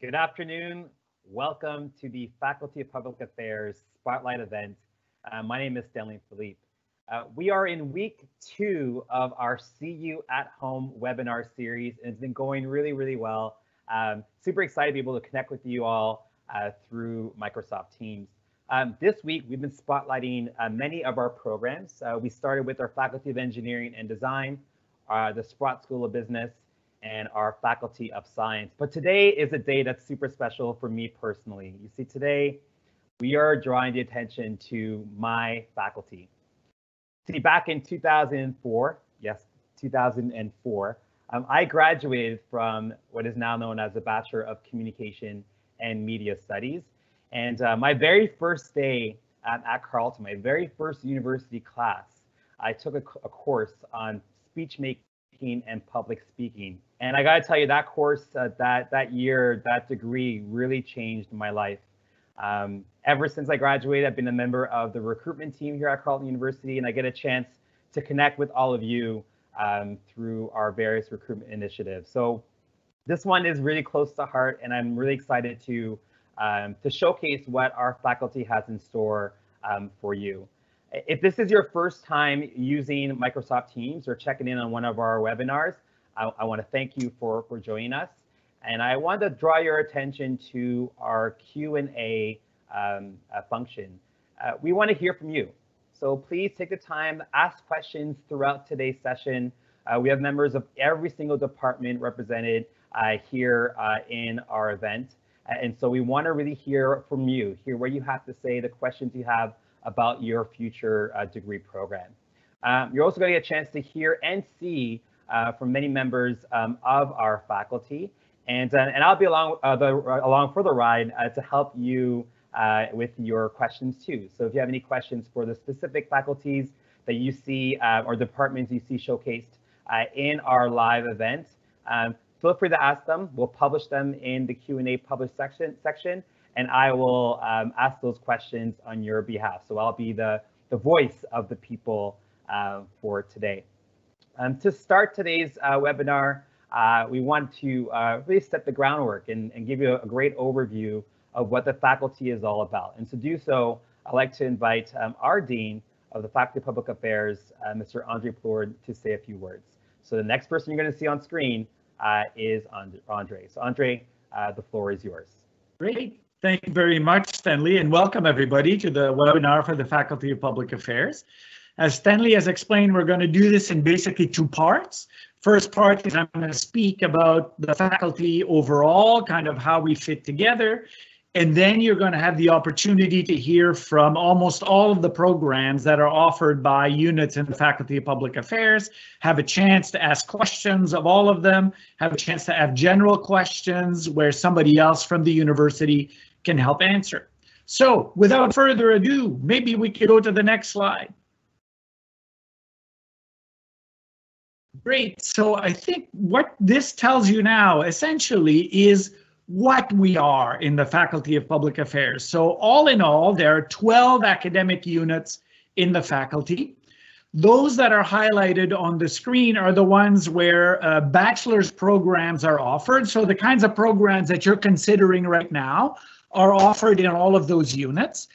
Good afternoon. Welcome to the Faculty of Public Affairs Spotlight event. Uh, my name is Stanley Philippe. Uh, we are in week two of our CU at Home webinar series, and it's been going really, really well. Um, super excited to be able to connect with you all uh, through Microsoft Teams. Um, this week, we've been spotlighting uh, many of our programs. Uh, we started with our Faculty of Engineering and Design, uh, the Sprott School of Business, and our Faculty of Science. But today is a day that's super special for me personally. You see, today we are drawing the attention to my faculty. See, back in 2004, yes, 2004, um, I graduated from what is now known as a Bachelor of Communication and Media Studies. And uh, my very first day at, at, Carleton, my very first university class, I took a, a course on speech making and public speaking. And I got to tell you, that course, uh, that that year, that degree really changed my life. Um, ever since I graduated, I've been a member of the recruitment team here at Carleton University, and I get a chance to connect with all of you um, through our various recruitment initiatives. So this one is really close to heart, and I'm really excited to um, to showcase what our faculty has in store um, for you. If this is your first time using Microsoft Teams or checking in on one of our webinars, I, I want to thank you for, for joining us. And I want to draw your attention to our Q&A um, uh, function. Uh, we want to hear from you. So please take the time, ask questions throughout today's session. Uh, we have members of every single department represented uh, here uh, in our event. And so we want to really hear from you, hear what you have to say, the questions you have, about your future uh, degree program. Um, you're also going to get a chance to hear and see uh, from many members um, of our faculty. And, uh, and I'll be along, uh, the, along for the ride uh, to help you uh, with your questions too. So if you have any questions for the specific faculties that you see or departments you see showcased in our live event, um, feel free to ask them. We'll publish them in the Q&A published section, section and I will um, ask those questions on your behalf. So I'll be the, the voice of the people uh, for today. Um, to start today's uh, webinar, uh, we want to uh, really set the groundwork and, and give you a, great overview of what the faculty is all about. And to do so, I'd like to invite um, our Dean of the Faculty of Public Affairs, uh, Mr. Andre Plourde, to say a few words. So the next person you're going to see on screen uh, is Andre. So Andre, the floor is yours. Great. Thank you very much, Stanley, and welcome everybody to the webinar for the Faculty of Public Affairs. As Stanley has explained, we're going to do this in basically two parts. First part is I'm going to speak about the faculty overall, kind of how we fit together. And then you're going to have the opportunity to hear from almost all of the programs that are offered by units in the Faculty of Public Affairs, have a chance to ask questions of all of them, have a chance to have general questions where somebody else from the university can help answer. So without further ado, maybe we could go to the next slide. Great. So I think what this tells you now essentially is what we are in the Faculty of Public Affairs. So all in all, there are 12 academic units in the faculty. Those that are highlighted on the screen are the ones where uh, bachelor's programs are offered. So the kinds of programs that you're considering right now are offered in all of those units.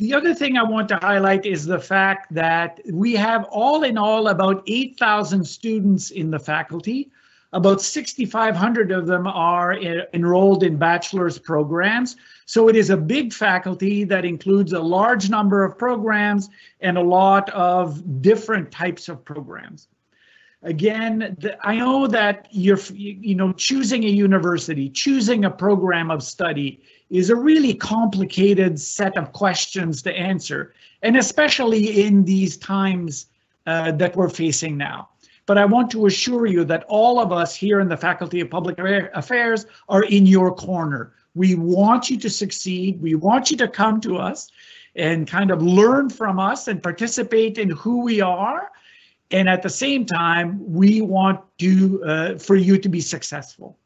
The other thing I want to highlight is the fact that we have all in all about 8,000 students in the faculty. About 6,500 of them are enrolled in bachelor's programs. So it is a big faculty that includes a large number of programs and a lot of different types of programs. Again, the, I know that you're, you know, choosing a university, choosing a program of study is a really complicated set of questions to answer, and especially in these times uh, that we're facing now. But I want to assure you that all of us here in the Faculty of Public Affairs are in your corner. We want you to succeed. We want you to come to us and kind of learn from us and participate in who we are. And at the same time, we want to uh, for you to be successful.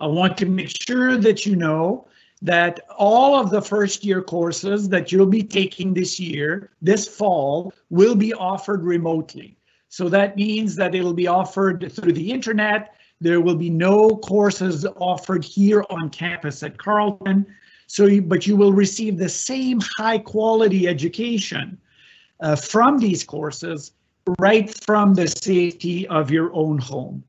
I want to make sure that you know that all of the first year courses that you'll be taking this year, this fall, will be offered remotely. So that means that it'll be offered through the internet. There will be no courses offered here on campus at Carleton. So, you, but you will receive the same high quality education uh, from these courses right from the safety of your own home.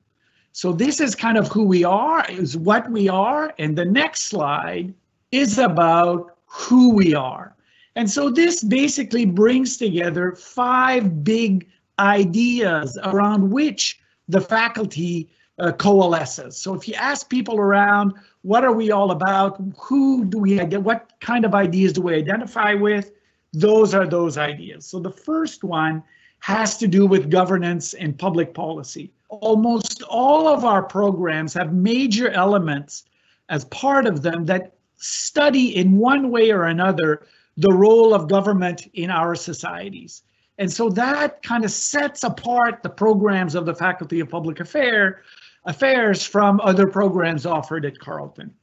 So this is kind of who we are, is what we are. And the next slide is about who we are. And so this basically brings together five big ideas around which the faculty uh, coalesces. So if you ask people around, what are we all about? Who do we, what kind of ideas do we identify with? Those are those ideas. So the first one has to do with governance and public policy. Almost all of our programs have major elements as part of them that study in one way or another the role of government in our societies. And so that kind of sets apart the programs of the Faculty of Public Affair, Affairs from other programs offered at Carleton.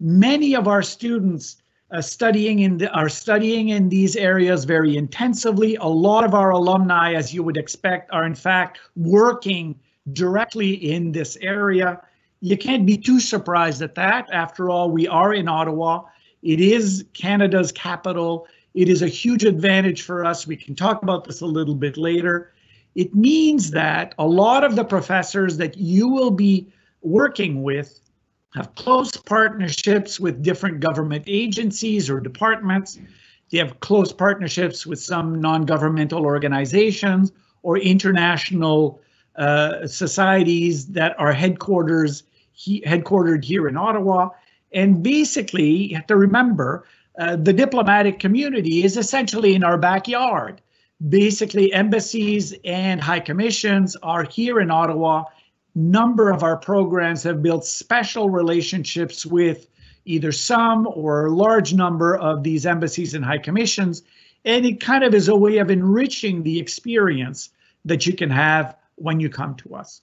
Many of our students uh, studying in the, are studying in these areas very intensively. A lot of our alumni, as you would expect, are in fact working directly in this area. You can't be too surprised at that. After all, we are in Ottawa. It is Canada's capital. It is a huge advantage for us. We can talk about this a little bit later. It means that a lot of the professors that you will be working with have close partnerships with different government agencies or departments. They have close partnerships with some non-governmental organizations or international uh, societies that are headquarters he, headquartered here in Ottawa. And basically, you have to remember, uh, the diplomatic community is essentially in our backyard. Basically, embassies and high commissions are here in Ottawa number of our programs have built special relationships with either some or a large number of these embassies and high commissions. And it kind of is a way of enriching the experience that you can have when you come to us.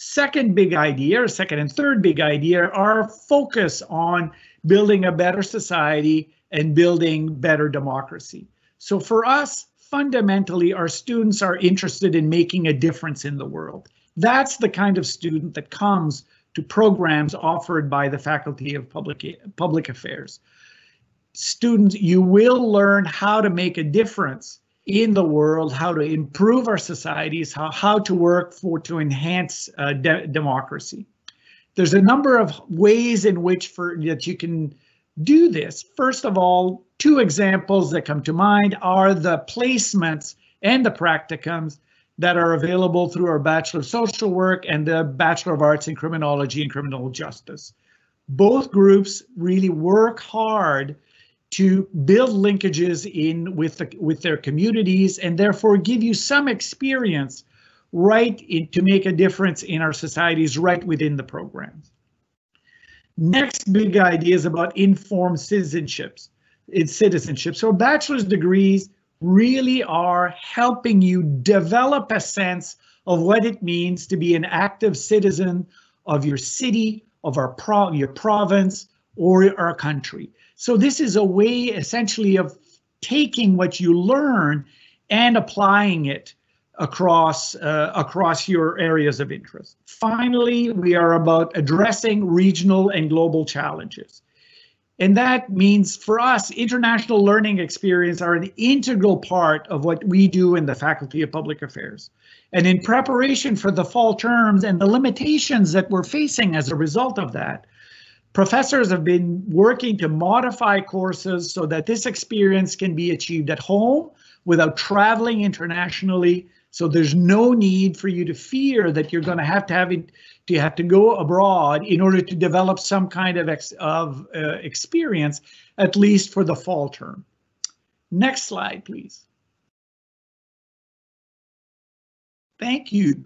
Second big idea, or second and third big idea, are focus on building a better society and building better democracy. So for us, fundamentally, our students are interested in making a difference in the world. That's the kind of student that comes to programs offered by the Faculty of Public, Public Affairs. Students, you will learn how to make a difference in the world, how to improve our societies, how, how to work for to enhance uh, de democracy. There's a number of ways in which for that you can do this. First of all, two examples that come to mind are the placements and the practicums that are available through our Bachelor of Social Work and the Bachelor of Arts in Criminology and Criminal Justice. Both groups really work hard to build linkages in with the, with their communities and therefore give you some experience right in, to make a difference in our societies right within the programs. Next big idea is about informed citizenships. It's citizenship. So bachelor's degrees really are helping you develop a sense of what it means to be an active citizen of your city, of our pro your province, or our country. So this is a way essentially of taking what you learn and applying it across uh, across your areas of interest. Finally, we are about addressing regional and global challenges. And that means for us, international learning experience are an integral part of what we do in the Faculty of Public Affairs. And in preparation for the fall terms and the limitations that we're facing as a result of that, professors have been working to modify courses so that this experience can be achieved at home without traveling internationally. So there's no need for you to fear that you're going to have to have it you have to go abroad in order to develop some kind of, ex of uh, experience, at least for the fall term. Next slide, please. Thank you.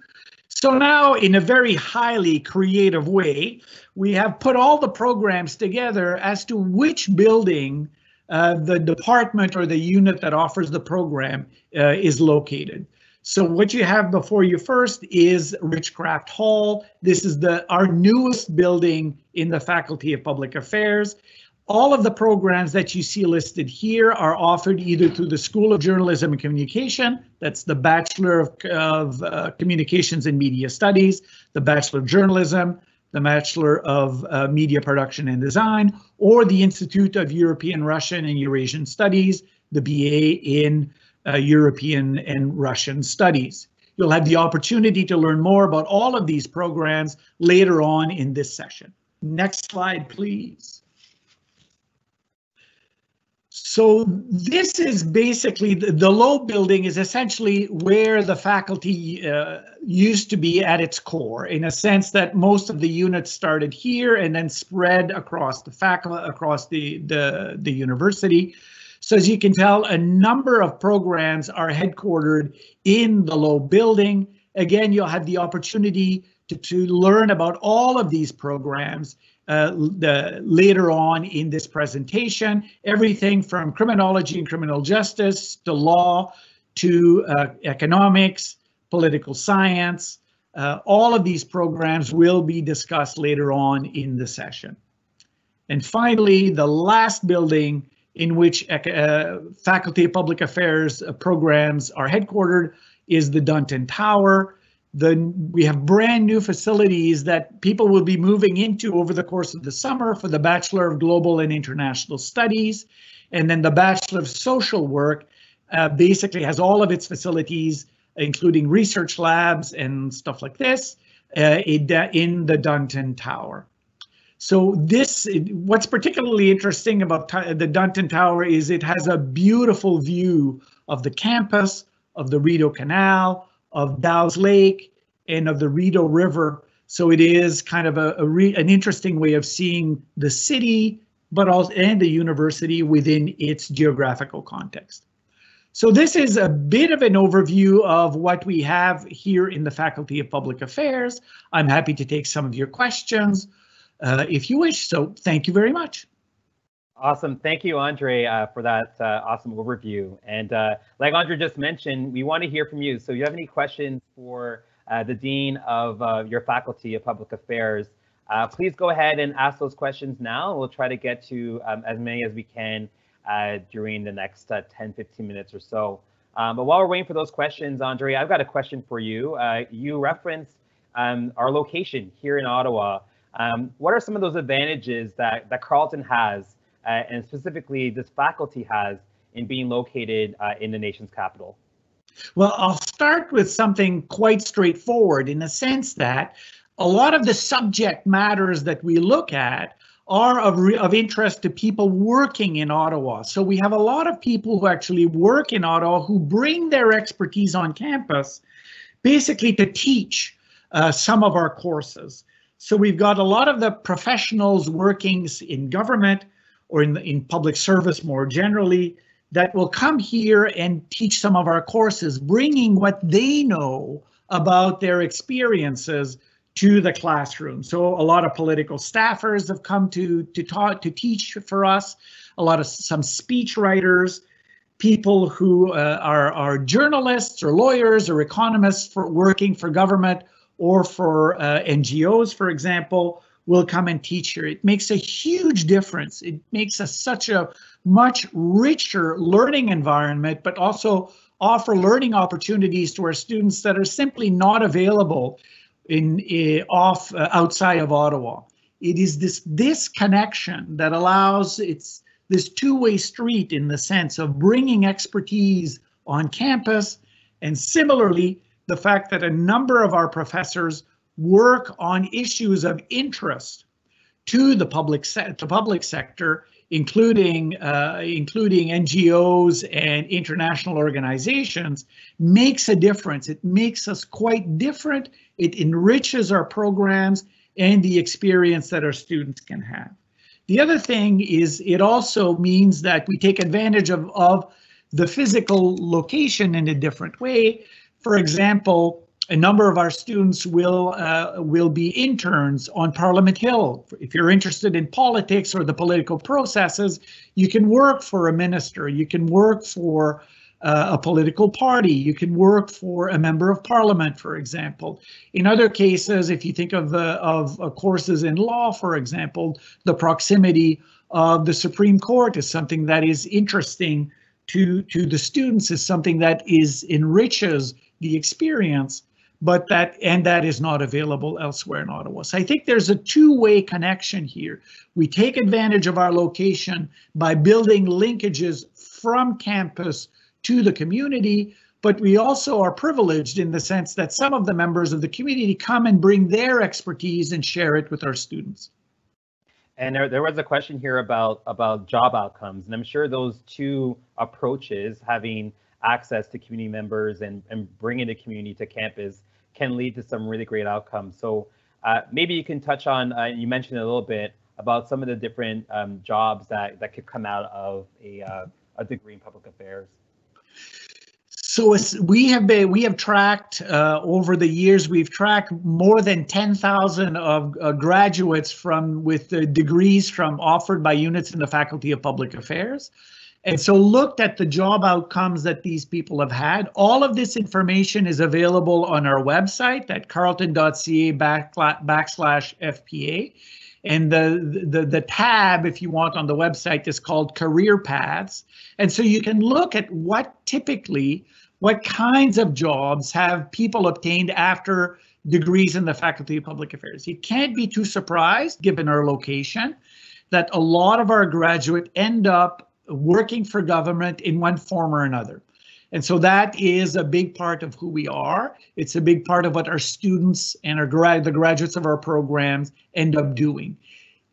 So now, in a very highly creative way, we have put all the programs together as to which building uh, the department or the unit that offers the program uh, is located. So what you have before you first is Richcraft Hall. This is the our newest building in the Faculty of Public Affairs. All of the programs that you see listed here are offered either through the School of Journalism and Communication, that's the Bachelor of, of uh, Communications and Media Studies, the Bachelor of Journalism, the Bachelor of uh, Media Production and Design, or the Institute of European, Russian, and Eurasian Studies, the BA in uh, European and Russian Studies. You'll have the opportunity to learn more about all of these programs later on in this session. Next slide, please. So this is basically the, the, Loeb building is essentially where the faculty uh, used to be at its core, in a sense that most of the units started here and then spread across the faculty, across the, the, the university. So as you can tell, a number of programs are headquartered in the Loeb building. Again, you'll have the opportunity to, to learn about all of these programs uh, the, later on in this presentation, everything from criminology and criminal justice to law to uh, economics, political science. Uh, all of these programs will be discussed later on in the session. And finally, the last building in which uh, Faculty of Public Affairs programs are headquartered is the Dunton Tower the we have brand new facilities that people will be moving into over the course of the summer for the Bachelor of Global and International Studies. And then the Bachelor of Social Work uh, basically has all of its facilities, including research labs and stuff like this, uh, in the Dunton Tower. So this, what's particularly interesting about the Dunton Tower is it has a beautiful view of the campus, of the Rideau Canal, of Dow's Lake and of the Rideau River. So it is kind of a, a re, an interesting way of seeing the city, but also and the university within its geographical context. So this is a bit of an overview of what we have here in the Faculty of Public Affairs. I'm happy to take some of your questions uh, if you wish. So thank you very much. Awesome. Thank you, Andre, uh, for that uh, awesome overview. And uh, like Andre just mentioned, we want to hear from you. So if you have any questions for uh, the Dean of uh, your Faculty of Public Affairs, uh, please go ahead and ask those questions now. We'll try to get to um, as many as we can during the next 10, 15 minutes or so. Um, but while we're waiting for those questions, Andre, I've got a question for you. you referenced um, our location here in Ottawa. Um, what are some of those advantages that, that Carleton has and specifically this faculty has in being located uh, in the nation's capital? Well, I'll start with something quite straightforward in the sense that a lot of the subject matters that we look at are of, of interest to people working in Ottawa. So we have a lot of people who actually work in Ottawa who bring their expertise on campus basically to teach uh, some of our courses. So we've got a lot of the professionals working in government or in, in public service more generally that will come here and teach some of our courses, bringing what they know about their experiences to the classroom. So a lot of political staffers have come to to talk to teach for us. A lot of some speech writers, people who uh, are are journalists or lawyers or economists for working for government or for uh, NGOs, for example, will come and teach here. It makes a huge difference. It makes us such a much richer learning environment, but also offer learning opportunities to our students that are simply not available in uh, off uh, outside of Ottawa. It is this this connection that allows it's this two-way street in the sense of bringing expertise on campus and similarly the fact that a number of our professors work on issues of interest to the public se- the public sector, including uh, including NGOs and international organizations, makes a difference. It makes us quite different. It enriches our programs and the experience that our students can have. The other thing is it also means that we take advantage of, of the physical location in a different way. For example, a number of our students will uh, will be interns on Parliament Hill. If you're interested in politics or the political processes, you can work for a minister, you can work for uh, a political party, you can work for a member of parliament, for example. In other cases, if you think of uh, of uh, courses in law, for example, the proximity of the Supreme Court is something that is interesting to, to the students, is something that is enriches the experience, but that and that is not available elsewhere in Ottawa. So I think there's a two-way connection here. We take advantage of our location by building linkages from campus to the community, but we also are privileged in the sense that some of the members of the community come and bring their expertise and share it with our students. And there, there was a question here about about job outcomes, and I'm sure those two approaches, having access to community members and, and bringing the community to campus, can lead to some really great outcomes. So uh, maybe you can touch on, uh, you mentioned a little bit about some of the different um, jobs that, that could come out of a, uh, a degree in public affairs. So we have been, we have tracked uh, over the years. We've tracked more than 10,000 of uh, graduates from with degrees from offered by units in the Faculty of Public Affairs, and so looked at the job outcomes that these people have had. All of this information is available on our website at carleton.ca backslash FPA. And the, the, the tab, if you want, on the website is called Career Paths. And so you can look at what typically, what kinds of jobs have people obtained after degrees in the Faculty of Public Affairs. You can't be too surprised, given our location, that a lot of our graduate end up working for government in one form or another. And so that is a big part of who we are. It's a big part of what our students and our grad the graduates of our programs end up doing.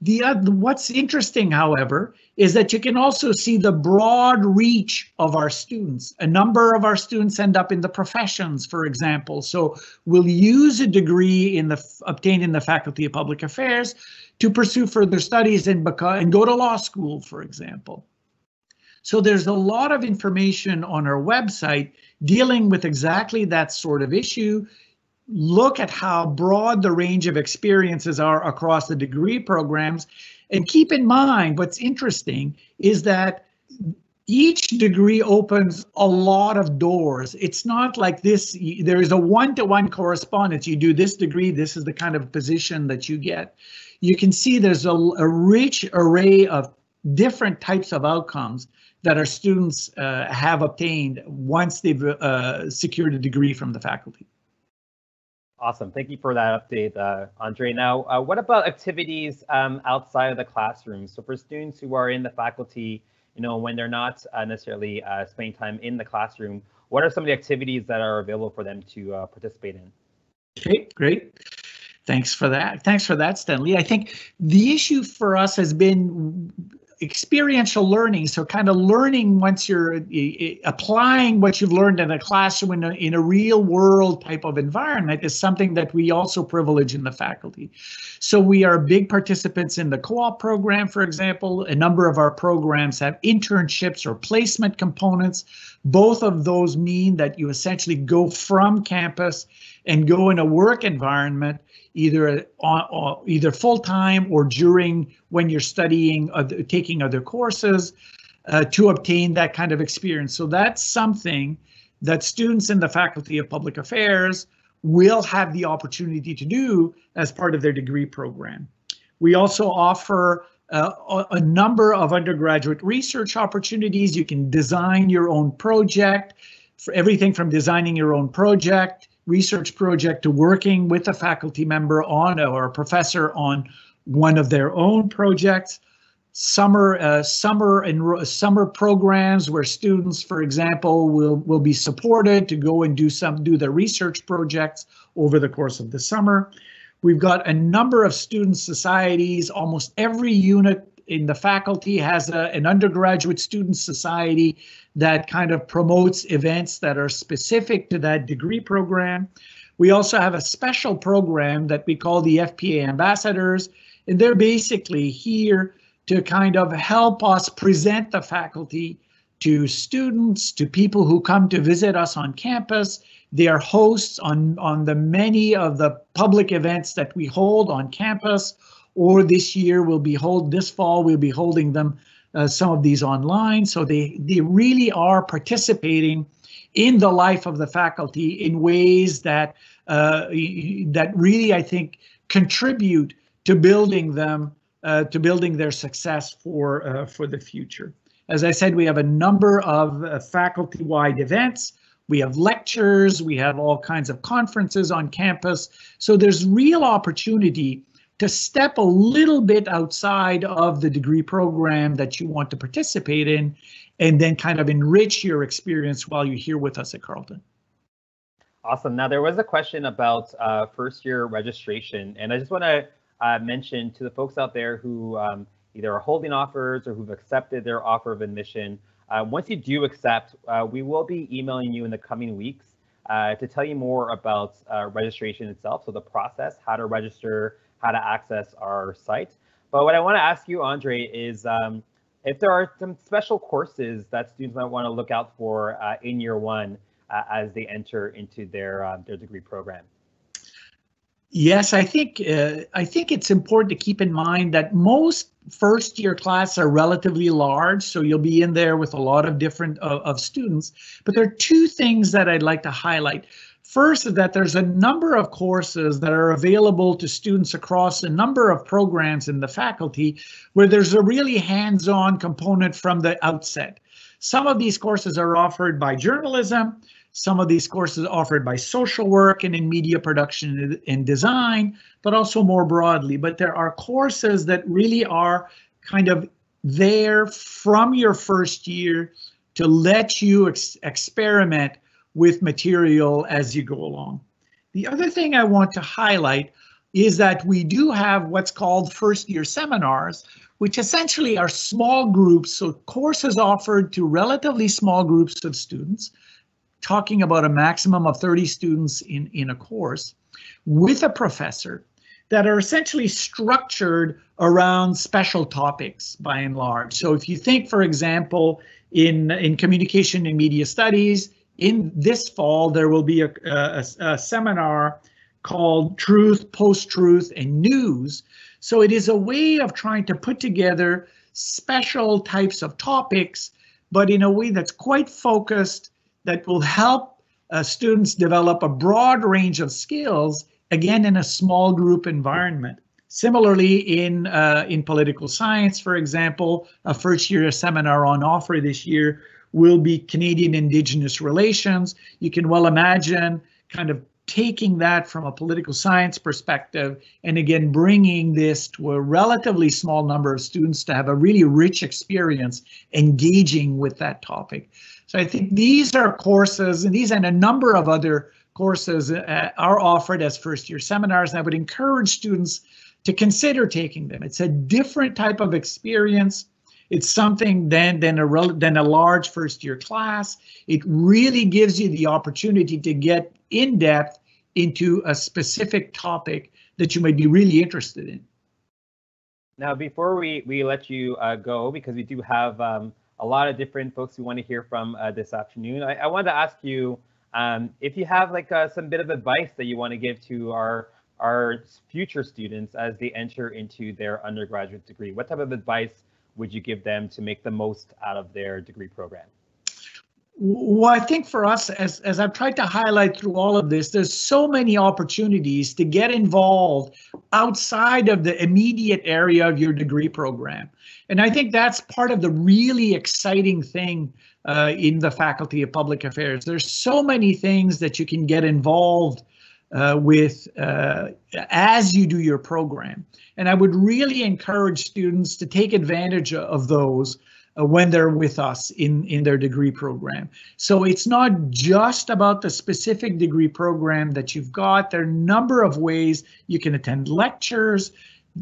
The uh, what's interesting, however, is that you can also see the broad reach of our students. A number of our students end up in the professions, for example. So we'll use a degree in the obtained in the Faculty of Public Affairs to pursue further studies and, and go to law school, for example. So there's a lot of information on our website dealing with exactly that sort of issue. Look at how broad the range of experiences are across the degree programs. And keep in mind, what's interesting is that each degree opens a lot of doors. It's not like this, there is a one-to-one correspondence. You do this degree, this is the kind of position that you get. You can see there's a, a rich array of different types of outcomes that our students uh, have obtained once they've uh, secured a degree from the faculty. Awesome. Thank you for that update, uh, Andre. Now, uh, what about activities um, outside of the classroom? So for students who are in the faculty, you know, when they're not uh, necessarily uh, spending time in the classroom, what are some of the activities that are available for them to participate in? Okay, great. Thanks for that. Thanks for that, Stanley. I think the issue for us has been experiential learning. So kind of learning once you're applying what you've learned in a classroom in a, in a real world type of environment is something that we also privilege in the faculty. So we are big participants in the co-op program, for example. A number of our programs have internships or placement components. Both of those mean that you essentially go from campus and go in a work environment either on, either full time or during when you're studying other, taking other courses uh, to obtain that kind of experience. So that's something that students in the Faculty of Public Affairs will have the opportunity to do as part of their degree program. We also offer uh, a number of undergraduate research opportunities. You can design your own project for everything from designing your own project research project to working with a faculty member on or a professor on one of their own projects. Summer, uh, summer and summer programs where students, for example, will will be supported to go and do some do their research projects over the course of the summer. We've got a number of student societies. Almost every unit in the faculty has a, an undergraduate student society that kind of promotes events that are specific to that degree program. We also have a special program that we call the FPA ambassadors, and they're basically here to kind of help us present the faculty to students, to people who come to visit us on campus. They are hosts on, on the many of the public events that we hold on campus, or this year we'll be hold this fall we'll be holding them uh, some of these online. So they, they really are participating in the life of the faculty in ways that uh, that really, I think, contribute to building them uh, to building their success for, uh, for the future. As I said, we have a number of uh, faculty-wide events. We have lectures, we have all kinds of conferences on campus. So there's real opportunity to step a little bit outside of the degree program that you want to participate in and then kind of enrich your experience while you're here with us at Carleton. Awesome. Now there was a question about uh, first year registration, and I just want to uh, mention to the folks out there who um, either are holding offers or who've accepted their offer of admission. Uh, once you do accept, uh, we will be emailing you in the coming weeks uh, to tell you more about uh, registration itself. So the process, how to register, how to access our site. But what I want to ask you, Andre, is um, if there are some special courses that students might want to look out for uh, in year one uh, as they enter into their uh, their degree program. Yes, I think uh, I think it's important to keep in mind that most first year classes are relatively large, so you'll be in there with a lot of different uh, of students. But there are two things that I'd like to highlight. First is that there's a number of courses that are available to students across a number of programs in the faculty where there's a really hands-on component from the outset. Some of these courses are offered by journalism, some of these courses offered by social work and in media production and design, but also more broadly. But there are courses that really are kind of there from your first year to let you ex experiment with material as you go along. The other thing I want to highlight is that we do have what's called first year seminars, which essentially are small groups, so courses offered to relatively small groups of students, talking about a maximum of 30 students in, in a course with a professor that are essentially structured around special topics by and large. So if you think, for example, in, in communication and media studies, in this fall, there will be a, a, a seminar called Truth, Post-Truth, and News. So it is a way of trying to put together special types of topics, but in a way that's quite focused, that will help uh, students develop a broad range of skills, again, in a small group environment. Similarly, in uh, in political science, for example, a first year seminar on offer this year will be Canadian Indigenous relations. You can well imagine kind of taking that from a political science perspective and again bringing this to a relatively small number of students to have a really rich experience engaging with that topic. So I think these are courses and these and a number of other courses uh, are offered as first year seminars and I would encourage students to consider taking them. It's a different type of experience it's something than than a than a large first year class. It really gives you the opportunity to get in depth into a specific topic that you might be really interested in. Now, before we we let you uh, go, because we do have um, a lot of different folks we want to hear from uh, this afternoon, I, I wanted to ask you um, if you have like uh, some bit of advice that you want to give to our our future students as they enter into their undergraduate degree. What type of advice would you give them to make the most out of their degree program? Well, I think for us, as, as I've tried to highlight through all of this, there's so many opportunities to get involved outside of the immediate area of your degree program. And I think that's part of the really exciting thing uh, in the Faculty of Public Affairs. There's so many things that you can get involved uh, with uh, as you do your program. And I would really encourage students to take advantage of those uh, when they're with us in, in their degree program. So it's not just about the specific degree program that you've got. There are a number of ways you can attend lectures.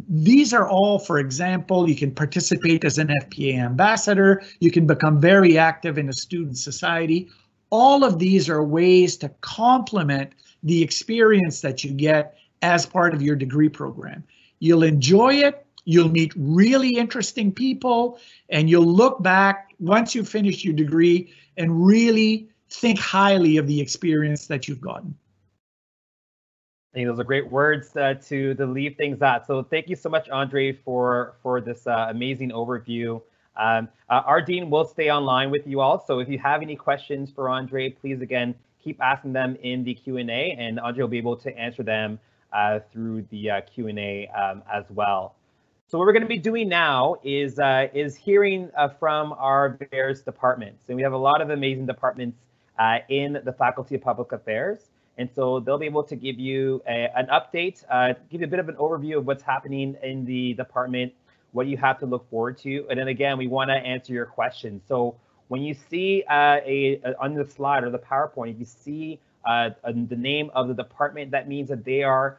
These are all, for example, you can participate as an FPA ambassador. You can become very active in a student society. All of these are ways to complement the experience that you get as part of your degree program. You'll enjoy it, you'll meet really interesting people, and you'll look back once you finish your degree and really think highly of the experience that you've gotten. I think those are great words uh, to, to leave things at. So thank you so much, Andre, for, for this uh, amazing overview. Um, uh, our dean will stay online with you all. So if you have any questions for Andre, please again keep asking them in the Q&A and Andre will be able to answer them uh, through the uh, Q&A um, as well. So what we're going to be doing now is uh, is hearing uh, from our various departments, and we have a lot of amazing departments uh, in the Faculty of Public Affairs, and so they'll be able to give you a, an update, uh, give you a bit of an overview of what's happening in the department, what you have to look forward to, and then again, we want to answer your questions. So when you see uh, a, a, on the slide or the PowerPoint, if you see uh, the name of the department, that means that they are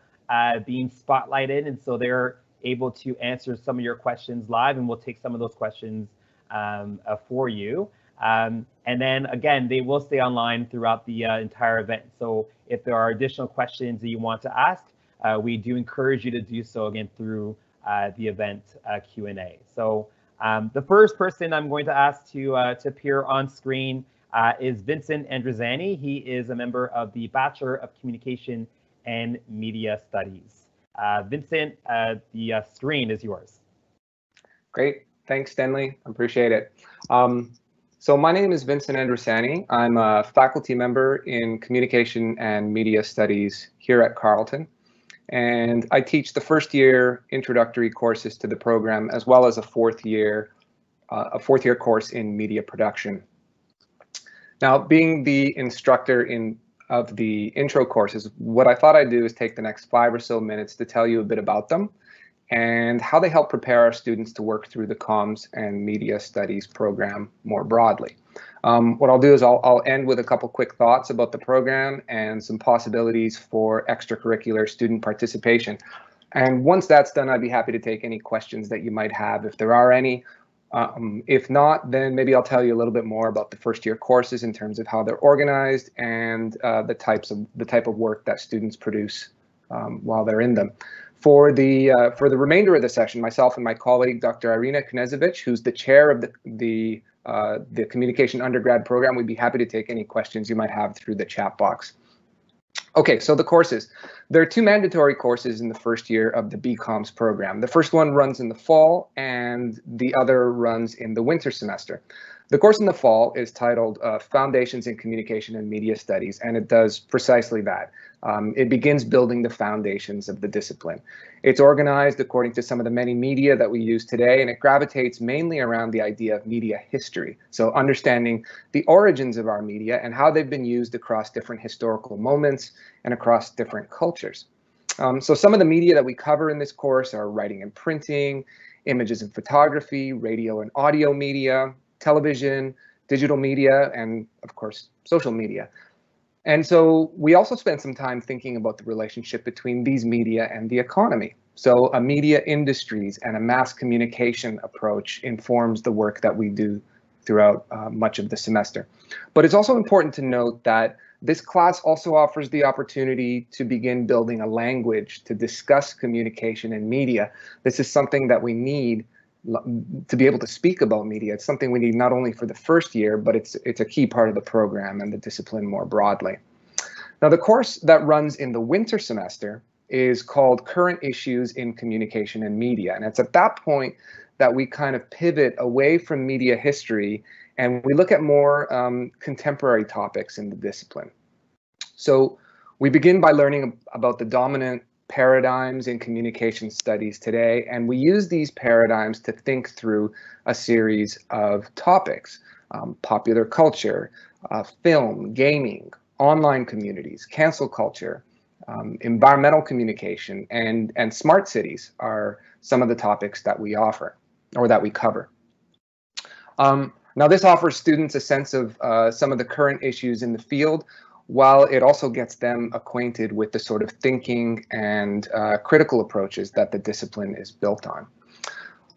being spotlighted, and so they're able to answer some of your questions live, and we'll take some of those questions um, uh, for you. Um, and then again, they will stay online throughout the uh, entire event. So if there are additional questions that you want to ask, uh, we do encourage you to do so again through uh, the event uh, Q&A. So um, the first person I'm going to ask to, uh, to appear on screen is Vincent Andrisani. He is a member of the Bachelor of Communication and Media Studies. Uh, Vincent, uh, the uh, screen is yours. Great. Thanks, Stanley. I appreciate it. Um, so my name is Vincent Andrisani. I'm a faculty member in Communication and Media Studies here at Carleton. And I teach the first year introductory courses to the program, as well as a fourth year, uh, a fourth year course in media production. Now, being the instructor in of the intro courses, what I thought I'd do is take the next five or so minutes to tell you a bit about them and how they help prepare our students to work through the comms and media studies program more broadly. Um, what I'll do is I'll, I'll, end with a couple quick thoughts about the program and some possibilities for extracurricular student participation. And once that's done, I'd be happy to take any questions that you might have if there are any. Um, if not, then maybe I'll tell you a little bit more about the first year courses in terms of how they're organized and uh, the types of the type of work that students produce um, while they're in them. For the uh, for the remainder of the session, myself and my colleague, Dr. Irena Knezevic, who's the chair of the the uh, the communication undergrad program, we'd be happy to take any questions you might have through the chat box. Okay, so the courses. There are two mandatory courses in the first year of the BComs program. The first one runs in the fall and the other runs in the winter semester. The course in the fall is titled uh, Foundations in Communication and Media Studies, and it does precisely that. Um, it begins building the foundations of the discipline. It's organized according to some of the many media that we use today, and it gravitates mainly around the idea of media history. So understanding the origins of our media and how they've been used across different historical moments and across different cultures. Um, so some of the media that we cover in this course are writing and printing, images and photography, radio and audio media, television, digital media, and of course, social media. And so we also spent some time thinking about the relationship between these media and the economy. So a media industries and a mass communication approach informs the work that we do throughout uh, much of the semester. But it's also important to note that this class also offers the opportunity to begin building a language to discuss communication and media. This is something that we need to be able to speak about media. It's something we need not only for the first year, but it's it's a key part of the program and the discipline more broadly. Now, the course that runs in the winter semester is called Current Issues in Communication and Media. And it's at that point that we kind of pivot away from media history and we look at more um, contemporary topics in the discipline. So we begin by learning about the dominant paradigms in communication studies today, and we use these paradigms to think through a series of topics, um, popular culture, uh, film, gaming, online communities, cancel culture, um, environmental communication, and, and smart cities are some of the topics that we offer or that we cover. Um, now, this offers students a sense of uh, some of the current issues in the field, while it also gets them acquainted with the sort of thinking and uh, critical approaches that the discipline is built on.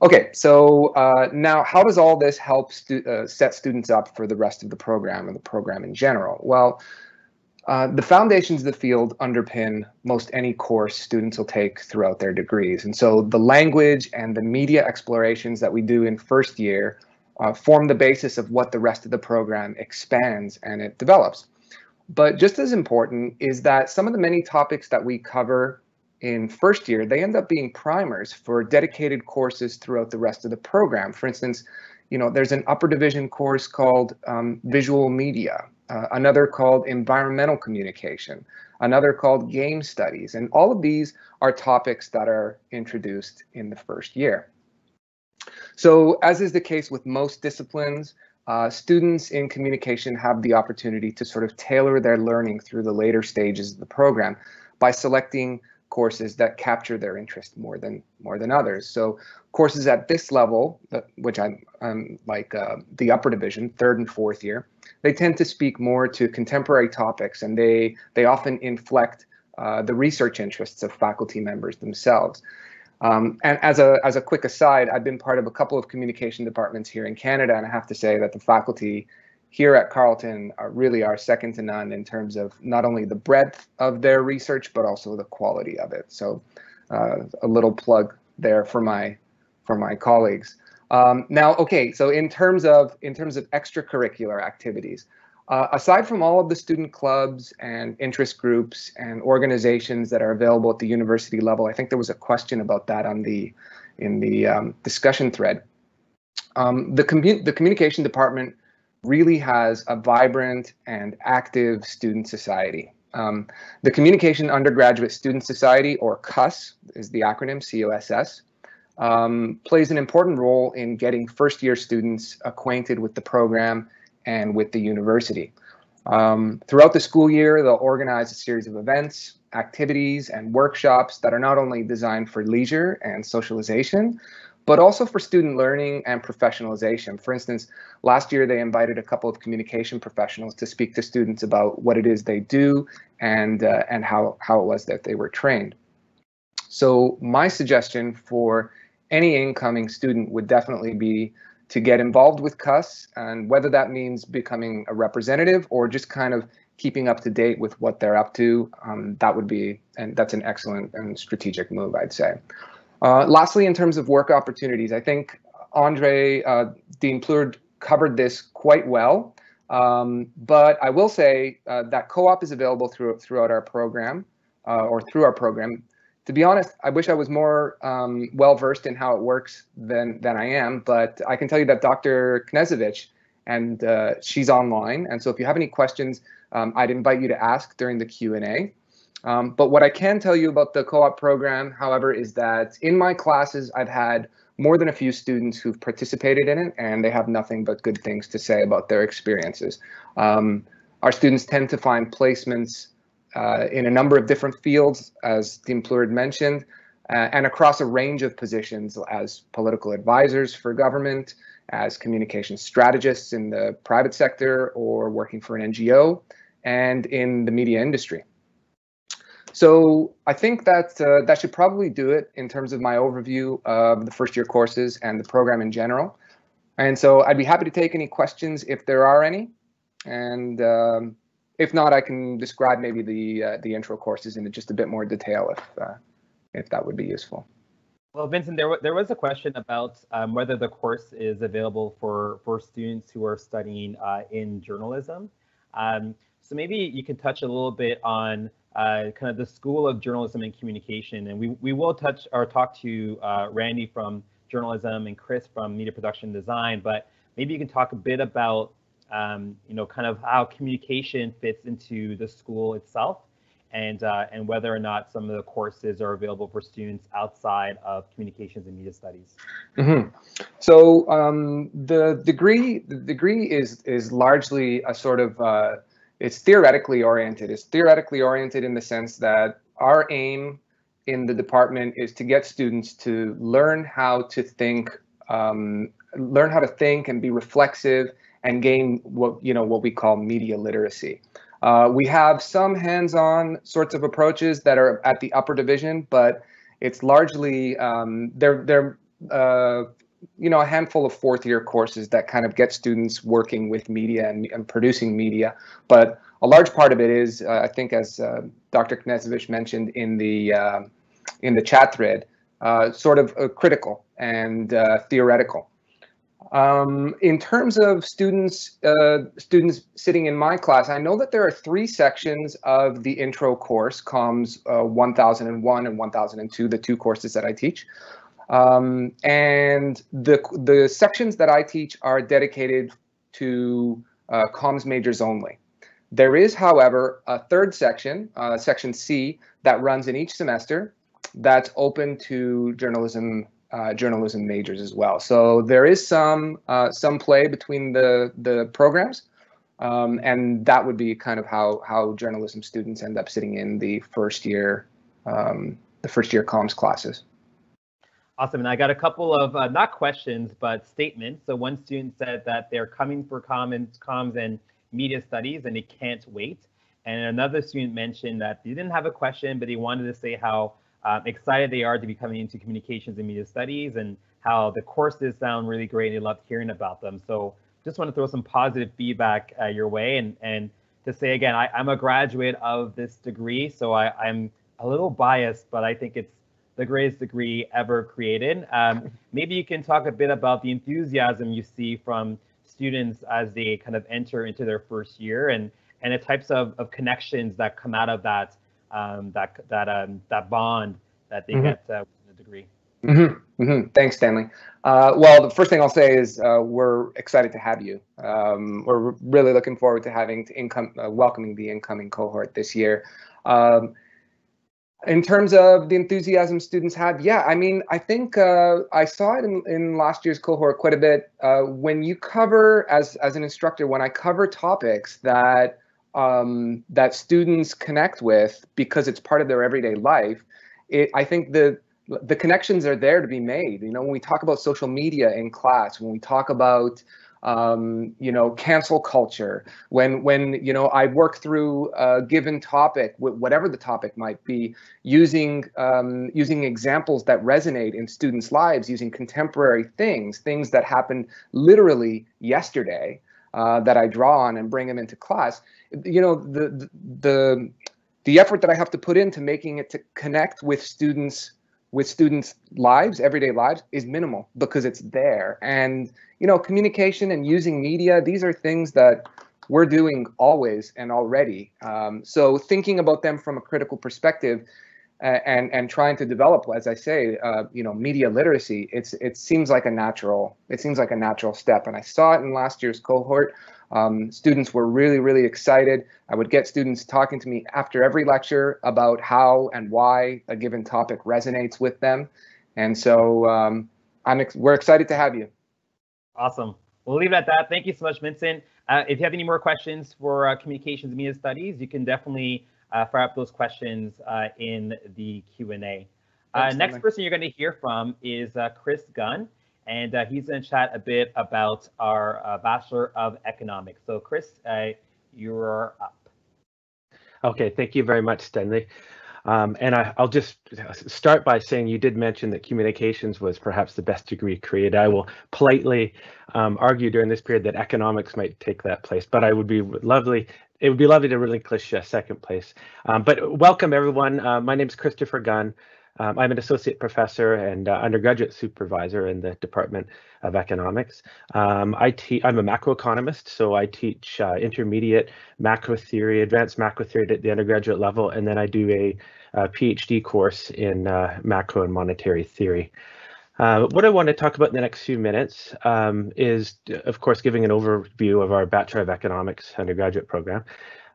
Okay, so uh, now how does all this help stu uh, set students up for the rest of the program and the program in general? Well, uh, the foundations of the field underpin most any course students will take throughout their degrees. And so the language and the media explorations that we do in first year uh, form the basis of what the rest of the program expands and it develops. But just as important is that some of the many topics that we cover in first year, they end up being primers for dedicated courses throughout the rest of the program. For instance, you know, there's an upper division course called um, visual media, uh, another called environmental communication, another called game studies. And all of these are topics that are introduced in the first year. So as is the case with most disciplines, uh, students in communication have the opportunity to sort of tailor their learning through the later stages of the program by selecting courses that capture their interest more than more than others. So courses at this level, which I'm, I'm like uh, the upper division, third and fourth year, they tend to speak more to contemporary topics and they they often inflect uh, the research interests of faculty members themselves. Um, and as a as a quick aside, I've been part of a couple of communication departments here in Canada, and I have to say that the faculty here at Carleton are really are second to none in terms of not only the breadth of their research but also the quality of it. So, uh, a little plug there for my for my colleagues. Um, now, okay, so in terms of in terms of extracurricular activities, uh, aside from all of the student clubs and interest groups and organizations that are available at the university level, I think there was a question about that on the in the um, discussion thread. Um, the, commu the communication department really has a vibrant and active student society. Um, the Communication Undergraduate Student Society, or CUS, is the acronym COSS, um, plays an important role in getting first year students acquainted with the program and with the university. Um, throughout the school year, they'll organize a series of events, activities, and workshops that are not only designed for leisure and socialization, but also for student learning and professionalization. For instance, last year they invited a couple of communication professionals to speak to students about what it is they do and, uh, and how, how it was that they were trained. So my suggestion for any incoming student would definitely be to get involved with CUS and whether that means becoming a representative or just kind of keeping up to date with what they're up to, um, that would be, and that's an excellent and strategic move, I'd say. Uh, lastly, in terms of work opportunities, I think Andre uh, Dean Plourde covered this quite well. Um, but I will say uh, that co-op is available through, throughout our program uh, or through our program to be honest, I wish I was more um, well versed in how it works than than I am. But I can tell you that Dr. Knezevic, and uh, she's online. And so if you have any questions, um, I'd invite you to ask during the Q and A. Um, but what I can tell you about the co-op program, however, is that in my classes, I've had more than a few students who've participated in it, and they have nothing but good things to say about their experiences. Um, our students tend to find placements uh, in a number of different fields, as Dean Plourde mentioned, uh, and across a range of positions as political advisors for government, as communication strategists in the private sector or working for an NGO, and in the media industry. So I think that uh, that should probably do it in terms of my overview of the first year courses and the program in general. And so I'd be happy to take any questions if there are any. And um, if not, I can describe maybe the uh, the intro courses in just a bit more detail if uh, if that would be useful. Well, Vincent, there, there was a question about um, whether the course is available for, for students who are studying uh, in journalism. Um, so maybe you can touch a little bit on uh, kind of the School of Journalism and Communication, and we, we will touch or talk to uh, Randy from journalism and Chris from media production design, but maybe you can talk a bit about um, you know, kind of how communication fits into the school itself and, uh, and whether or not some of the courses are available for students outside of communications and media studies. Mm -hmm. So um, the degree the degree is is largely a sort of uh, it's theoretically oriented. It's theoretically oriented in the sense that our aim in the department is to get students to learn how to think, um, learn how to think and be reflexive and gain what you know what we call media literacy. Uh, we have some hands-on sorts of approaches that are at the upper division, but it's largely um, they're they're uh, you know a handful of fourth year courses that kind of get students working with media and, and producing media. But a large part of it is, uh, I think, as uh, Dr. Knezevic mentioned in the uh, in the chat thread, uh, sort of critical and theoretical. Um, in terms of students, uh, students sitting in my class, I know that there are three sections of the intro course, COMS uh, 1001 and 1002, the two courses that I teach. Um, and the, the sections that I teach are dedicated to uh, comms majors only. There is, however, a third section, uh, section C, that runs in each semester that's open to journalism uh, journalism majors as well. So there is some uh, some play between the the programs, um, and that would be kind of how how journalism students end up sitting in the first year um, the first year comms classes. Awesome. And I got a couple of uh, not questions but statements. So one student said that they're coming for commons comms and media studies and they can't wait. And another student mentioned that they didn't have a question, but they wanted to say how um, excited they are to be coming into communications and media studies and how the courses sound really great and they loved hearing about them. So just want to throw some positive feedback uh, your way and, and to say again, I, am a graduate of this degree, so I, I'm a little biased, but I think it's the greatest degree ever created. Um, maybe you can talk a bit about the enthusiasm you see from students as they kind of enter into their first year and and the types of, of connections that come out of that um, that that um, that bond that they mm-hmm. get uh, with the degree. Mm-hmm. Mm-hmm. Thanks, Stanley. Uh, well, the first thing I'll say is uh, we're excited to have you. Um, we're really looking forward to having to income uh, welcoming the incoming cohort this year. Um, in terms of the enthusiasm students have, yeah, I mean, I think uh, I saw it in, in last year's cohort quite a bit. Uh, when you cover, as as an instructor, when I cover topics that um, that students connect with because it's part of their everyday life, it, I think the the connections are there to be made. You know, when we talk about social media in class, when we talk about um, you know, cancel culture, when when you know I work through a given topic, whatever the topic might be, using um, using examples that resonate in students' lives, using contemporary things, things that happened literally yesterday, uh, that I draw on and bring them into class. You know, the the the effort that I have to put into making it to connect with students with students' lives, everyday lives, is minimal because it's there. And you know, communication and using media, these are things that we're doing always and already. Um, so thinking about them from a critical perspective and and trying to develop, as I say, uh, you know, media literacy. It's it seems like a natural it seems like a natural step, and I saw it in last year's cohort. Um, students were really really excited. I would get students talking to me after every lecture about how and why a given topic resonates with them, and so um, I'm ex we're excited to have you. Awesome. We'll leave it at that. Thank you so much, Vincent. Uh, if you have any more questions for uh, communications media studies, you can definitely fire up those questions uh, in the Q&A. Uh, next person you're going to hear from is uh, Chris Gunn, and uh, he's going to chat a bit about our uh, Bachelor of Economics. So Chris, you're up. Okay, thank you very much, Stanley. Um, and I, will just start by saying you did mention that communications was perhaps the best degree created. I will politely um, argue during this period that economics might take that place, but I would be lovely it would be lovely to relinquish uh, second place. Um, but welcome everyone. Uh, my name is Christopher Gunn. Um, I'm an associate professor and uh, undergraduate supervisor in the Department of Economics. Um, I I'm a macroeconomist, so I teach uh, intermediate macro theory, advanced macro theory at the undergraduate level, and then I do a, a PhD course in uh, macro and monetary theory. Uh, what I want to talk about in the next few minutes um, is, of course, giving an overview of our Bachelor of Economics undergraduate program.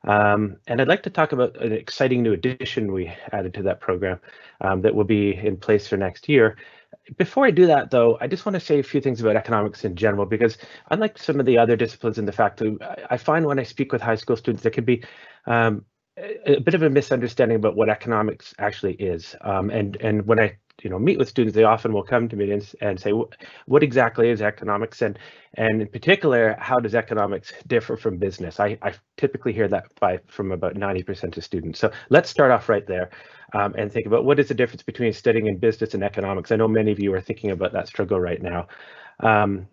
Um, and I'd like to talk about an exciting new addition we added to that program um, that will be in place for next year. Before I do that, though, I just want to say a few things about economics in general, because unlike some of the other disciplines in the faculty, I find when I speak with high school students, there can be um, a bit of a misunderstanding about what economics actually is. Um, and, and when I you know meet with students they often will come to me and, and say what exactly is economics? And and in particular how does economics differ from business? I, I typically hear that by from about 90% of students. So let's start off right there um, and think about what is the difference between studying in business and economics? I know many of you are thinking about that struggle right now. Um,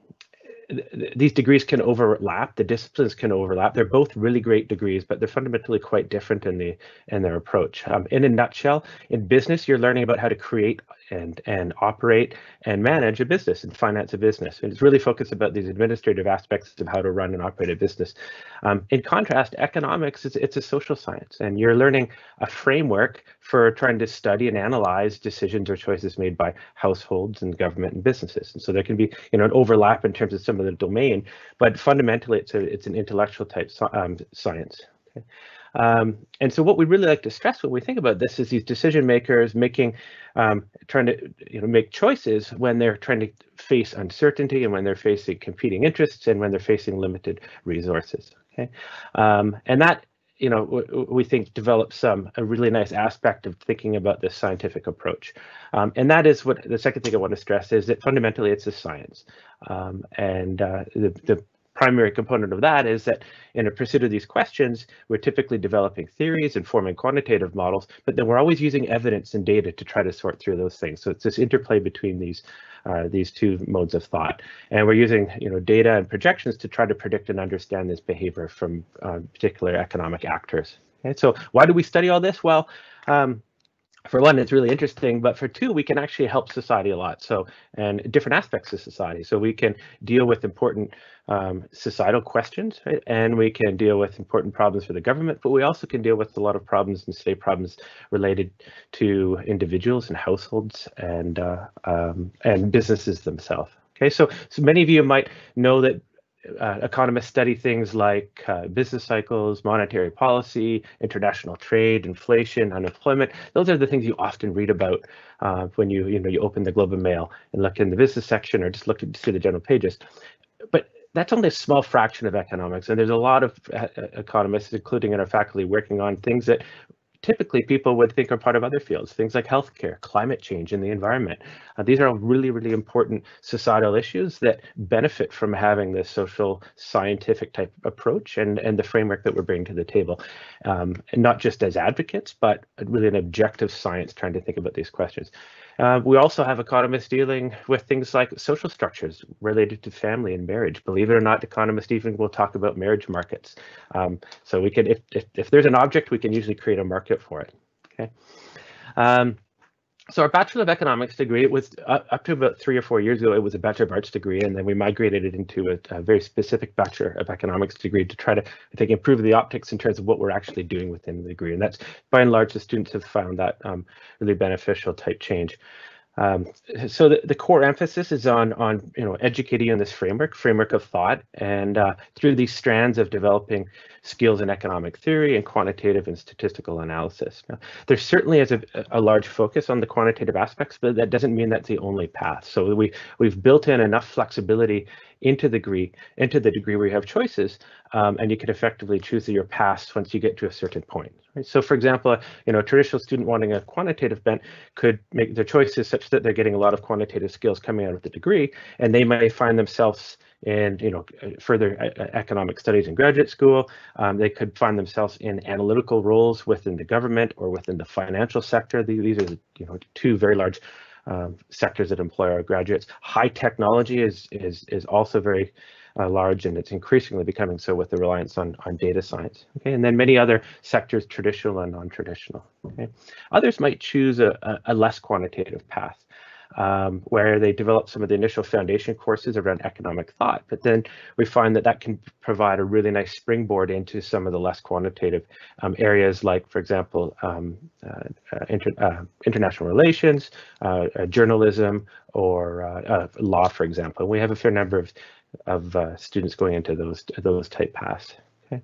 these degrees can overlap the disciplines can overlap. They're both really great degrees but they're fundamentally quite different in the in their approach. Um, in a nutshell in business you're learning about how to create and and operate and manage a business and finance a business. And it's really focused about these administrative aspects of how to run and operate a business. Um, in contrast economics is it's a social science and you're learning a framework for trying to study and analyze decisions or choices made by households and government and businesses. And so there can be you know an overlap in terms of some of the domain but fundamentally it's a it's an intellectual type um, science. Okay. Um, and so what we really like to stress when we think about this is these decision makers making, um, trying to you know make choices when they're trying to face uncertainty and when they're facing competing interests and when they're facing limited resources. Okay, um, and that you know we think develops some a really nice aspect of thinking about this scientific approach, um, and that is what the second thing I want to stress is that fundamentally it's a science, um, and uh, the the primary component of that is that in a pursuit of these questions, we're typically developing theories and forming quantitative models, but then we're always using evidence and data to try to sort through those things. So it's this interplay between these uh, these two modes of thought. And we're using you know data and projections to try to predict and understand this behavior from uh, particular economic actors. Okay, so why do we study all this? Well, um, for one, it's really interesting, but for two, we can actually help society a lot. So, and different aspects of society. So we can deal with important um, societal questions, right? And we can deal with important problems for the government, but we also can deal with a lot of problems and state problems related to individuals and households and uh, um, and businesses themselves. Okay, so so many of you might know that uh, economists study things like uh, business cycles, monetary policy, international trade, inflation, unemployment. Those are the things you often read about uh, when you you know you open the Globe and Mail and look in the business section or just look through the general pages. But that's only a small fraction of economics, and there's a lot of uh, economists, including in our faculty, working on things that typically people would think are part of other fields, things like healthcare, climate change, and the environment. Uh, these are all really, really important societal issues that benefit from having this social scientific type approach and, and the framework that we're bringing to the table. Um, not just as advocates, but really an objective science trying to think about these questions. Uh, we also have economists dealing with things like social structures related to family and marriage. Believe it or not, economists even will talk about marriage markets. Um, so we can, if, if, if there's an object, we can usually create a market for it. Okay. Um, so our Bachelor of Economics degree, it was uh, up to about three or four years ago, it was a Bachelor of Arts degree, and then we migrated it into a, a, very specific Bachelor of Economics degree to try to, I think, improve the optics in terms of what we're actually doing within the degree. And that's, by and large, the students have found that um, really beneficial type change. Um, so the, the core emphasis is on on you know educating in this framework, framework of thought, and uh, through these strands of developing skills in economic theory and quantitative and statistical analysis. Now, there certainly is a, a large focus on the quantitative aspects, but that doesn't mean that's the only path. So we we've built in enough flexibility into the degree into the degree where you have choices, um, and you can effectively choose your paths once you get to a certain point. Right? So, for example, you know, a traditional student wanting a quantitative bent could make their choices such that they're getting a lot of quantitative skills coming out of the degree, and they may find themselves in you know further economic studies in graduate school. Um, they could find themselves in analytical roles within the government or within the financial sector. These are you know two very large um, sectors that employ our graduates. High technology is is is also very uh, large and it's increasingly becoming so with the reliance on on data science. Okay, and then many other sectors, traditional and non-traditional. Okay, others might choose a, a, a less quantitative path um, where they develop some of the initial foundation courses around economic thought. But then we find that that can provide a really nice springboard into some of the less quantitative um, areas, like, for example, um, uh, uh, inter, uh, international relations, uh, uh, journalism, or uh, law, for example. We have a fair number of of students going into those those type paths. Okay.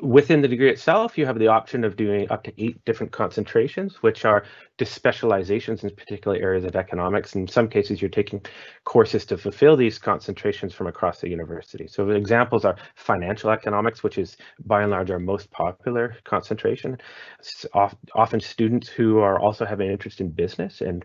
Within the degree itself, you have the option of doing up to eight different concentrations, which are specializations in particular areas of economics. In some cases, you're taking courses to fulfill these concentrations from across the university. So the examples are financial economics, which is by and large our most popular concentration. Often students who are also have an interest in business and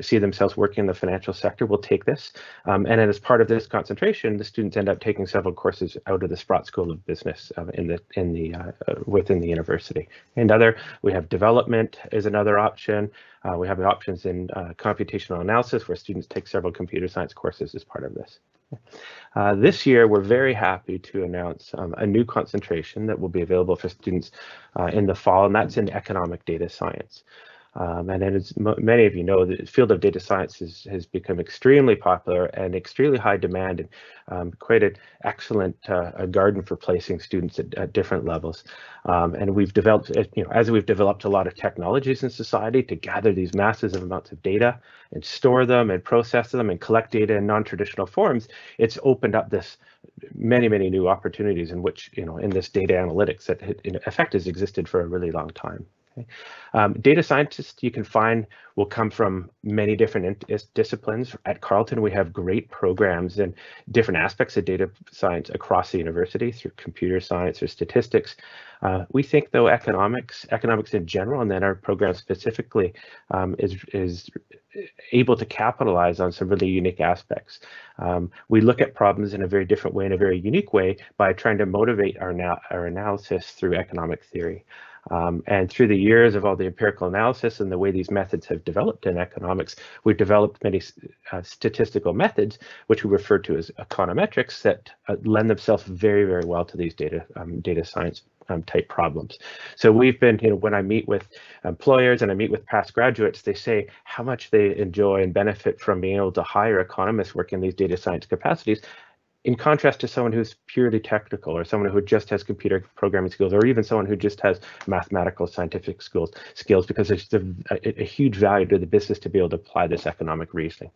see themselves working in the financial sector will take this. Um, and as part of this concentration, the students end up taking several courses out of the Sprott School of Business uh, in the in the uh, uh, within the university. And other, we have development is another option. Uh, we have options in uh, computational analysis where students take several computer science courses as part of this. Uh, this year, we're very happy to announce um, a new concentration that will be available for students uh, in the fall, and that's in economic data science. Um, and as many of you know, the field of data science is, has become extremely popular and extremely high demand and um, quite an excellent uh, garden for placing students at, at different levels. Um, and we've developed, you know, as we've developed a lot of technologies in society to gather these massive amounts of data and store them and process them and collect data in non-traditional forms, it's opened up this many, many new opportunities in which, you know, in this data analytics that in effect has existed for a really long time. Um, data scientists you can find will come from many different disciplines. At Carleton, we have great programs in different aspects of data science across the university through computer science or statistics. Uh, we think though economics, economics in general, and then our program specifically um, is, is able to capitalize on some really unique aspects. Um, we look at problems in a very different way, in a very unique way, by trying to motivate our, our analysis through economic theory. Um, and through the years of all the empirical analysis and the way these methods have developed in economics, we've developed many uh, statistical methods, which we refer to as econometrics, that uh, lend themselves very, very well to these data um, data science um, type problems. So we've been, you know, when I meet with employers and I meet with past graduates, they say how much they enjoy and benefit from being able to hire economists working in these data science capacities in contrast to someone who's purely technical or someone who just has computer programming skills or even someone who just has mathematical scientific skills skills because it's a, a, a, huge value to the business to be able to apply this economic reasoning.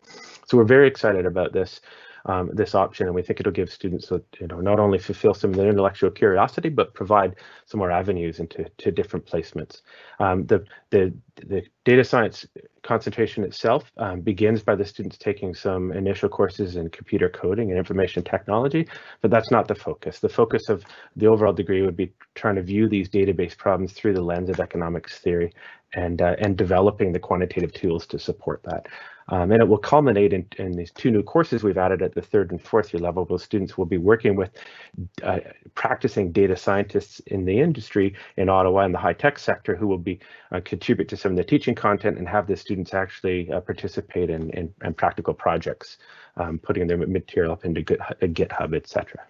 So we're very excited about this um, this option, and we think it'll give students, you know, not only fulfill some of their intellectual curiosity, but provide some more avenues into to different placements. Um, the the the data science concentration itself um, begins by the students taking some initial courses in computer coding and information technology, but that's not the focus. The focus of the overall degree would be trying to view these database problems through the lens of economics theory and uh, and developing the quantitative tools to support that. Um, and it will culminate in, in, these two new courses we've added at the third and fourth year level, where students will be working with uh, practicing data scientists in the industry in Ottawa and the high tech sector who will be uh, contribute to some of the teaching content and have the students actually uh, participate in, in, in, practical projects, um, putting their material up into GitHub, etc.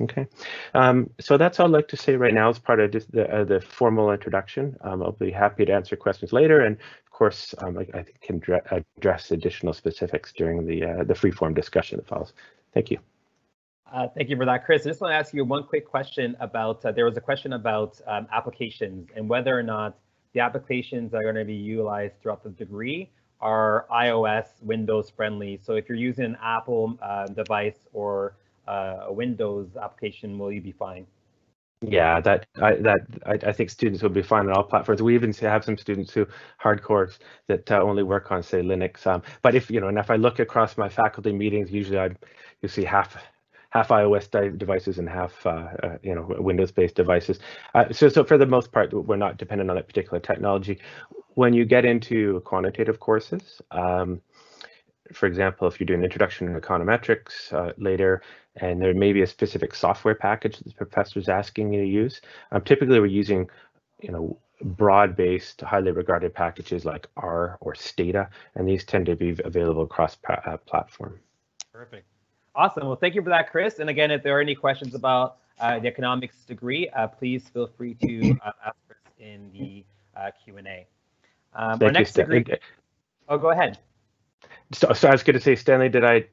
Okay, um, so that's all I'd like to say right now as part of the, uh, the formal introduction. Um, I'll be happy to answer questions later, and course, um, I, I, can address additional specifics during the uh, the free-form discussion that follows. Thank you. Uh, thank you for that, Chris. I just want to ask you one quick question about, uh, there was a question about um, applications and whether or not the applications that are going to be utilized throughout the degree are iOS, Windows friendly. So if you're using an Apple uh, device or uh, a Windows application, will you be fine? Yeah, that I that I, I think students will be fine on all platforms. We even have some students who hardcores that uh, only work on say Linux. Um, but if you know, and if I look across my faculty meetings, usually I you see half half iOS devices and half uh, uh, you know Windows-based devices. Uh, so so for the most part, we're not dependent on that particular technology. When you get into quantitative courses. Um, for example, if you're doing introduction to econometrics uh, later, and there may be a specific software package that the professor is asking you to use, um, typically we're using, you know, broad-based, highly regarded packages like R or Stata, and these tend to be available across uh, platform. Perfect. Awesome. Well, thank you for that, Chris. And again, if there are any questions about uh, the economics degree, uh, please feel free to uh, ask Chris in the uh, Q&A. Um, our next degree. Oh, go ahead. So, so I was going to say, Stanley, did I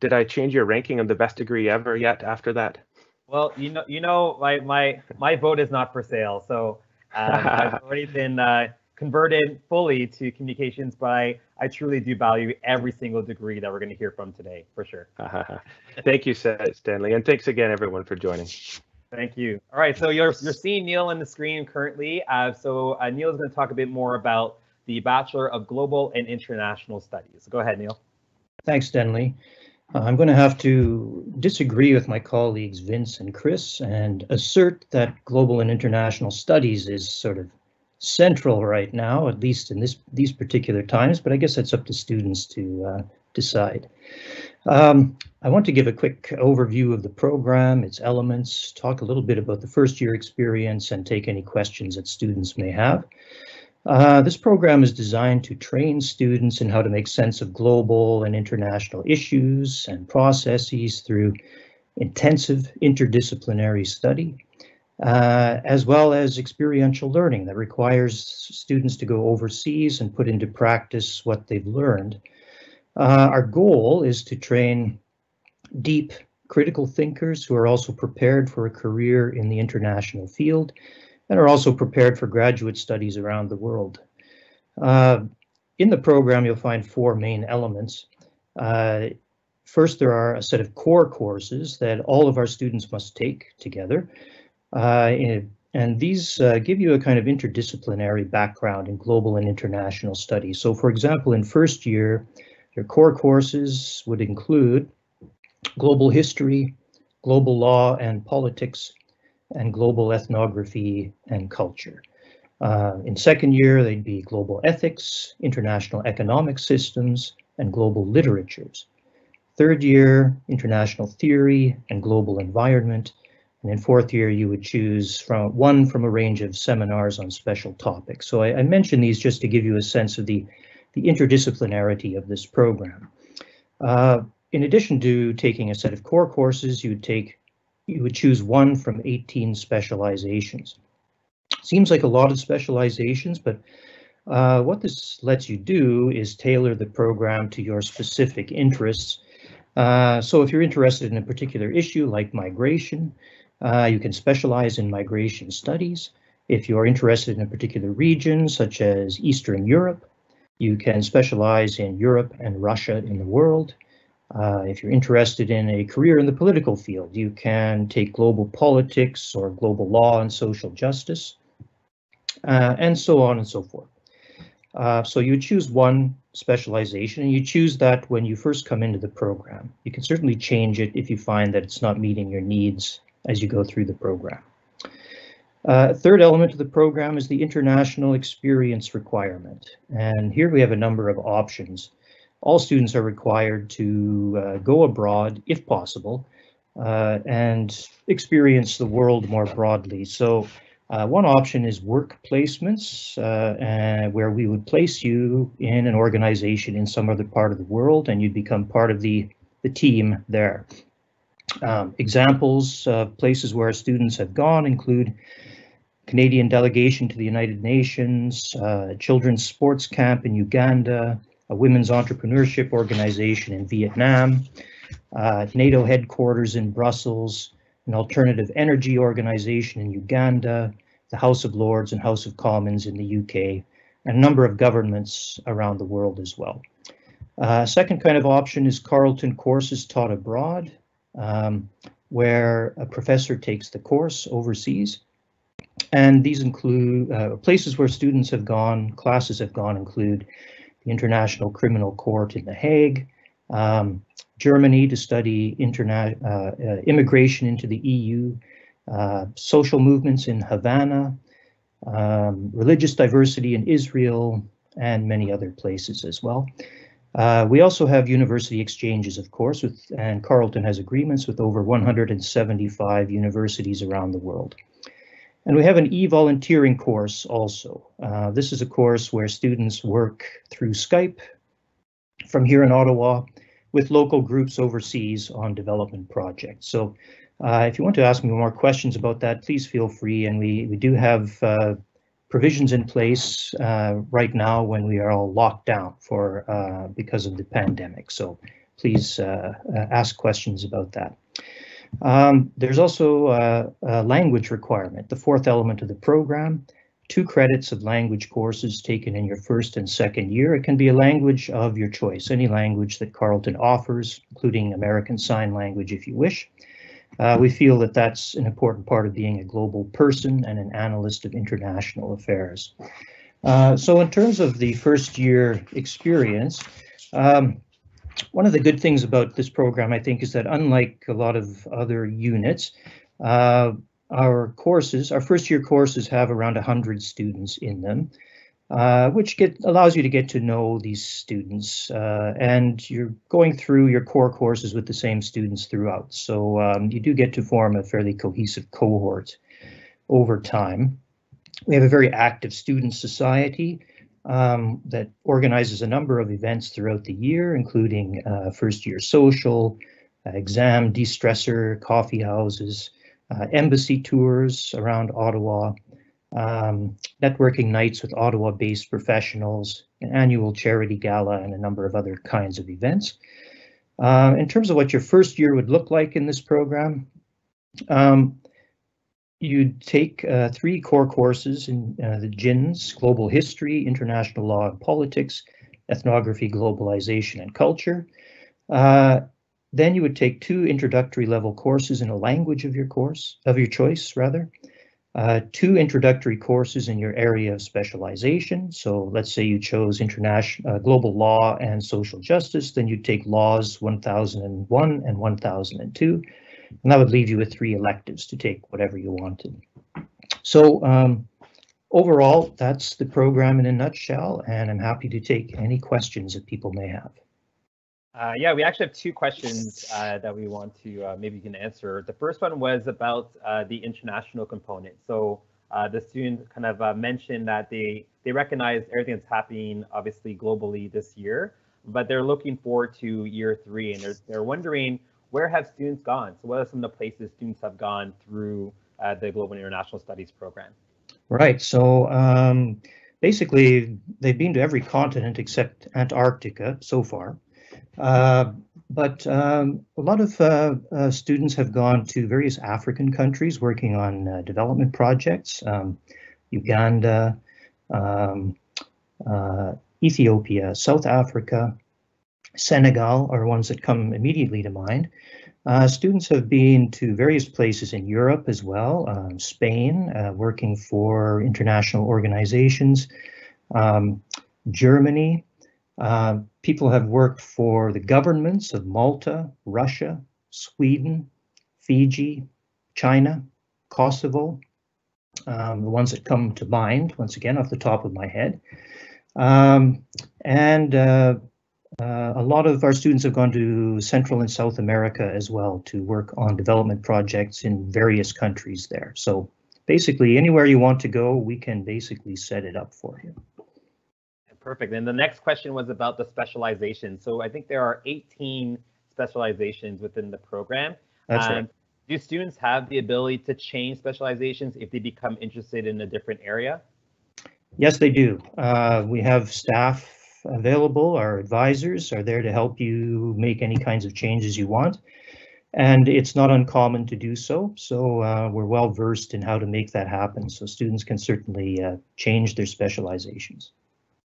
did I change your ranking of the best degree ever yet after that? Well, you know, you know, my my my vote is not for sale, so um, I've already been uh, converted fully to communications, but I, I truly do value every single degree that we're going to hear from today, for sure. Thank you, Stanley, and thanks again, everyone, for joining. Thank you. All right, so you're you're seeing Neil on the screen currently. Uh, so uh, Neil is going to talk a bit more about the Bachelor of Global and International Studies. Go ahead, Neil. Thanks, Stanley. Uh, I'm going to have to disagree with my colleagues Vince and Chris and assert that global and international studies is sort of central right now, at least in this these particular times, but I guess that's up to students to uh, decide. Um, I want to give a quick overview of the program, its elements, talk a little bit about the first year experience and take any questions that students may have. Uh, this program is designed to train students in how to make sense of global and international issues and processes through intensive interdisciplinary study. uh, as well as experiential learning that requires students to go overseas and put into practice what they've learned. Uh, our goal is to train deep critical thinkers who are also prepared for a career in the international field and are also prepared for graduate studies around the world. Uh, in the program, you'll find four main elements. Uh, first, there are a set of core courses that all of our students must take together. Uh, and these uh, give you a kind of interdisciplinary background in global and international studies. So for example, in first year, your core courses would include global history, global law and politics, and global ethnography and culture. Uh, in second year, they'd be global ethics, international economic systems, and global literatures. Third year, international theory and global environment. And in fourth year, you would choose from one from a range of seminars on special topics. So I, I mention these just to give you a sense of the, the interdisciplinarity of this program. Uh, in addition to taking a set of core courses, you would take you would choose one from 18 specializations. Seems like a lot of specializations, but uh, what this lets you do is tailor the program to your specific interests. Uh, so if you're interested in a particular issue like migration, uh, you can specialize in migration studies. If you're interested in a particular region, such as Eastern Europe, you can specialize in Europe and Russia in the world. Uh, if you're interested in a career in the political field, you can take global politics or global law and social justice, uh, and so on and so forth. Uh, so you choose one specialization and you choose that when you first come into the program. You can certainly change it if you find that it's not meeting your needs as you go through the program. Uh, third element of the program is the international experience requirement. And here we have a number of options all students are required to uh, go abroad if possible uh, and experience the world more broadly. So uh, one option is work placements, uh, where we would place you in an organization in some other part of the world and you'd become part of the, the team there. Um, examples of places where students have gone include Canadian delegation to the United Nations, uh, children's sports camp in Uganda, a women's entrepreneurship organization in Vietnam, uh, NATO headquarters in Brussels, an alternative energy organization in Uganda, the House of Lords and House of Commons in the UK, and a number of governments around the world as well. Uh, second kind of option is Carleton courses taught abroad, um, where a professor takes the course overseas. And these include uh, places where students have gone, classes have gone include the International Criminal Court in The Hague, um, Germany to study uh, uh, immigration into the EU, uh, social movements in Havana, um, religious diversity in Israel, and many other places as well. Uh, we also have university exchanges, of course, with, and Carleton has agreements with over 175 universities around the world. And we have an e-volunteering course also. Uh, this is a course where students work through Skype from here in Ottawa with local groups overseas on development projects. So uh, if you want to ask me more questions about that, please feel free. And we, we do have uh, provisions in place uh, right now when we are all locked down for uh, because of the pandemic. So please uh, ask questions about that. Um, there's also a, a, language requirement, the fourth element of the program, two credits of language courses taken in your first and second year. It can be a language of your choice, any language that Carleton offers, including American Sign Language if you wish. Uh, we feel that that's an important part of being a global person and an analyst of international affairs. Uh, so in terms of the first year experience, um, one of the good things about this program, I think, is that unlike a lot of other units, uh, our courses, our first year courses have around 100 students in them, uh, which get allows you to get to know these students uh, and you're going through your core courses with the same students throughout. So um, you do get to form a fairly cohesive cohort over time. We have a very active student society um, that organizes a number of events throughout the year, including uh, first year social, uh, exam de-stressor, coffee houses, uh, embassy tours around Ottawa, um, networking nights with Ottawa-based professionals, an annual charity gala, and a number of other kinds of events. Uh, in terms of what your first year would look like in this program, um, you'd take uh, three core courses in uh, the GINS, Global History, International Law and Politics, Ethnography, Globalization and Culture. Uh, then you would take two introductory level courses in a language of your course, of your choice rather. Uh, two introductory courses in your area of specialization. So let's say you chose international uh, global law and social justice, then you'd take laws 1001 and 1002, and that would leave you with three electives to take whatever you wanted. So um, overall, that's the program in a nutshell, and I'm happy to take any questions that people may have. Uh, yeah, we actually have two questions uh, that we want to uh, maybe you can answer. The first one was about uh, the international component. So uh, the student kind of uh, mentioned that they they recognize everything that's happening obviously globally this year, but they're looking forward to year three and they're they're wondering where have students gone? So what are some of the places students have gone through the Global International Studies program? Right. So um, basically, they've been to every continent except Antarctica so far. Uh, but um, a lot of uh, uh, students have gone to various African countries working on uh, development projects. Um, Uganda, um, uh, Ethiopia, South Africa, Senegal are ones that come immediately to mind. Uh, students have been to various places in Europe as well, um, Spain, working for international organizations, um, Germany, uh, people have worked for the governments of Malta, Russia, Sweden, Fiji, China, Kosovo, um, the ones that come to mind, once again, off the top of my head. Um, and uh, a lot of our students have gone to Central and South America as well to work on development projects in various countries there. So basically, anywhere you want to go, we can basically set it up for you. Perfect. And the next question was about the specialization. So I think there are 18 specializations within the program. That's um, right. Do students have the ability to change specializations if they become interested in a different area? Yes, they do. Uh, we have staff available. Our advisors are there to help you make any kinds of changes you want. And it's not uncommon to do so. So uh, we're well versed in how to make that happen. So students can certainly uh, change their specializations.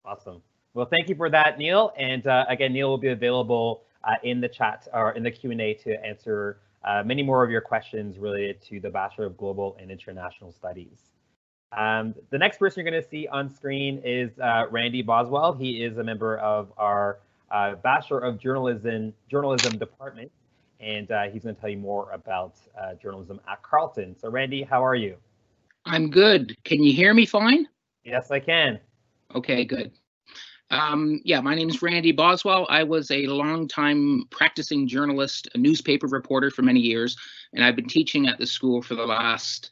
Awesome. Well, thank you for that, Neil. And uh, again, Neil will be available uh, in the chat or in the Q&A to answer uh, many more of your questions related to the Bachelor of Global and International Studies. Um, the next person you're going to see on screen is uh, Randy Boswell. He is a member of our uh, Bachelor of Journalism Journalism Department, and uh, he's going to tell you more about journalism at Carleton. So, Randy, how are you? I'm good. Can you hear me fine? Yes, I can. Okay, good. Um, yeah, my name is Randy Boswell. I was a long-time practicing journalist, a newspaper reporter for many years, and I've been teaching at the school for the last,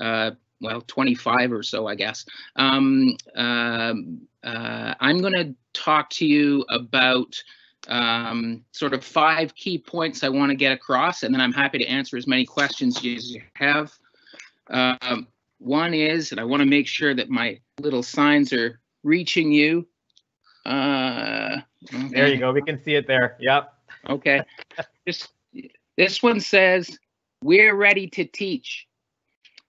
uh, well, 25 or so, I guess. Um, uh, uh, I'm going to talk to you about um, sort of five key points I want to get across, and then I'm happy to answer as many questions as you have. Um, one is, and I want to make sure that my little signs are reaching you. Uh, okay. There you go. We can see it there. Yep. Okay. this this one says we're ready to teach.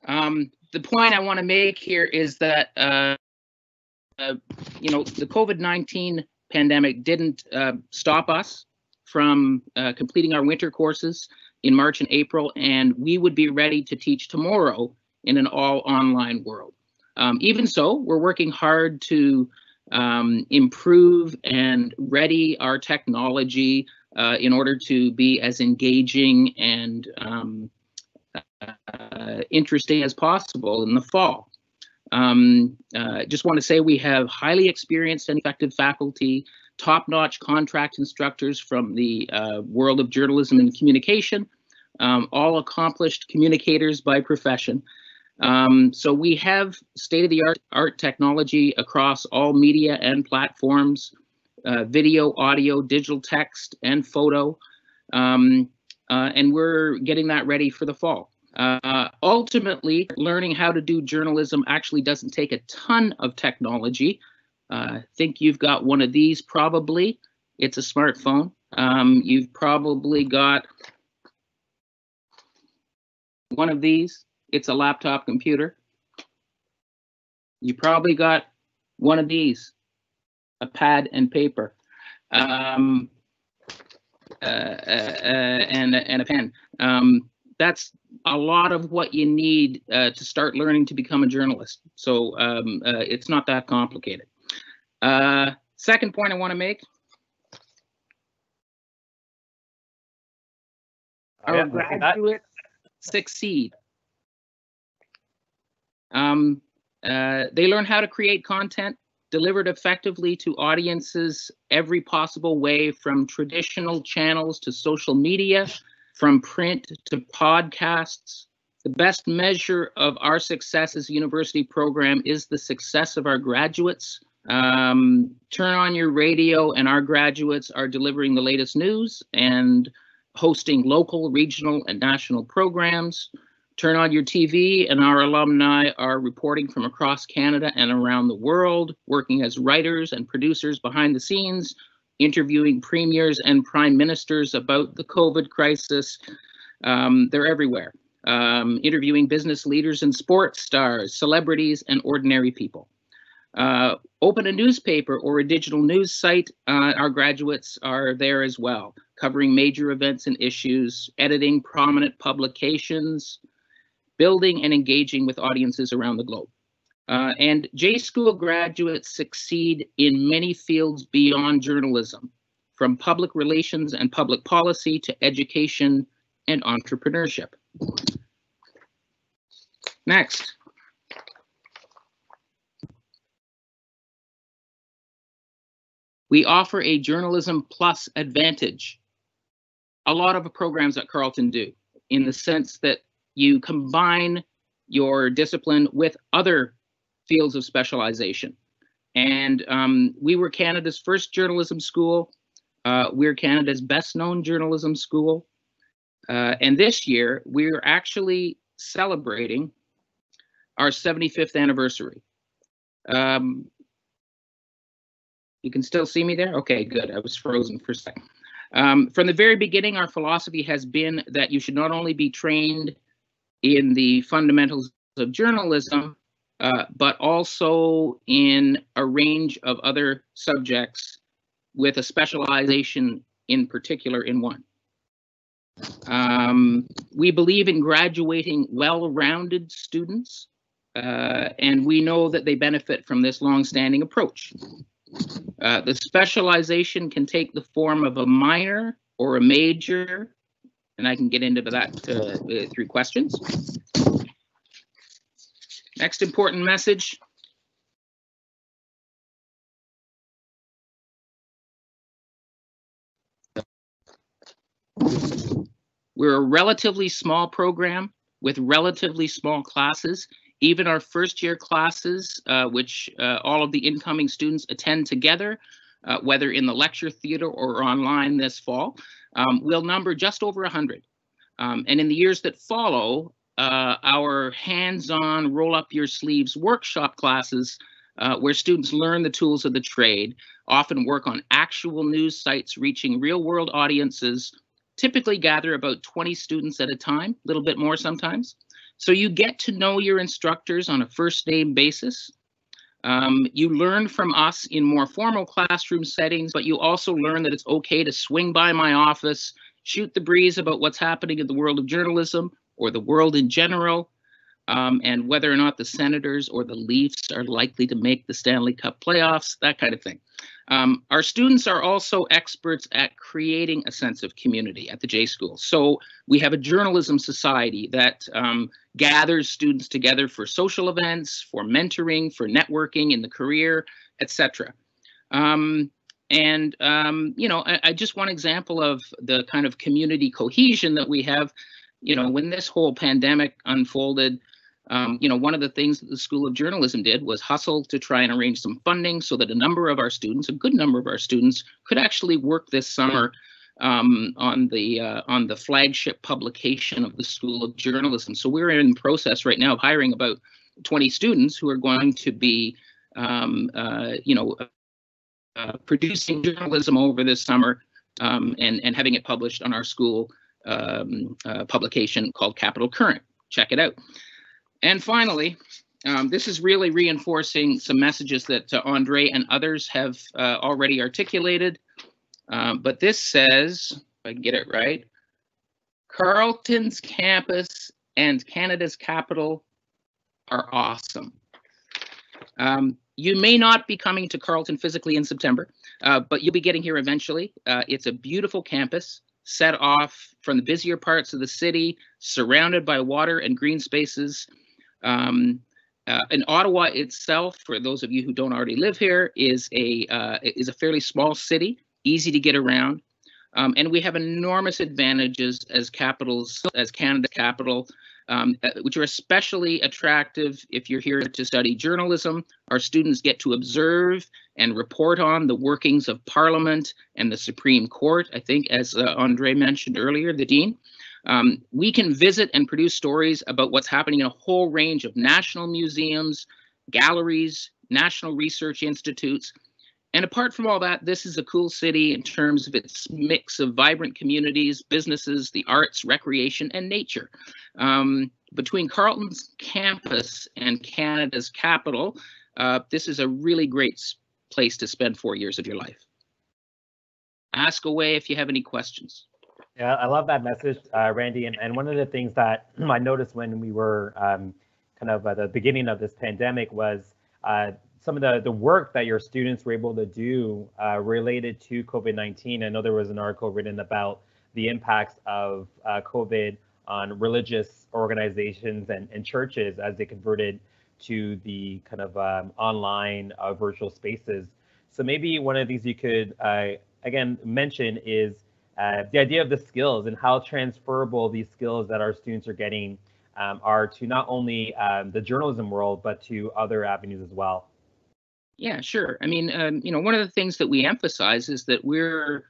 Um, the point I want to make here is that uh, uh, you know the COVID nineteen pandemic didn't uh, stop us from uh, completing our winter courses in March and April, and we would be ready to teach tomorrow in an all online world. Um, even so, we're working hard to um, improve and ready our technology uh, in order to be as engaging and um, uh, interesting as possible in the fall. Um, uh, just want to say we have highly experienced and effective faculty, top-notch contract instructors from the uh, world of journalism and communication, um, all accomplished communicators by profession. Um, so we have state-of-the-art art technology across all media and platforms, uh, video, audio, digital text, and photo. Um, uh, and we're getting that ready for the fall. Uh, ultimately, learning how to do journalism actually doesn't take a ton of technology. Uh, I think you've got one of these probably. It's a smartphone. Um, you've probably got one of these. It's a laptop computer. You probably got one of these, a pad and paper, um, uh, uh, uh, and, and a pen. Um, that's a lot of what you need uh, to start learning to become a journalist. So um, uh, it's not that complicated. Uh, second point I want to make. Our I see that. graduates succeed. Um, uh, they learn how to create content delivered effectively to audiences every possible way from traditional channels to social media, from print to podcasts. The best measure of our success as a university program is the success of our graduates. Um, turn on your radio, and our graduates are delivering the latest news and hosting local, regional, and national programs. Turn on your TV, and our alumni are reporting from across Canada and around the world, working as writers and producers behind the scenes, interviewing premiers and prime ministers about the COVID crisis. Um, they're everywhere. Um, interviewing business leaders and sports stars, celebrities, and ordinary people. Uh, open a newspaper or a digital news site. Uh, our graduates are there as well, covering major events and issues, editing prominent publications, building and engaging with audiences around the globe. Uh, and J School graduates succeed in many fields beyond journalism, from public relations and public policy to education and entrepreneurship. Next. We offer a journalism plus advantage. A lot of the programs at Carleton do, in the sense that you combine your discipline with other fields of specialization. And um, we were Canada's first journalism school. Uh, we're Canada's best known journalism school. Uh, and this year, we're actually celebrating our 75th anniversary. Um, you can still see me there? Okay, good. I was frozen for a second. Um, from the very beginning, our philosophy has been that you should not only be trained in the fundamentals of journalism, uh, but also in a range of other subjects with a specialization in particular in one. Um, we believe in graduating well-rounded students, uh, and we know that they benefit from this long-standing approach. Uh, the specialization can take the form of a minor or a major, and I can get into that uh, through questions. Next important message. We're a relatively small program with relatively small classes. Even our first year classes, uh, which uh, all of the incoming students attend together, uh, whether in the lecture theater or online this fall, um, will number just over 100. Um, and in the years that follow, uh, our hands-on roll up your sleeves workshop classes uh, where students learn the tools of the trade, often work on actual news sites reaching real world audiences, typically gather about 20 students at a time, a little bit more sometimes. So you get to know your instructors on a first name basis. Um, you learn from us in more formal classroom settings, but you also learn that it's okay to swing by my office, shoot the breeze about what's happening in the world of journalism or the world in general, um, and whether or not the Senators or the Leafs are likely to make the Stanley Cup playoffs, that kind of thing. Um, our students are also experts at creating a sense of community at the J School. So we have a journalism society that um, gathers students together for social events, for mentoring, for networking in the career, etc. Um, and um, you know, I, I just one example of the kind of community cohesion that we have. You know, when this whole pandemic unfolded, um, you know, one of the things that the School of Journalism did was hustle to try and arrange some funding so that a number of our students, a good number of our students, could actually work this summer um, on the uh, on the flagship publication of the School of Journalism. So we're in process right now of hiring about 20 students who are going to be, um, uh, you know, uh, producing journalism over this summer um, and and having it published on our school um, uh, publication called Capital Current. Check it out. And finally, um, this is really reinforcing some messages that uh, Andre and others have uh, already articulated. Um, but this says, if I can get it right, Carleton's campus and Canada's capital are awesome. Um, you may not be coming to Carleton physically in September, uh, but you'll be getting here eventually. Uh, it's a beautiful campus set off from the busier parts of the city, surrounded by water and green spaces. Um, uh, and Ottawa itself, for those of you who don't already live here, is a uh, is a fairly small city, easy to get around, um, and we have enormous advantages as capitals, as Canada capital, um, uh, which are especially attractive if you're here to study journalism. Our students get to observe and report on the workings of Parliament and the Supreme Court. I think, as uh, Andre mentioned earlier, the dean. Um, we can visit and produce stories about what's happening in a whole range of national museums, galleries, national research institutes. And apart from all that, this is a cool city in terms of its mix of vibrant communities, businesses, the arts, recreation, and nature. Um, between Carleton's campus and Canada's capital, uh, this is a really great place to spend four years of your life. Ask away if you have any questions. Yeah, I love that message, uh, Randy. And, and one of the things that I noticed when we were um, kind of at the beginning of this pandemic was uh, some of the, the work that your students were able to do uh, related to COVID-19. I know there was an article written about the impacts of uh, COVID on religious organizations and, and churches as they converted to the kind of um, online uh, virtual spaces. So maybe one of these you could, uh, again, mention is uh, the idea of the skills and how transferable these skills that our students are getting um, are to not only um, the journalism world, but to other avenues as well. Yeah, sure. I mean, um, you know, one of the things that we emphasize is that we're,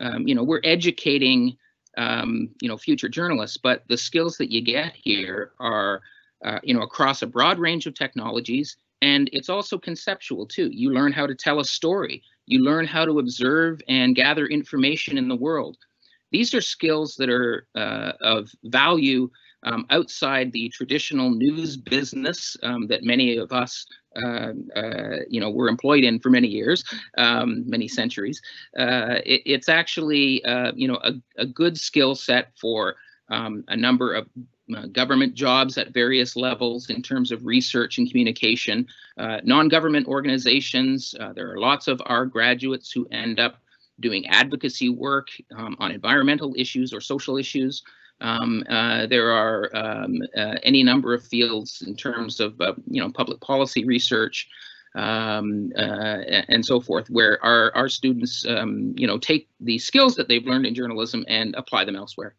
um, you know, we're educating, um, you know, future journalists, but the skills that you get here are, uh, you know, across a broad range of technologies, and it's also conceptual too. You learn how to tell a story. You learn how to observe and gather information in the world. These are skills that are uh, of value um, outside the traditional news business um, that many of us, uh, uh, you know, were employed in for many years, um, many centuries. Uh, it, it's actually, uh, you know, a, a good skill set for um, a number of uh, government jobs at various levels in terms of research and communication, uh, non-government organizations. There are lots of our graduates who end up doing advocacy work um, on environmental issues or social issues. Um, uh, there are um, uh, any number of fields in terms of uh, you know public policy research um, and so forth, where our our students um, you know take the skills that they've learned in journalism and apply them elsewhere.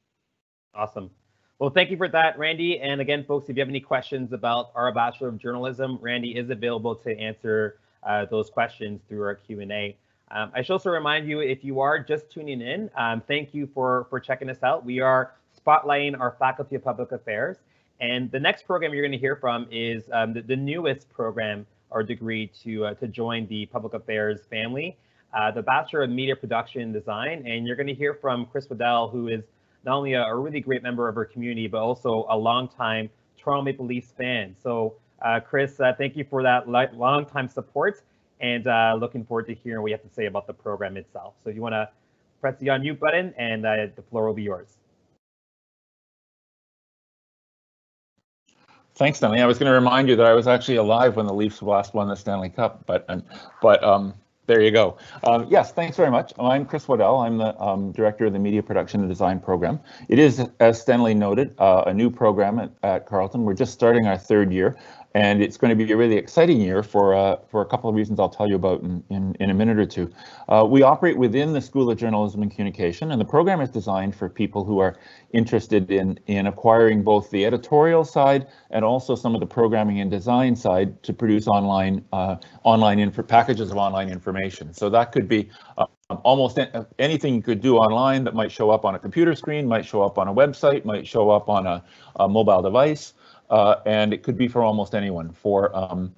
Awesome. Well, thank you for that, Randy. And again, folks, if you have any questions about our Bachelor of Journalism, Randy is available to answer uh, those questions through our Q&A. Um, I should also remind you, if you are just tuning in, um, thank you for, for checking us out. We are spotlighting our Faculty of Public Affairs. And the next program you're going to hear from is um, the, the, newest program or degree to, uh, to join the Public Affairs family, uh, the Bachelor of Media Production and Design. And you're going to hear from Chris Waddell, who is not only a, a, really great member of our community, but also a longtime Toronto Maple Leafs fan. So, uh, Chris, uh, thank you for that long time support and uh, looking forward to hearing what you have to say about the program itself. So, if you want to press the unmute button, and uh, the floor will be yours. Thanks, Stanley. I was going to remind you that I was actually alive when the Leafs last won the Stanley Cup, but um, but um, there you go. Um, yes, thanks very much. I'm Chris Waddell. I'm the um, director of the Media Production and Design program. It is, as Stanley noted, uh, a new program at, at, Carleton. We're just starting our third year. And it's going to be a really exciting year for uh, for a couple of reasons I'll tell you about in, in, in a minute or two. Uh, we operate within the School of Journalism and Communication, and the program is designed for people who are interested in, in acquiring both the editorial side and also some of the programming and design side to produce online uh, online info packages of online information. So that could be uh, almost anything you could do online that might show up on a computer screen, might show up on a website, might show up on a, a mobile device uh, and it could be for almost anyone, for um,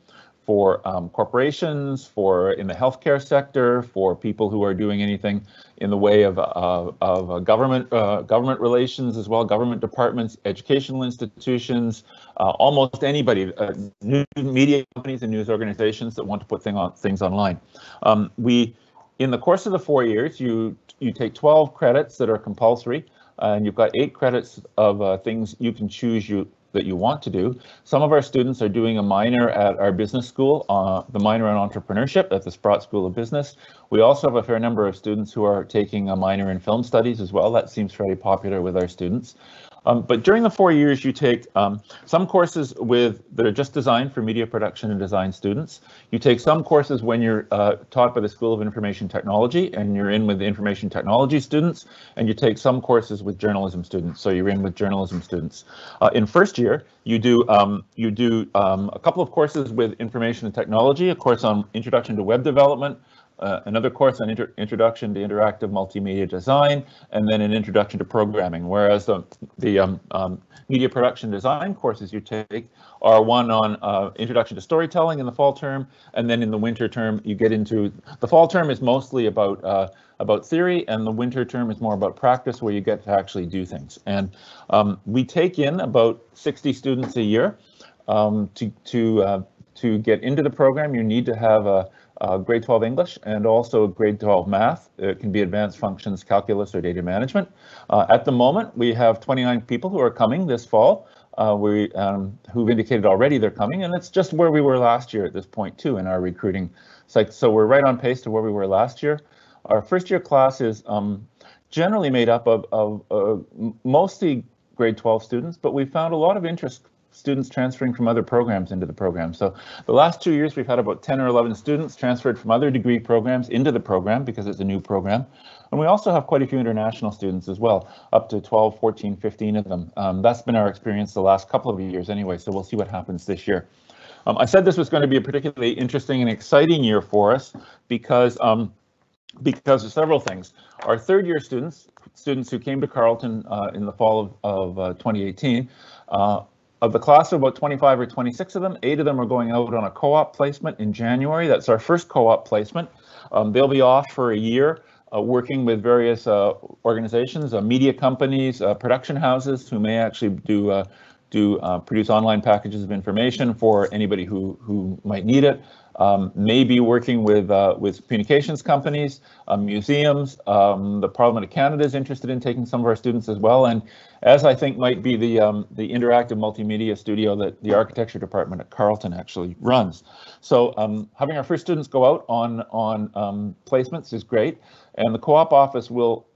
for um, corporations, for in the healthcare sector, for people who are doing anything in the way of uh, of uh, government uh, government relations as well, government departments, educational institutions, uh, almost anybody, uh, news media companies and news organizations that want to put thing on, things online. Um, we, in the course of the four years, you you take 12 credits that are compulsory, and you've got eight credits of things you can choose you that you want to do. Some of our students are doing a minor at our business school, uh, the minor in entrepreneurship at the Sprott School of Business. We also have a fair number of students who are taking a minor in film studies as well. That seems fairly popular with our students. Um, but during the four years, you take um, some courses with that are just designed for media production and design students. You take some courses when you're uh, taught by the School of Information Technology and you're in with the information technology students, and you take some courses with journalism students. So you're in with journalism students. Uh, in first year, you do um, you do um, a couple of courses with information and technology, a course on introduction to web development, uh, another course on inter introduction to interactive multimedia design, and then an introduction to programming. Whereas the, the um, um, media production design courses you take are one on uh, introduction to storytelling in the fall term, and then in the winter term you get into the fall term is mostly about uh, about theory, and the winter term is more about practice, where you get to actually do things. And um, we take in about 60 students a year. Um, to to uh, to get into the program, you need to have a uh, grade 12 English and also grade 12 math. It can be advanced functions, calculus, or data management. Uh, at the moment, we have 29 people who are coming this fall. Uh, we um, who've indicated already they're coming, and it's just where we were last year at this point too in our recruiting cycle. So we're right on pace to where we were last year. Our first year class is um, generally made up of, of uh, mostly grade 12 students, but we found a lot of interest students transferring from other programs into the program. So the last two years, we've had about 10 or 11 students transferred from other degree programs into the program because it's a new program. And we also have quite a few international students as well, up to 12, 14, 15 of them. Um, that's been our experience the last couple of years anyway, so we'll see what happens this year. Um, I said this was going to be a particularly interesting and exciting year for us because um, because of several things. Our third year students, students who came to Carleton uh, in the fall of, of uh, 2018, uh, of the class of about 25 or 26 of them, eight of them are going out on a co-op placement in January. That's our first co-op placement. Um, they'll be off for a year uh, working with various uh, organizations, uh, media companies, uh, production houses who may actually do uh, do uh, produce online packages of information for anybody who who might need it um, maybe working with uh, with communications companies, uh, museums. Um, the Parliament of Canada is interested in taking some of our students as well, and as I think might be the um, the interactive multimedia studio that the architecture department at Carleton actually runs. So um, having our first students go out on on um, placements is great, and the co-op office will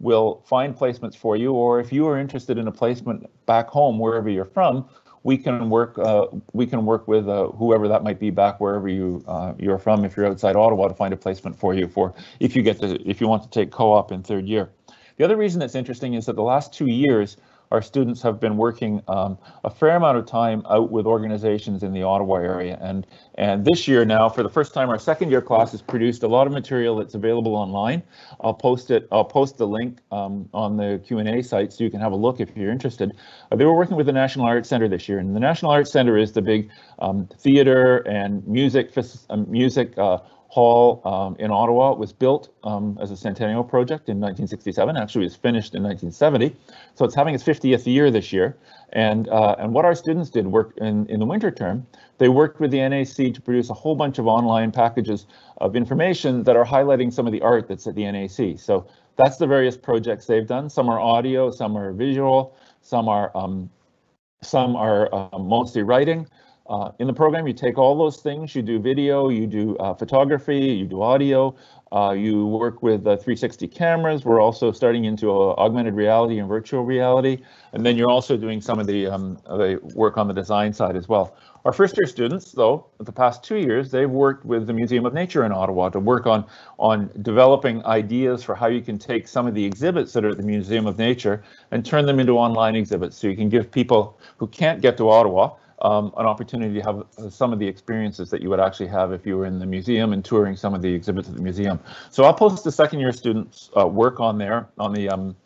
will find placements for you, or if you are interested in a placement back home, wherever you're from, we can work uh, we can work with uh, whoever that might be back wherever you uh, you're from if you're outside Ottawa to find a placement for you for if you get to if you want to take co-op in third year. The other reason that's interesting is that the last two years our students have been working um, a fair amount of time out with organizations in the Ottawa area. And, and this year now, for the first time, our second year class has produced a lot of material that's available online. I'll post it, I'll post the link um, on the Q&A site so you can have a look if you're interested. Uh, they were working with the National Arts Centre this year, and the National Arts Centre is the big um, theater and music, uh, music uh, Hall um, in Ottawa was built um, as a centennial project in 1967. Actually, it was finished in 1970. So it's having its 50th year this year. And uh, and what our students did work in, in the winter term, they worked with the NAC to produce a whole bunch of online packages of information that are highlighting some of the art that's at the NAC. So that's the various projects they've done. Some are audio, some are visual, some are um, some are uh, mostly writing. Uh, in the program, you take all those things, you do video, you do uh, photography, you do audio, Uh, you work with uh, 360 cameras. We're also starting into uh, augmented reality and virtual reality. And then you're also doing some of the, um, the work on the design side as well. Our first year students, though, the past two years, they've worked with the Museum of Nature in Ottawa to work on, on developing ideas for how you can take some of the exhibits that are at the Museum of Nature and turn them into online exhibits. So you can give people who can't get to Ottawa um, an opportunity to have some of the experiences that you would actually have if you were in the museum and touring some of the exhibits at the museum. So I'll post the second year students uh, work on there on the um,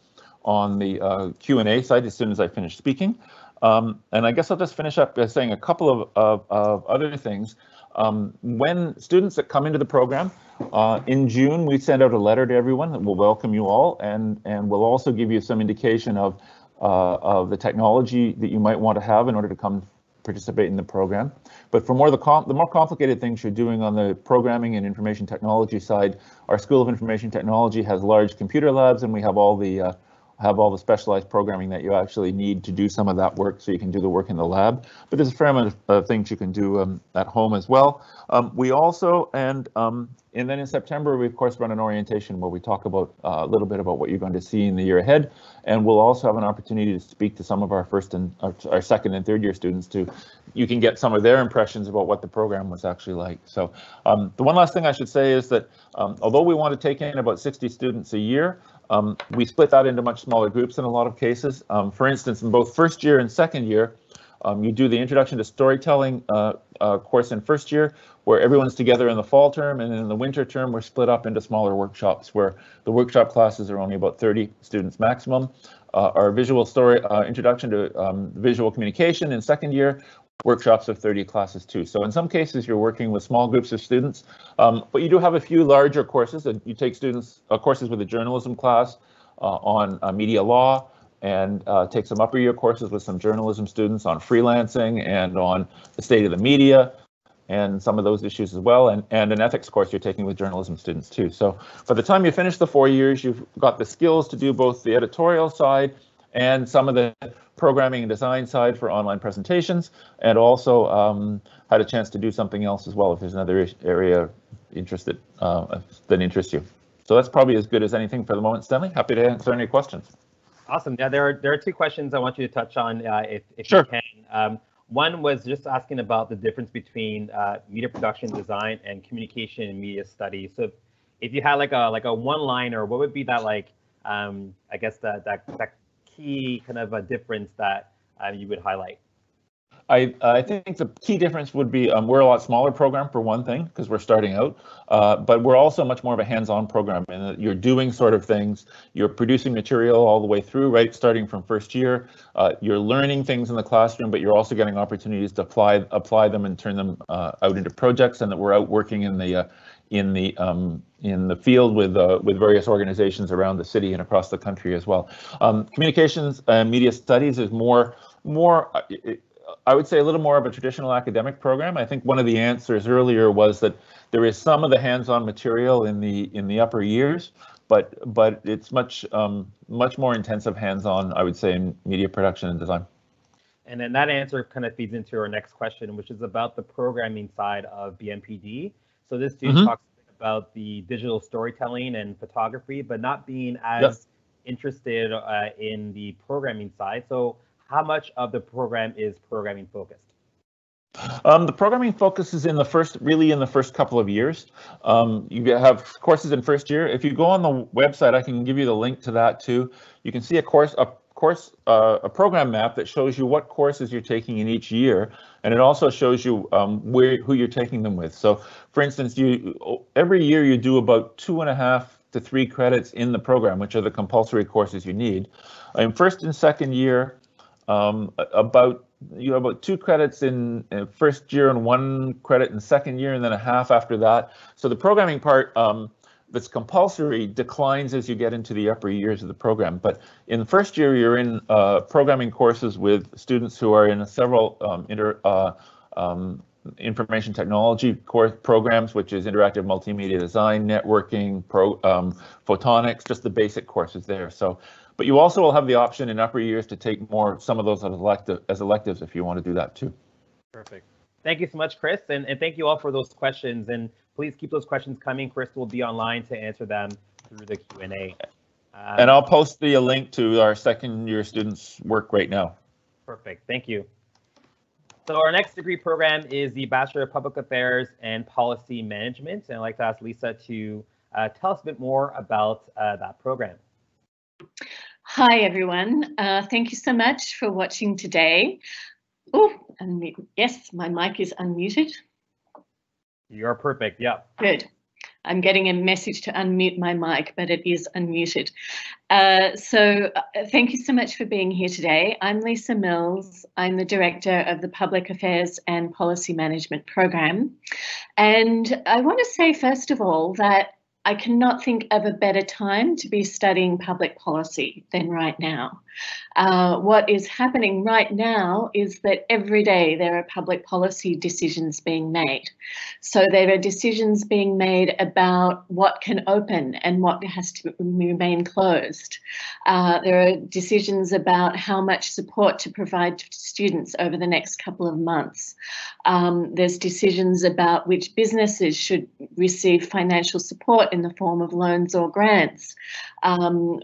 on the uh, Q&A site as soon as I finish speaking. Um, and I guess I'll just finish up by saying a couple of, of, of other things. Um, when students that come into the program, uh, in June, we send out a letter to everyone that will welcome you all and, and we'll also give you some indication of, uh, of the technology that you might want to have in order to come participate in the program. But for more the, the more complicated things you're doing on the programming and information technology side, our School of Information Technology has large computer labs and we have all the uh, have all the specialized programming that you actually need to do some of that work so you can do the work in the lab. But there's a fair amount of uh, things you can do um, at home as well. Um, we also, and um, and then in September, we of course run an orientation where we talk about uh, a little bit about what you're going to see in the year ahead. And we'll also have an opportunity to speak to some of our first and our, our second and third year students to, you can get some of their impressions about what the program was actually like. So um, the one last thing I should say is that um, although we want to take in about 60 students a year, um, we split that into much smaller groups in a lot of cases. Um, for instance, in both first year and second year, um, you do the introduction to storytelling uh, uh, course in first year, where everyone's together in the fall term, and then in the winter term, we're split up into smaller workshops, where the workshop classes are only about 30 students maximum. Uh, our visual story uh, introduction to um, visual communication in second year, workshops of 30 classes too. So in some cases, you're working with small groups of students, um, but you do have a few larger courses and you take students uh, courses with a journalism class uh, on media law, and uh, take some upper year courses with some journalism students on freelancing and on the state of the media and some of those issues as well, and, and an ethics course you're taking with journalism students too. So by the time you finish the four years, you've got the skills to do both the editorial side and some of the programming and design side for online presentations, and also um, had a chance to do something else as well if there's another area interested uh, that interests you. So that's probably as good as anything for the moment, Stanley. Happy to answer any questions. Awesome. Yeah, there are there are two questions I want you to touch on, uh, if if sure. you can. Um, one was just asking about the difference between uh, media production design and communication and media studies. So, if, if you had like a like a one liner, what would be that like? Um, I guess that that that key kind of a difference that uh, you would highlight. I, I think the key difference would be um, we're a lot smaller program for one thing because we're starting out, uh, but we're also much more of a hands-on program that you're doing sort of things, you're producing material all the way through, right, starting from first year. Uh, you're learning things in the classroom, but you're also getting opportunities to apply apply them and turn them uh, out into projects, and that we're out working in the uh, in the um, in the field with uh, with various organizations around the city and across the country as well. Um, communications and media studies is more more. I would say a little more of a traditional academic program. I think one of the answers earlier was that there is some of the hands-on material in the in the upper years, but but it's much um, much more intensive hands-on. I would say in media production and design. And then that answer kind of feeds into our next question, which is about the programming side of BMPD. So this dude mm-hmm. talks about the digital storytelling and photography, but not being as yep. interested uh, in the programming side. So how much of the program is programming focused? Um, the programming focuses in the first, really in the first couple of years. Um, you have courses in first year. If you go on the website, I can give you the link to that too. You can see a course, a course, uh, a program map that shows you what courses you're taking in each year, and it also shows you um, where who you're taking them with. So, for instance, you every year you do about two and a half to three credits in the program, which are the compulsory courses you need. In first and second year, um, about you have about two credits in, in, first year and one credit in second year and then a half after that. So the programming part um, that's compulsory declines as you get into the upper years of the program. But in the first year, you're in uh, programming courses with students who are in several um, inter, uh, um, information technology course programs, which is interactive multimedia design, networking, pro, um, photonics, just the basic courses there. So but you also will have the option in upper years to take more some of those as elective as electives if you want to do that too. Perfect. Thank you so much, Chris, and, and thank you all for those questions. And please keep those questions coming. Chris will be online to answer them through the Q&A. Um, And I'll post the link to our second year students' work right now. Perfect, thank you. So our next degree program is the Bachelor of Public Affairs and Policy Management. And I'd like to ask Lisa to uh, tell us a bit more about uh, that program. Hi, everyone. Uh, thank you so much for watching today. Oh. Yes, my mic is unmuted. You're perfect, yeah. Good. I'm getting a message to unmute my mic, but it is unmuted. Uh, so uh, thank you so much for being here today. I'm Lisa Mills. I'm the Director of the Public Affairs and Policy Management Program. And I want to say, first of all, that I cannot think of a better time to be studying public policy than right now. Uh, what is happening right now is that every day there are public policy decisions being made. So there are decisions being made about what can open and what has to remain closed. Uh, there are decisions about how much support to provide to students over the next couple of months. Um, there's decisions about which businesses should receive financial support in the form of loans or grants. Um,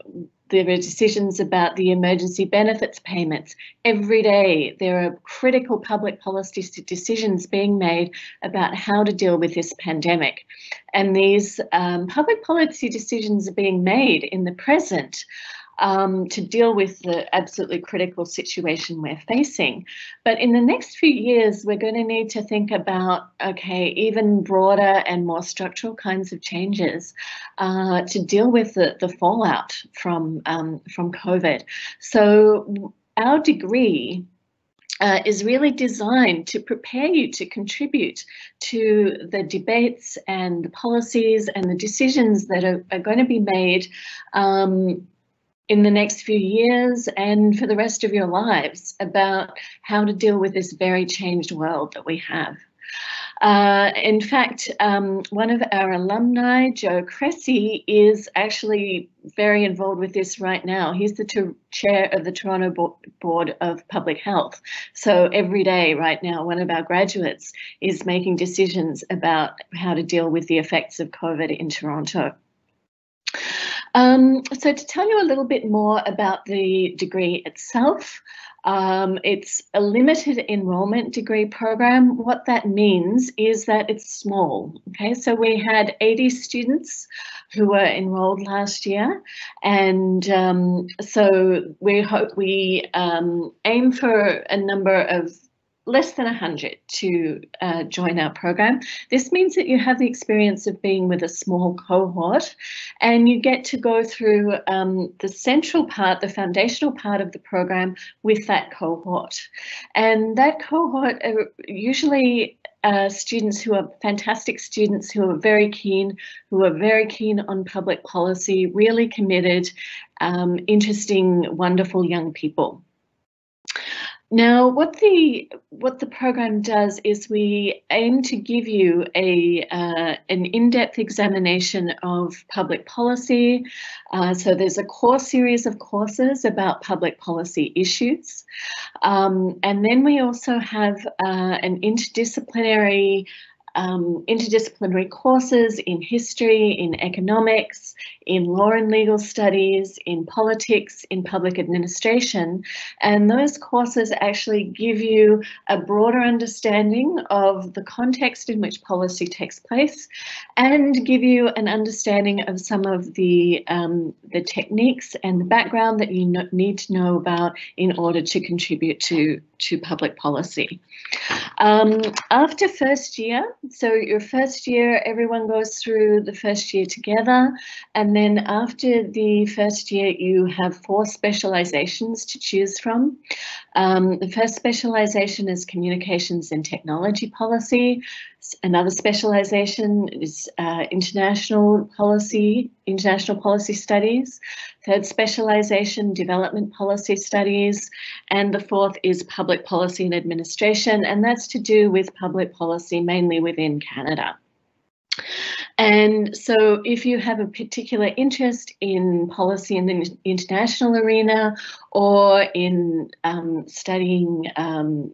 there are decisions about the emergency benefits payments. Every day, there are critical public policy decisions being made about how to deal with this pandemic. And these um, public policy decisions are being made in the present um, to deal with the absolutely critical situation we're facing. But in the next few years, we're going to need to think about, okay, even broader and more structural kinds of changes uh, to deal with the, the fallout from, um, from COVID. So our degree uh, is really designed to prepare you to contribute to the debates and the policies and the decisions that are, are going to be made um, in the next few years and for the rest of your lives about how to deal with this very changed world that we have. Uh, in fact, um, one of our alumni, Joe Cressy, is actually very involved with this right now. He's the chair of the Toronto Bo Board of Public Health. So every day right now, one of our graduates is making decisions about how to deal with the effects of COVID in Toronto. Um, so to tell you a little bit more about the degree itself, um, it's a limited enrollment degree program. What that means is that it's small. Okay, so we had 80 students who were enrolled last year, and um, so we hope we um, aim for a number of less than 100 to uh, join our program. This means that you have the experience of being with a small cohort and you get to go through um, the central part, the foundational part of the program with that cohort. And that cohort are usually uh, students who are fantastic students who are very keen, who are very keen on public policy, really committed, um, interesting, wonderful young people. Now, what the what the program does is we aim to give you a uh, an in-depth examination of public policy. Uh, so there's a core series of courses about public policy issues, um, and then we also have uh, an interdisciplinary um, interdisciplinary courses in history, in economics, in law and legal studies, in politics, in public administration. And those courses actually give you a broader understanding of the context in which policy takes place and give you an understanding of some of the, um, the techniques and the background that you need to know about in order to contribute to, to public policy. Um, after first year, so your first year, everyone goes through the first year together. And then after the first year, you have four specializations to choose from. Um, the first specialization is communications and technology policy. Another specialization is uh, international policy, international policy studies. Third specialization, development policy studies. And the fourth is public policy and administration. And that's to do with public policy mainly within Canada. And so if you have a particular interest in policy in the international arena or in um, studying um,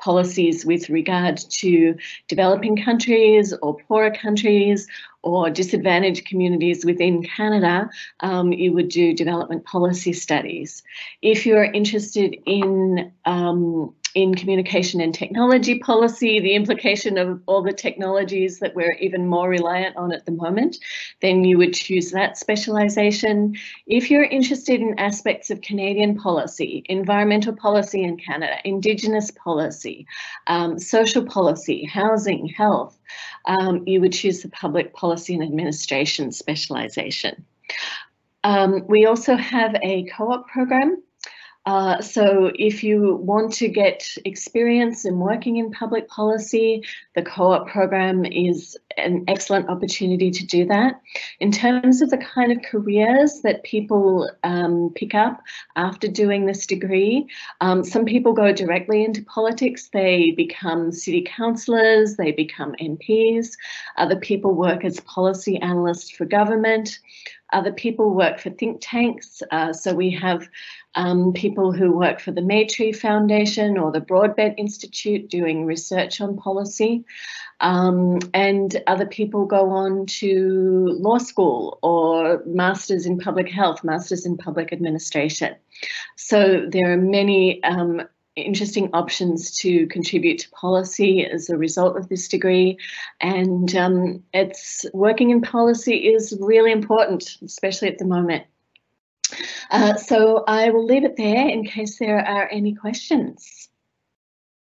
policies with regard to developing countries or poorer countries or disadvantaged communities within Canada, um, you would do development policy studies. If you're interested in um, in communication and technology policy, the implication of all the technologies that we're even more reliant on at the moment, then you would choose that specialization. If you're interested in aspects of Canadian policy, environmental policy in Canada, Indigenous policy, um, social policy, housing, health, um, you would choose the public policy and administration specialization. Um, we also have a co-op program uh, so if you want to get experience in working in public policy, the co-op program is an excellent opportunity to do that. In terms of the kind of careers that people um, pick up after doing this degree, um, some people go directly into politics. They become city councillors, they become MPs. Other people work as policy analysts for government. Other people work for think tanks. Uh, so we have um, people who work for the Maytree Foundation or the Broadbent Institute doing research on policy. Um, and other people go on to law school or masters in public health, masters in public administration. So there are many um, interesting options to contribute to policy as a result of this degree. And um, it's working in policy is really important, especially at the moment. Uh, so I will leave it there in case there are any questions.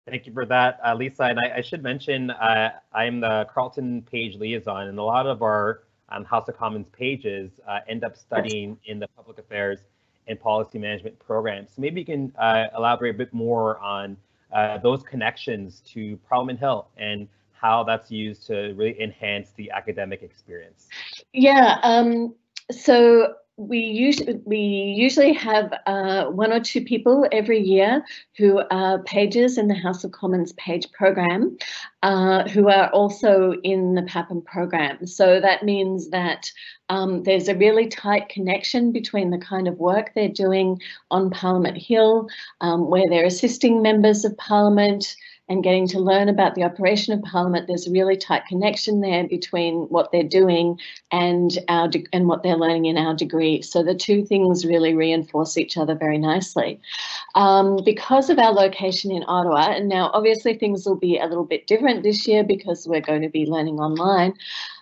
Thank you for that, uh, Lisa. And I, I should mention, uh, I'm the Carleton page liaison, and a lot of our um, House of Commons pages uh, end up studying in the public affairs and policy management programs. So maybe you can uh, elaborate a bit more on uh, those connections to Parliament Hill and how that's used to really enhance the academic experience. Yeah, um, so we usually we usually have uh, one or two people every year who are pages in the House of Commons page program, uh, who are also in the PAPM program. So that means that um, there's a really tight connection between the kind of work they're doing on Parliament Hill, um, where they're assisting members of Parliament and getting to learn about the operation of Parliament, there's a really tight connection there between what they're doing and our and what they're learning in our degree. So the two things really reinforce each other very nicely. Um, because of our location in Ottawa, and now obviously things will be a little bit different this year because we're going to be learning online.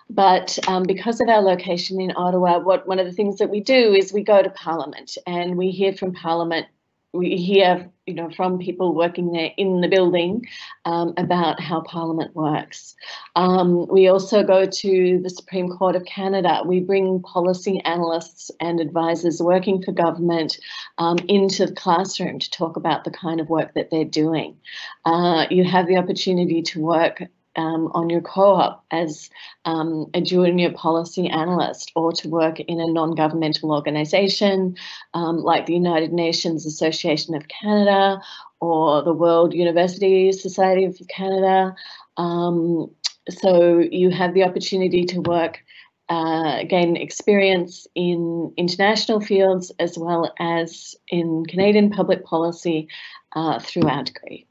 But um, because of our location in Ottawa, what one of the things that we do is we go to Parliament and we hear from Parliament we hear you know from people working there in the building um, about how parliament works. Um, we also go to the supreme court of canada. We bring policy analysts and advisors working for government um, into the classroom to talk about the kind of work that they're doing. Uh, you have the opportunity to work um, on your co-op as um, a junior policy analyst or to work in a non-governmental organisation um, like the United Nations Association of Canada or the World University Society of Canada. Um, so you have the opportunity to work uh, gain experience in international fields as well as in Canadian public policy uh, through our degree.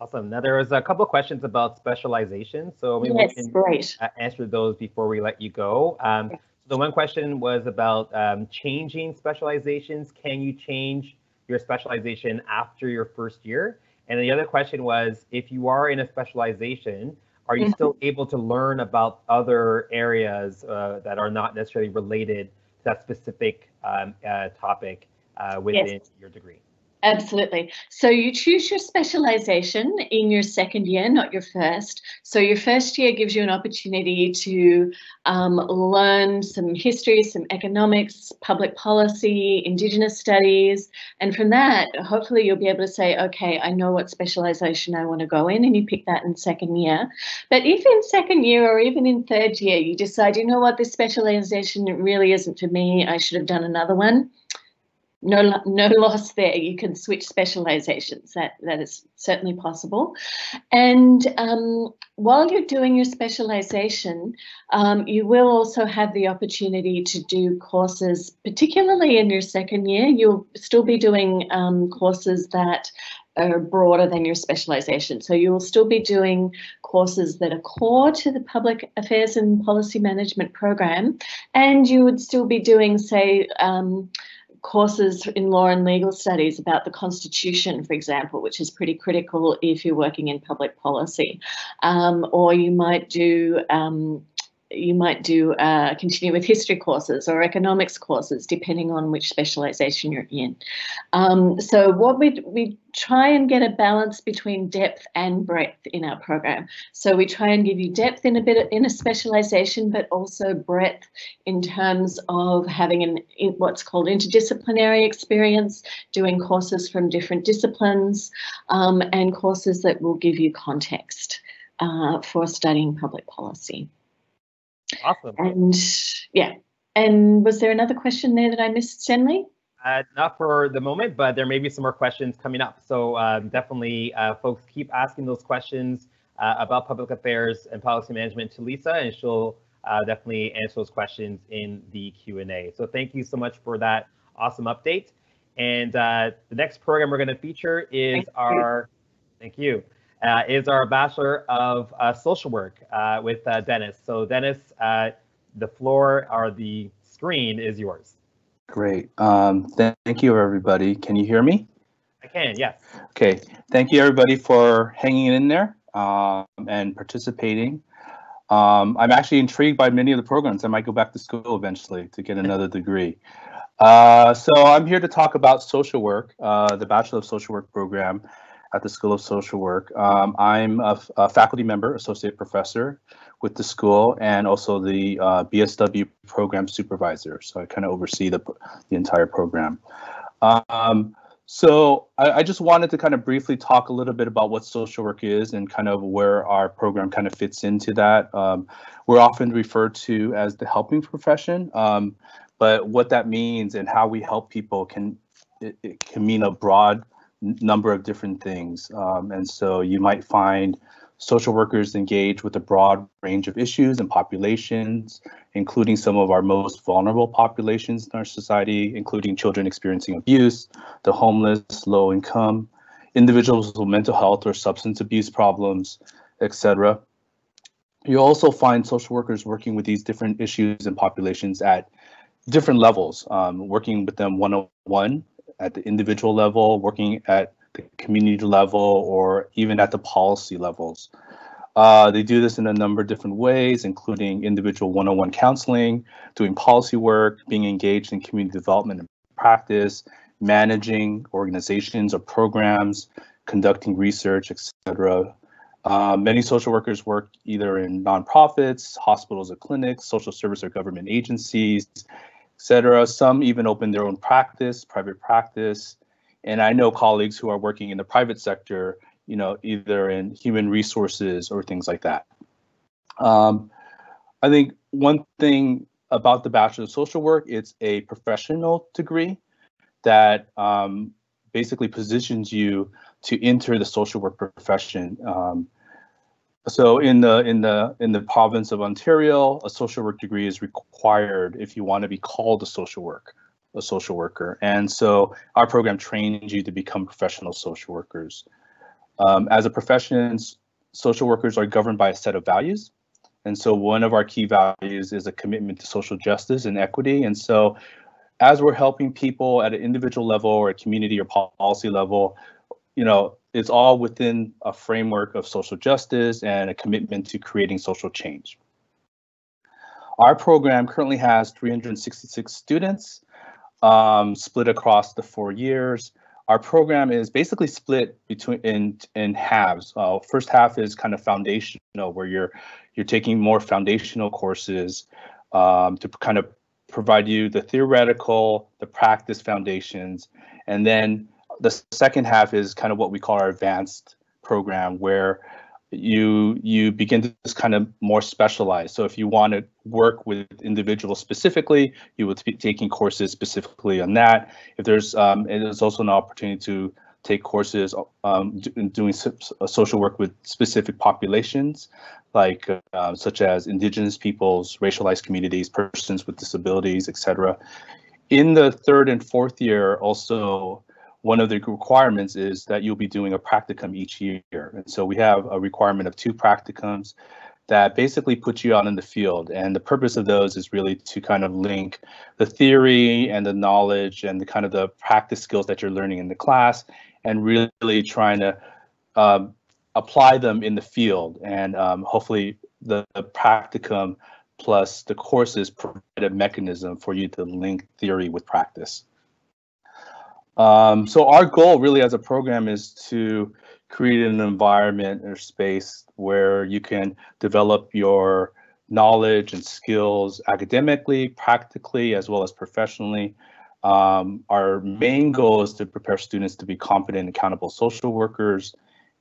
Awesome. Now there was a couple of questions about specialization, so maybe yes, we can great. answer those before we let you go. Um, so the one question was about um, changing specializations. Can you change your specialization after your first year? And the other question was, if you are in a specialization, are you mm -hmm. still able to learn about other areas uh, that are not necessarily related to that specific um, uh, topic uh, within yes. your degree? Absolutely. So you choose your specialization in your second year, not your first. So your first year gives you an opportunity to um, learn some history, some economics, public policy, Indigenous studies. And from that, hopefully you'll be able to say, okay, I know what specialization I want to go in and you pick that in second year. But if in second year or even in third year, you decide, you know what, this specialization really isn't for me, I should have done another one no, no loss there. You can switch specializations. That that is certainly possible. And um, while you're doing your specialization, um, you will also have the opportunity to do courses, particularly in your second year. You'll still be doing um, courses that are broader than your specialization. So you will still be doing courses that are core to the public affairs and policy management program, and you would still be doing, say, um, courses in law and legal studies about the Constitution, for example, which is pretty critical if you're working in public policy. Um, or you might do um, you might do uh, continue with history courses or economics courses, depending on which specialization you're in. Um, so what we we try and get a balance between depth and breadth in our program. So we try and give you depth in a bit in a specialization, but also breadth in terms of having an in what's called interdisciplinary experience, doing courses from different disciplines, um, and courses that will give you context uh, for studying public policy. Awesome. And yeah, and was there another question there that I missed, Stanley? Uh, not for the moment, but there may be some more questions coming up. So um, definitely, uh, folks, keep asking those questions uh, about public affairs and policy management to Lisa, and she'll uh, definitely answer those questions in the Q&A. So thank you so much for that awesome update. And uh, the next program we're going to feature is thank our, thank you, uh, is our Bachelor of Social Work with Dennis. So Dennis, the floor or the screen is yours. Great. Um, th thank you, everybody. Can you hear me? I can, yes. Okay. Thank you, everybody, for hanging in there um, and participating. Um, I'm actually intrigued by many of the programs. I might go back to school eventually to get another degree. Uh, so I'm here to talk about social work, uh, the Bachelor of Social Work program at the School of Social Work. Um, I'm a, a, faculty member, associate professor with the school, and also the uh, BSW program supervisor. So I kind of oversee the, the entire program. Um, so I, I, just wanted to kind of briefly talk a little bit about what social work is and kind of where our program kind of fits into that. Um, we're often referred to as the helping profession, um, but what that means and how we help people can it, it can mean a broad number of different things. Um, and so you might find social workers engage with a broad range of issues and populations, including some of our most vulnerable populations in our society, including children experiencing abuse, the homeless, low income, individuals with mental health or substance abuse problems, etc. You also find social workers working with these different issues and populations at different levels, um, working with them one-on-one at the individual level, working at the community level, or even at the policy levels. Uh, they do this in a number of different ways, including individual one-on-one counseling, doing policy work, being engaged in community development and practice, managing organizations or programs, conducting research, etc. Uh, many social workers work either in nonprofits, hospitals or clinics, social service or government agencies, etc. Some even open their own practice, private practice, and I know colleagues who are working in the private sector, you know, either in human resources or things like that. Um, I think one thing about the Bachelor of Social Work, it's a professional degree that um, basically positions you to enter the social work profession. Um, so in the in the in the province of Ontario, a social work degree is required if you want to be called a social work a social worker. And so our program trains you to become professional social workers. Um, as a profession, social workers are governed by a set of values. And so one of our key values is a commitment to social justice and equity. And so as we're helping people at an individual level or a community or policy level, you know, it's all within a framework of social justice and a commitment to creating social change. Our program currently has 366 students um, split across the four years. Our program is basically split between in in halves. Uh, first half is kind of foundational, where you're you're taking more foundational courses um, to kind of provide you the theoretical, the practice foundations, and then the second half is kind of what we call our advanced program, where you you begin to just kind of more specialize. So if you want to work with individuals specifically, you would be taking courses specifically on that. If there's um, and there's also an opportunity to take courses um, doing social work with specific populations, like uh, such as indigenous peoples, racialized communities, persons with disabilities, etc. In the third and fourth year, also one of the requirements is that you'll be doing a practicum each year. And so we have a requirement of two practicums that basically put you out in the field. And the purpose of those is really to kind of link the theory and the knowledge and the kind of the practice skills that you're learning in the class and really trying to um, apply them in the field. And um, hopefully the, the practicum plus the courses provide a mechanism for you to link theory with practice. Um, so our goal really as a program is to create an environment or space where you can develop your knowledge and skills academically, practically, as well as professionally. Um, our main goal is to prepare students to be competent, accountable social workers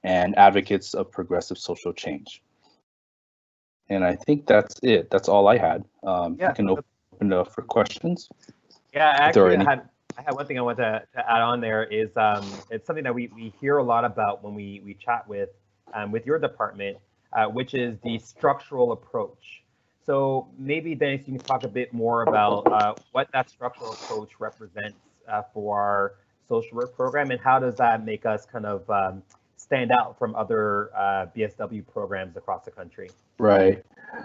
and advocates of progressive social change. And I think that's it. That's all I had. Um, yeah. I can open it up for questions. Yeah, actually, I had I had one thing I want to, to add on there is um, it's something that we, we hear a lot about when we, we chat with um, with your department, uh, which is the structural approach. So maybe Dennis, you can talk a bit more about uh, what that structural approach represents uh, for our social work program and how does that make us kind of um, stand out from other uh, BSW programs across the country? Right.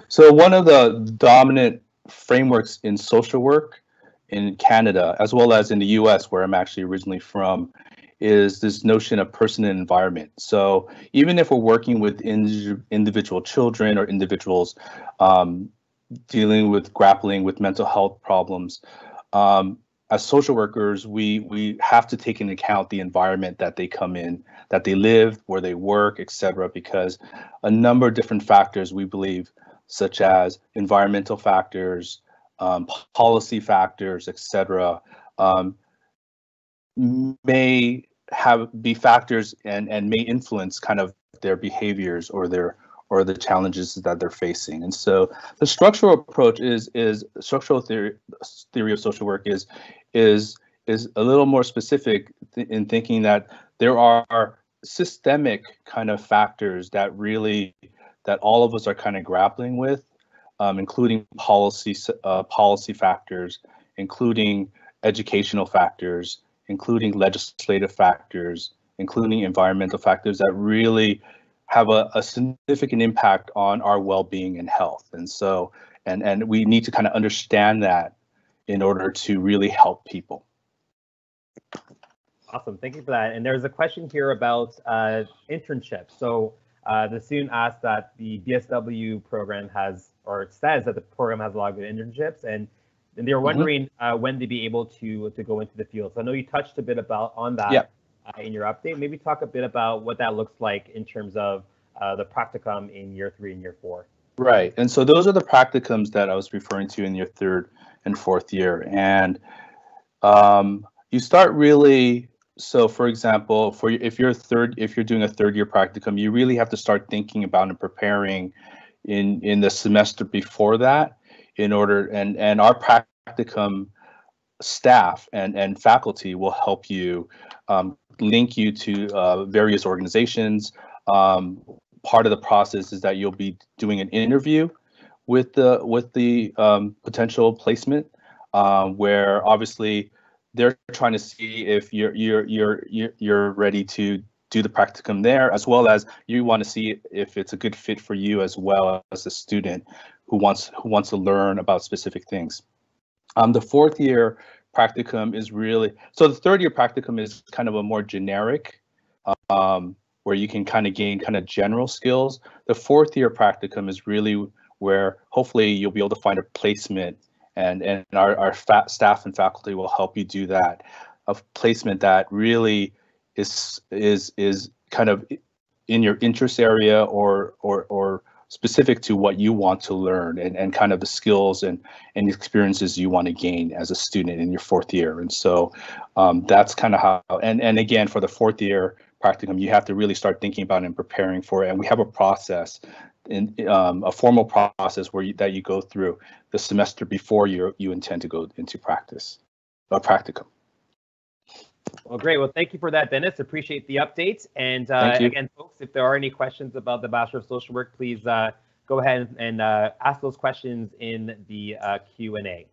So one of the dominant frameworks in social work in Canada, as well as in the US, where I'm actually originally from, is this notion of person and environment. So even if we're working with in, individual children or individuals um, dealing with grappling with mental health problems, um, as social workers, we we have to take into account the environment that they come in, that they live, where they work, etc. Because a number of different factors we believe, such as environmental factors, um, policy factors, etc., um, may have be factors and and may influence kind of their behaviors or their or the challenges that they're facing. And so the structural approach is is structural theory theory of social work is is is a little more specific th in thinking that there are systemic kind of factors that really that all of us are kind of grappling with um, including policy uh, policy factors, including educational factors, including legislative factors, including environmental factors that really have a, a significant impact on our well-being and health. And so, and and we need to kind of understand that in order to really help people. Awesome, thank you for that. And there's a question here about uh, internships. So uh, the student asked that the BSW program has, or it says that the program has a lot of good internships, and, and they were mm-hmm. wondering mm -hmm. uh, when they'd be able to to go into the field. So I know you touched a bit about on that yeah. uh, in your update. Maybe talk a bit about what that looks like in terms of uh, the practicum in year three and year four. Right, and so those are the practicums that I was referring to in your third and fourth year, and um, you start really so for example for if you're third if you're doing a third year practicum you really have to start thinking about and preparing in in the semester before that in order and and our practicum staff and and faculty will help you um, link you to uh, various organizations. Um, part of the process is that you'll be doing an interview with the with the um, potential placement uh, where obviously they're trying to see if you're you're you're you're ready to do the practicum there, as well as you want to see if it's a good fit for you as well as a student who wants who wants to learn about specific things. Um, the fourth year practicum is really so the third year practicum is kind of a more generic um, where you can kind of gain kind of general skills. The fourth year practicum is really where hopefully you'll be able to find a placement and and our, our staff and faculty will help you do that of placement that really is is is kind of in your interest area or or or specific to what you want to learn and, and kind of the skills and, and experiences you want to gain as a student in your fourth year. And so um, that's kind of how, and, and again, for the fourth year practicum, you have to really start thinking about and preparing for it. And we have a process in um, a formal process where you, that you go through the semester before you you intend to go into practice, a practicum. Well, great. Well, thank you for that, Dennis. Appreciate the updates. And uh, again, folks, if there are any questions about the Bachelor of Social Work, please uh, go ahead and uh, ask those questions in the uh, Q&A.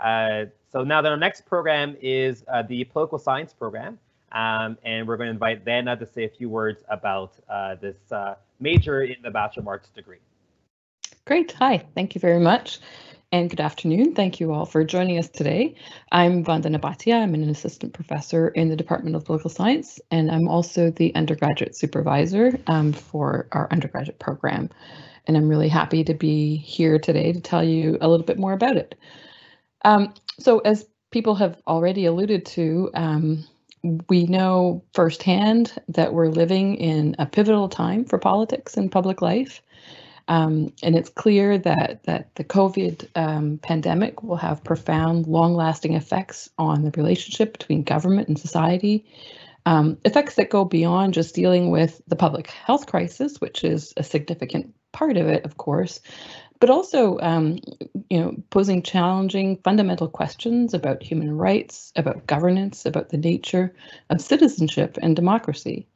Uh, so now, then our next program is uh, the Political Science program. Um, and we're going to invite Dana to say a few words about uh, this uh, major in the Bachelor of Arts degree. Great. Hi. Thank you very much. And good afternoon. Thank you all for joining us today. I'm Vandana Bhatia. I'm an assistant professor in the Department of Political Science, and I'm also the undergraduate supervisor um, for our undergraduate program. And I'm really happy to be here today to tell you a little bit more about it. Um, so as people have already alluded to, um, we know firsthand that we're living in a pivotal time for politics and public life. Um, and it's clear that that the COVID um, pandemic will have profound, long-lasting effects on the relationship between government and society. Um, effects that go beyond just dealing with the public health crisis, which is a significant part of it, of course, but also, um, you know, posing challenging fundamental questions about human rights, about governance, about the nature of citizenship and democracy.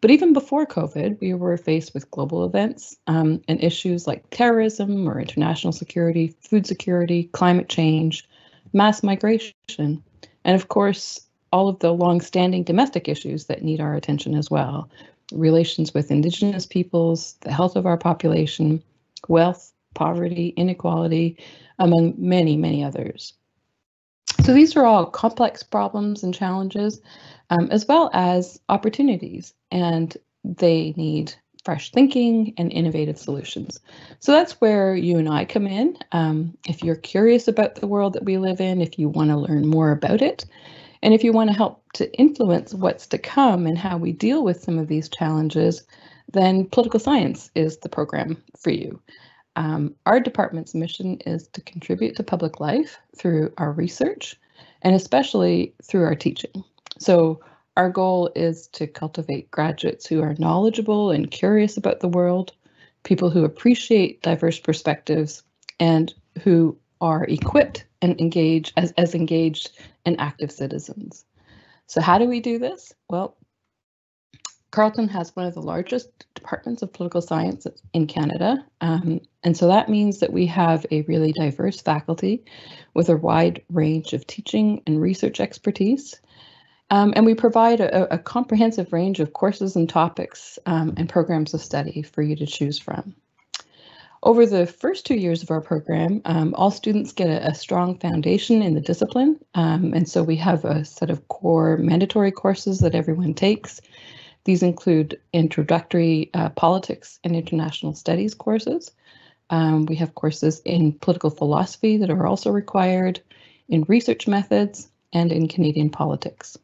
But even before COVID, we were faced with global events um, and issues like terrorism or international security, food security, climate change, mass migration, and of course, all of the long-standing domestic issues that need our attention as well. Relations with Indigenous peoples, the health of our population, wealth, poverty, inequality, among many, many others. So these are all complex problems and challenges, um, as well as opportunities, and they need fresh thinking and innovative solutions. So that's where you and I come in. Um, if you're curious about the world that we live in, if you want to learn more about it, and if you want to help to influence what's to come and how we deal with some of these challenges, then political science is the program for you. Um, our department's mission is to contribute to public life through our research and especially through our teaching. So our goal is to cultivate graduates who are knowledgeable and curious about the world, people who appreciate diverse perspectives, and who are equipped and engaged as, as engaged and active citizens. So how do we do this? Well, Carleton has one of the largest departments of political science in Canada. Um, and so that means that we have a really diverse faculty with a wide range of teaching and research expertise. Um, and we provide a, a, comprehensive range of courses and topics um, and programs of study for you to choose from. Over the first two years of our program, um, all students get a, a, strong foundation in the discipline. Um, and so we have a set of core mandatory courses that everyone takes. These include introductory uh, politics and international studies courses. Um, we have courses in political philosophy that are also required, in research methods, and in Canadian politics.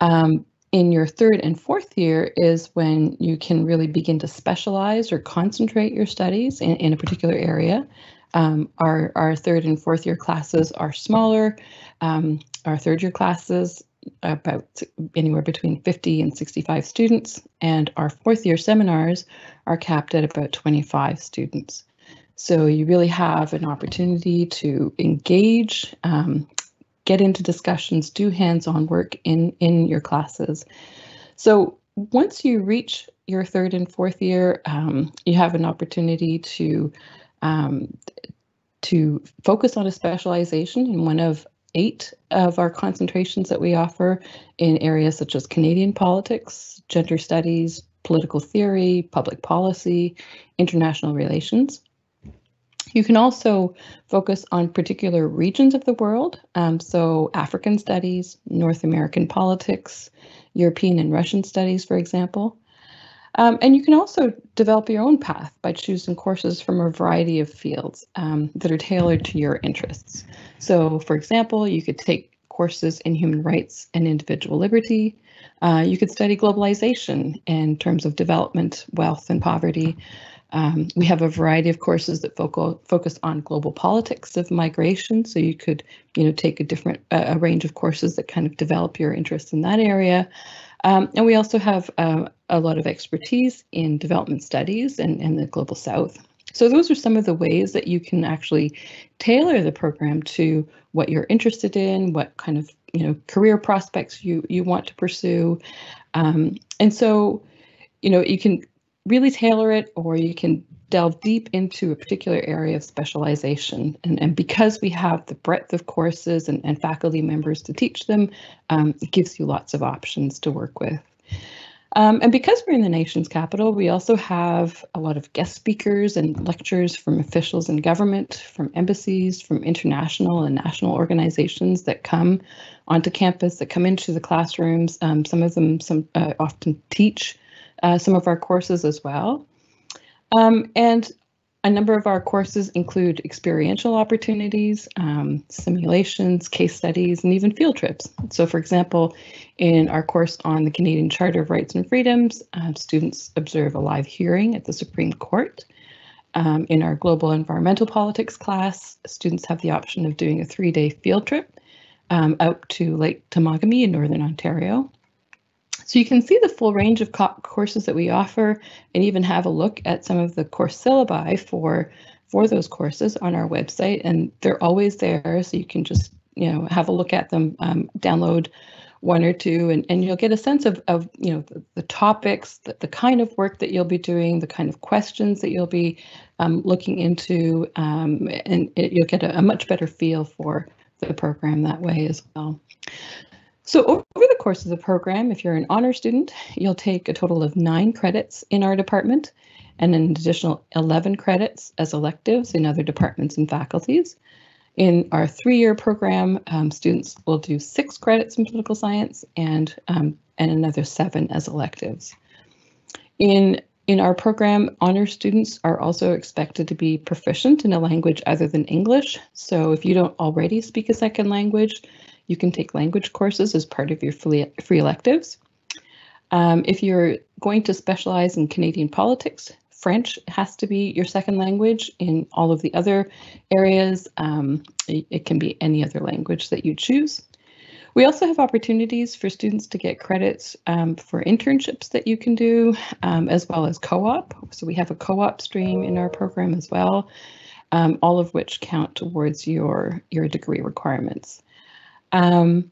Um, in your third and fourth year is when you can really begin to specialize or concentrate your studies in, in a particular area. Um, our, our third and fourth year classes are smaller. Um, our third year classes about anywhere between 50 and 65 students, and our fourth year seminars are capped at about 25 students. So you really have an opportunity to engage, um, get into discussions, do hands-on work in, in your classes. So once you reach your third and fourth year, um, you have an opportunity to um, to focus on a specialization in one of eight of our concentrations that we offer in areas such as Canadian politics, gender studies, political theory, public policy, international relations. You can also focus on particular regions of the world, um, so African studies, North American politics, European and Russian studies, for example. Um, and you can also develop your own path by choosing courses from a variety of fields um, that are tailored to your interests. So, for example, you could take courses in human rights and individual liberty. Uh, you could study globalization in terms of development, wealth, and poverty. Um, we have a variety of courses that focal, focus on global politics of migration. So you could, you know, take a different uh, a range of courses that kind of develop your interest in that area. Um, and we also have uh, a lot of expertise in development studies and, and the global south. So those are some of the ways that you can actually tailor the program to what you're interested in, what kind of you know career prospects you you want to pursue, um, and so you know you can really tailor it, or you can delve deep into a particular area of specialization. And, and because we have the breadth of courses and, and faculty members to teach them, um, it gives you lots of options to work with. Um, and because we're in the nation's capital, we also have a lot of guest speakers and lectures from officials in government, from embassies, from international and national organizations that come onto campus, that come into the classrooms. Um, some of them some uh, often teach uh, some of our courses as well. Um, and a number of our courses include experiential opportunities, um, simulations, case studies, and even field trips. So for example, in our course on the Canadian Charter of Rights and Freedoms, um, students observe a live hearing at the Supreme Court. Um, in our global environmental politics class, students have the option of doing a three-day field trip um, out to Lake Temagami in Northern Ontario. So you can see the full range of courses that we offer and even have a look at some of the course syllabi for for those courses on our website and they're always there so you can just you know have a look at them um, download one or two and, and you'll get a sense of, of you know the, the topics the, the kind of work that you'll be doing the kind of questions that you'll be um, looking into um, and it, you'll get a, a much better feel for the program that way as well so over the course of the program, if you're an honor student, you'll take a total of nine credits in our department and an additional 11 credits as electives in other departments and faculties. In our three-year program, um, students will do six credits in political science and, um, and another seven as electives. In, in our program, honor students are also expected to be proficient in a language other than English. So if you don't already speak a second language, you can take language courses as part of your free, electives. Um, if you're going to specialize in Canadian politics, French has to be your second language. In all of the other areas, um, it, it, can be any other language that you choose. We also have opportunities for students to get credits um, for internships that you can do, um, as well as co-op. So we have a co-op stream in our program as well, um, all of which count towards your, your degree requirements. Um,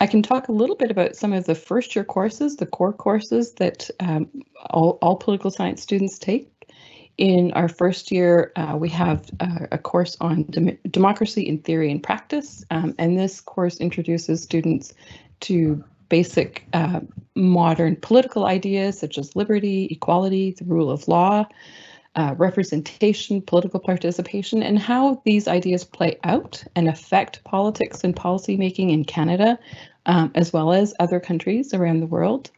I can talk a little bit about some of the first year courses, the core courses that um, all, all political science students take. In our first year, uh, we have uh, a course on dem democracy in theory and practice, um, and this course introduces students to basic uh, modern political ideas such as liberty, equality, the rule of law, uh, representation, political participation, and how these ideas play out and affect politics and policymaking in Canada, um, as well as other countries around the world.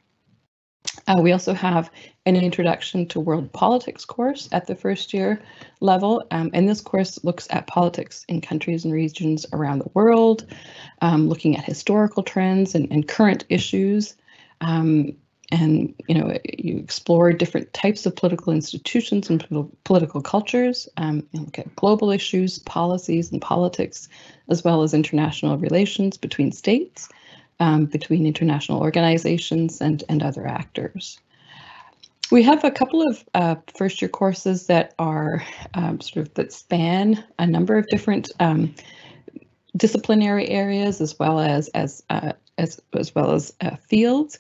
Uh, we also have an introduction to world politics course at the first year level, um, and this course looks at politics in countries and regions around the world, um, looking at historical trends and, and current issues, um, and you know you explore different types of political institutions and political cultures um, you look at global issues policies and politics as well as international relations between states um, between international organizations and and other actors. We have a couple of uh, first year courses that are um, sort of that span a number of different um, disciplinary areas as well as as uh, as as well as uh, fields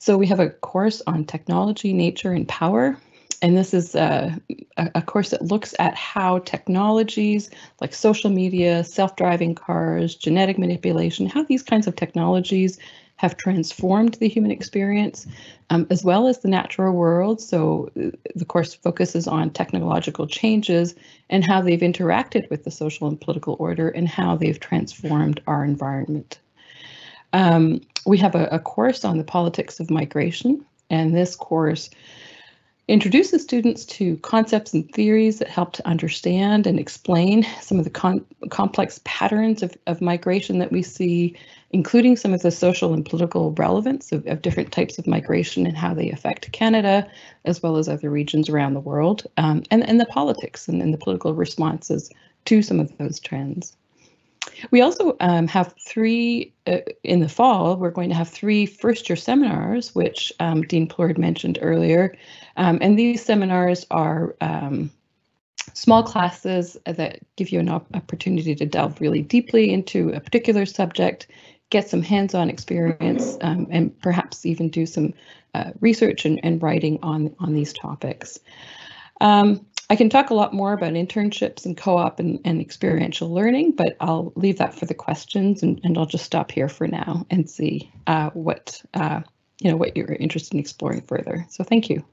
so we have a course on technology, nature, and power. And this is a, a course that looks at how technologies like social media, self-driving cars, genetic manipulation, how these kinds of technologies have transformed the human experience um, as well as the natural world. So uh, the course focuses on technological changes and how they've interacted with the social and political order and how they've transformed our environment. Um, we have a, a course on the politics of migration, and this course introduces students to concepts and theories that help to understand and explain some of the complex patterns of, of migration that we see, including some of the social and political relevance of, of different types of migration and how they affect Canada, as well as other regions around the world, um, and, and the politics and, and the political responses to some of those trends. We also um, have three, uh, in the fall, we're going to have three first year seminars, which um, Dean Plourde mentioned earlier. Um, and these seminars are um, small classes that give you an opportunity to delve really deeply into a particular subject, get some hands-on experience, um, and perhaps even do some uh, research and, and, writing on, on these topics. Um, I can talk a lot more about internships and co-op and, and experiential learning, but I'll leave that for the questions and, and I'll just stop here for now and see uh, what uh, you know what you're interested in exploring further. So thank you.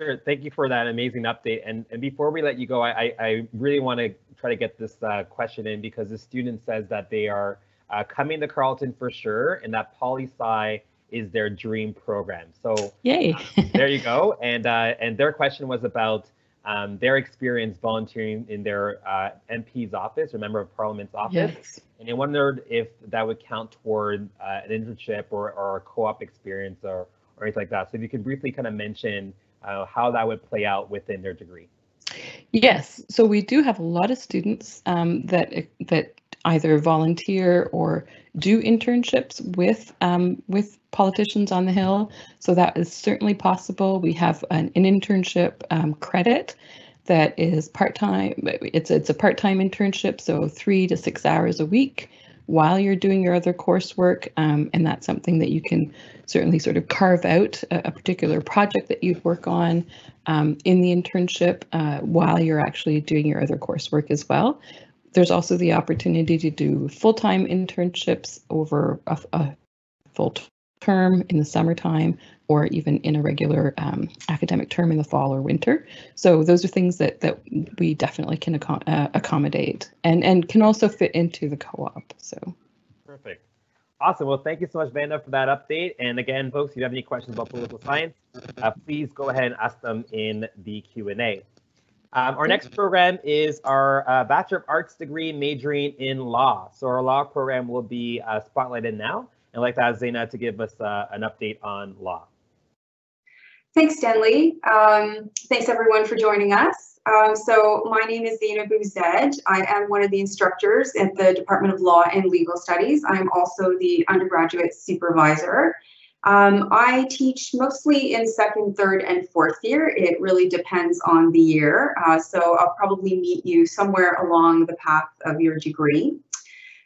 Sure. Thank you for that amazing update. And, and before we let you go, I, I really want to try to get this uh, question in because the student says that they are uh, coming to Carleton for sure and that poli-sci is their dream program. So yay, there you go. And uh, and their question was about um, their experience volunteering in their uh, MP's office or member of parliament's office. Yes. And they wondered if that would count toward uh, an internship or, or a co-op experience or, or anything like that. So if you could briefly kind of mention uh, how that would play out within their degree. Yes, so we do have a lot of students um, that that either volunteer or do internships with um, with politicians on the Hill. So that is certainly possible. We have an, an internship um, credit that is part-time. It's, it's a part-time internship, so three to six hours a week while you're doing your other coursework. Um, and that's something that you can certainly sort of carve out a, a particular project that you'd work on um, in the internship uh, while you're actually doing your other coursework as well. There's also the opportunity to do full-time internships over a, a full term in the summertime or even in a regular um, academic term in the fall or winter. So those are things that that we definitely can ac uh, accommodate and and can also fit into the co-op. So perfect. Awesome. Well, thank you so much, Vanda, for that update. And again, folks, if you have any questions about political science, uh, please go ahead and ask them in the Q&A. Um, our next program is our uh, Bachelor of Arts degree majoring in law. So our law program will be uh, spotlighted now. And I'd like to ask Zaina to give us uh, an update on law. Thanks, Stanley. Um, thanks, everyone, for joining us. Um, so my name is Zaina Bouzed. I am one of the instructors at the Department of Law and Legal Studies. I'm also the undergraduate supervisor. Um, I teach mostly in second, third, and fourth year. It really depends on the year. Uh, so I'll probably meet you somewhere along the path of your degree.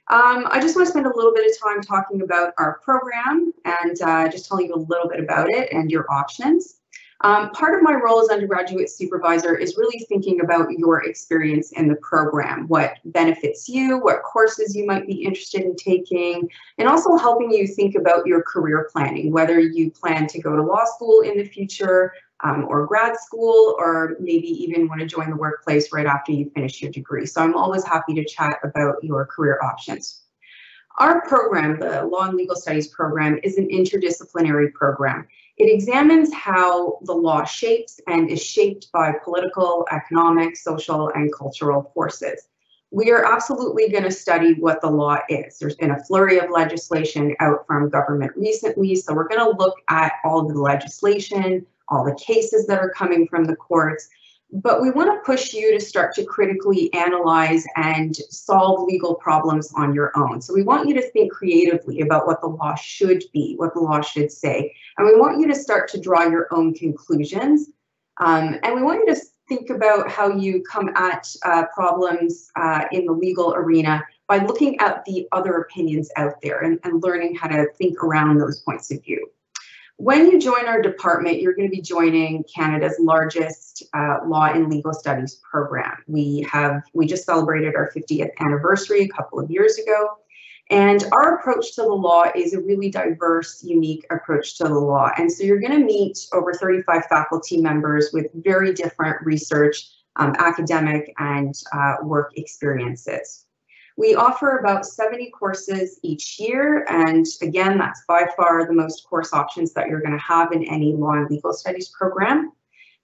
Um, I just want to spend a little bit of time talking about our program and uh, just telling you a little bit about it and your options. Um, part of my role as undergraduate supervisor is really thinking about your experience in the program, what benefits you, what courses you might be interested in taking, and also helping you think about your career planning, whether you plan to go to law school in the future um, or grad school, or maybe even want to join the workplace right after you finish your degree. So I'm always happy to chat about your career options. Our program, the Law and Legal Studies program, is an interdisciplinary program. It examines how the law shapes and is shaped by political, economic, social, and cultural forces. We are absolutely going to study what the law is. There's been a flurry of legislation out from government recently, so we're going to look at all the legislation, all the cases that are coming from the courts, but we want to push you to start to critically analyze and solve legal problems on your own. So we want you to think creatively about what the law should be, what the law should say. And we want you to start to draw your own conclusions. Um, and we want you to think about how you come at uh, problems uh, in the legal arena by looking at the other opinions out there and, and learning how to think around those points of view. When you join our department, you're going to be joining Canada's largest uh, law and legal studies program. We have we just celebrated our 50th anniversary a couple of years ago. And our approach to the law is a really diverse, unique approach to the law. And so you're going to meet over 35 faculty members with very different research, um, academic, and uh, work experiences. We offer about 70 courses each year, and again, that's by far the most course options that you're going to have in any law and legal studies program.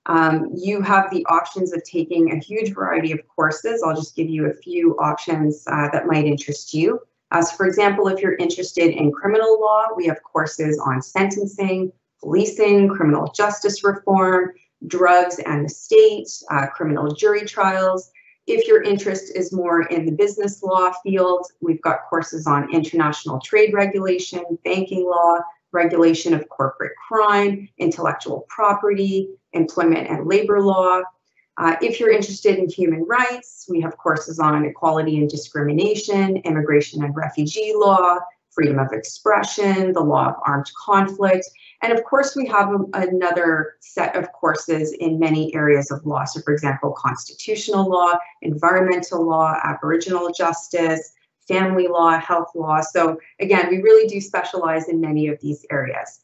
Um, you have the options of taking a huge variety of courses. I'll just give you a few options uh, that might interest you. As for example, if you're interested in criminal law, we have courses on sentencing, policing, criminal justice reform, drugs and the state, uh, criminal jury trials, if your interest is more in the business law field, we've got courses on international trade regulation, banking law, regulation of corporate crime, intellectual property, employment and labor law. Uh, if you're interested in human rights, we have courses on equality and discrimination, immigration and refugee law, freedom of expression, the law of armed conflict, and of course we have another set of courses in many areas of law. So for example, constitutional law, environmental law, aboriginal justice, family law, health law. So again, we really do specialize in many of these areas.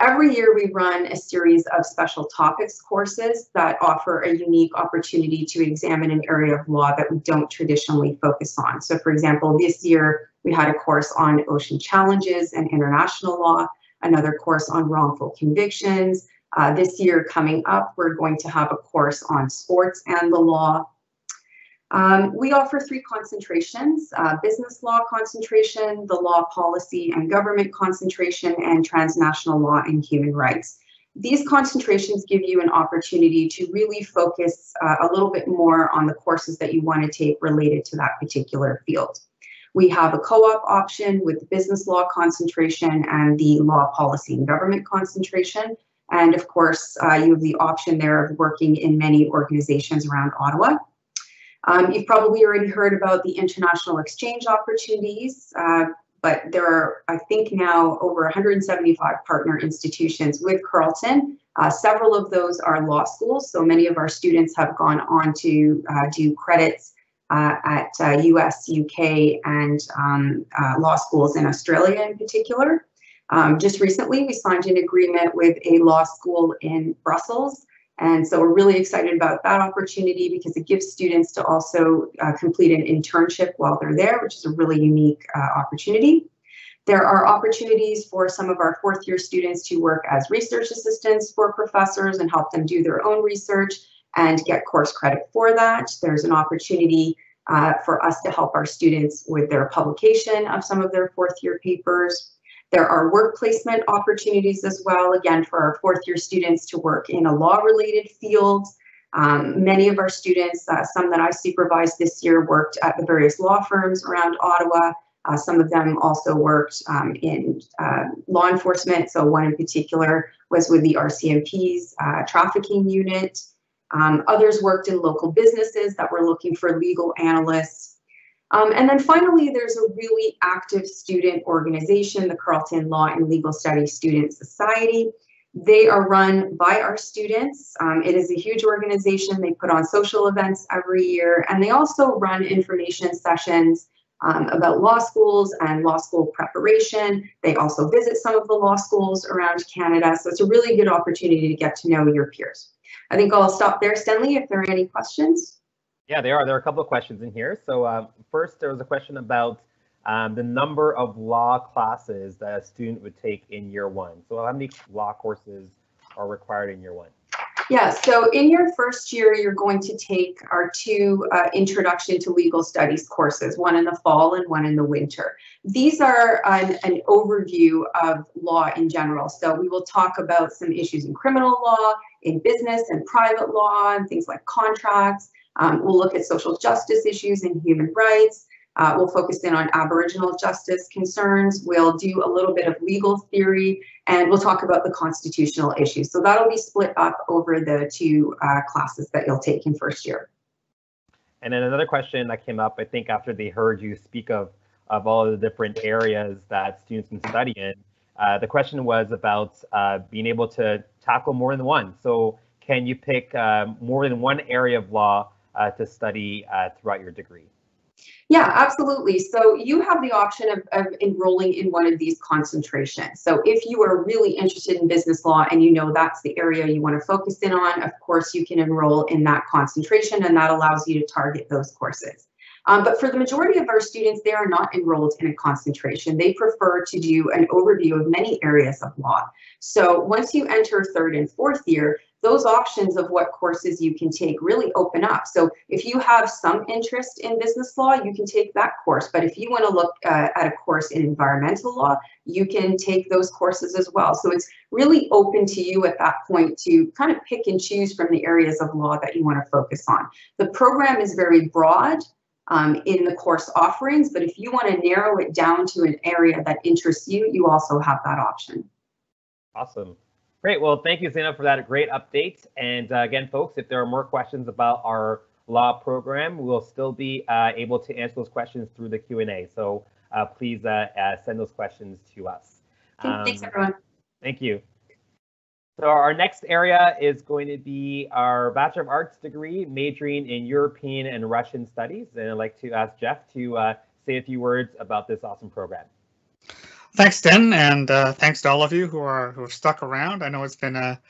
Every year we run a series of special topics courses that offer a unique opportunity to examine an area of law that we don't traditionally focus on. So for example, this year we had a course on ocean challenges and international law, another course on wrongful convictions. Uh, this year coming up, we're going to have a course on sports and the law, um, we offer three concentrations, uh, business law concentration, the law policy and government concentration, and transnational law and human rights. These concentrations give you an opportunity to really focus uh, a little bit more on the courses that you want to take related to that particular field. We have a co-op option with the business law concentration and the law policy and government concentration. And of course, uh, you have the option there of working in many organizations around Ottawa. Um, you've probably already heard about the international exchange opportunities, uh, but there are, I think now, over 175 partner institutions with Carleton. Uh, several of those are law schools, so many of our students have gone on to uh, do credits uh, at US, uh, UK, and um, uh, law schools in Australia in particular. Um, just recently, we signed an agreement with a law school in Brussels and so we're really excited about that opportunity because it gives students to also uh, complete an internship while they're there, which is a really unique uh, opportunity. There are opportunities for some of our fourth year students to work as research assistants for professors and help them do their own research and get course credit for that. There's an opportunity uh, for us to help our students with their publication of some of their fourth year papers. There are work placement opportunities as well, again, for our fourth year students to work in a law related field. Um, many of our students, uh, some that I supervised this year, worked at the various law firms around Ottawa. Uh, some of them also worked um, in uh, law enforcement. So one in particular was with the RCMP's uh, trafficking unit. Um, others worked in local businesses that were looking for legal analysts. Um, and then finally, there's a really active student organization, the Carleton Law and Legal Studies Student Society. They are run by our students. Um, it is a huge organization. They put on social events every year, and they also run information sessions um, about law schools and law school preparation. They also visit some of the law schools around Canada. So it's a really good opportunity to get to know your peers. I think I'll stop there, Stanley, if there are any questions. Yeah, there are. There are a couple of questions in here. So uh, first, there was a question about um, the number of law classes that a student would take in year one. So how many law courses are required in year one? Yeah, so in your first year, you're going to take our two uh, Introduction to Legal Studies courses, one in the fall and one in the winter. These are an, an overview of law in general. So we will talk about some issues in criminal law, in business and private law, and things like contracts, um, we'll look at social justice issues and human rights. Uh, we'll focus in on Aboriginal justice concerns. We'll do a little bit of legal theory, and we'll talk about the constitutional issues. So that'll be split up over the two uh, classes that you'll take in first year. And then another question that came up, I think, after they heard you speak of of all of the different areas that students can study in. Uh, the question was about uh, being able to tackle more than one. So can you pick uh, more than one area of law to study uh, throughout your degree? Yeah, absolutely. So you have the option of, of enrolling in one of these concentrations. So if you are really interested in business law and you know that's the area you want to focus in on, of course you can enroll in that concentration and that allows you to target those courses. Um, but for the majority of our students, they are not enrolled in a concentration. They prefer to do an overview of many areas of law. So once you enter third and fourth year, those options of what courses you can take really open up. So if you have some interest in business law, you can take that course. But if you want to look uh, at a course in environmental law, you can take those courses as well. So it's really open to you at that point to kind of pick and choose from the areas of law that you want to focus on. The program is very broad. Um, in the course offerings, but if you want to narrow it down to an area that interests you, you also have that option. Awesome. Great. Well, thank you, Zena, for that great update. And uh, again, folks, if there are more questions about our law program, we'll still be uh, able to answer those questions through the Q&A. So uh, please uh, uh, send those questions to us. Thanks, Um, everyone. Thank you. So our next area is going to be our Bachelor of Arts degree, majoring in European and Russian Studies. And I'd like to ask Jeff to uh, say a few words about this awesome program. Thanks, Den, and uh, thanks to all of you who are who have stuck around. I know it's been a,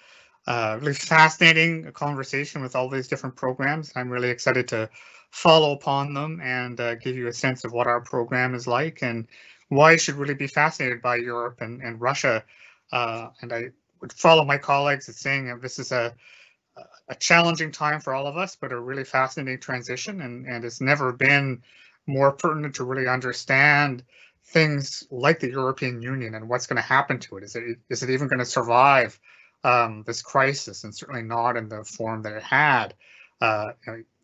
a really fascinating conversation with all these different programs. I'm really excited to follow upon them and uh, give you a sense of what our program is like and why you should really be fascinated by Europe and, and Russia. Uh, and I would follow my colleagues in saying that this is a a challenging time for all of us, but a really fascinating transition, and, and it's never been more pertinent to really understand things like the European Union and what's going to happen to it. Is it is it even going to survive um, this crisis? And certainly not in the form that it had. Uh,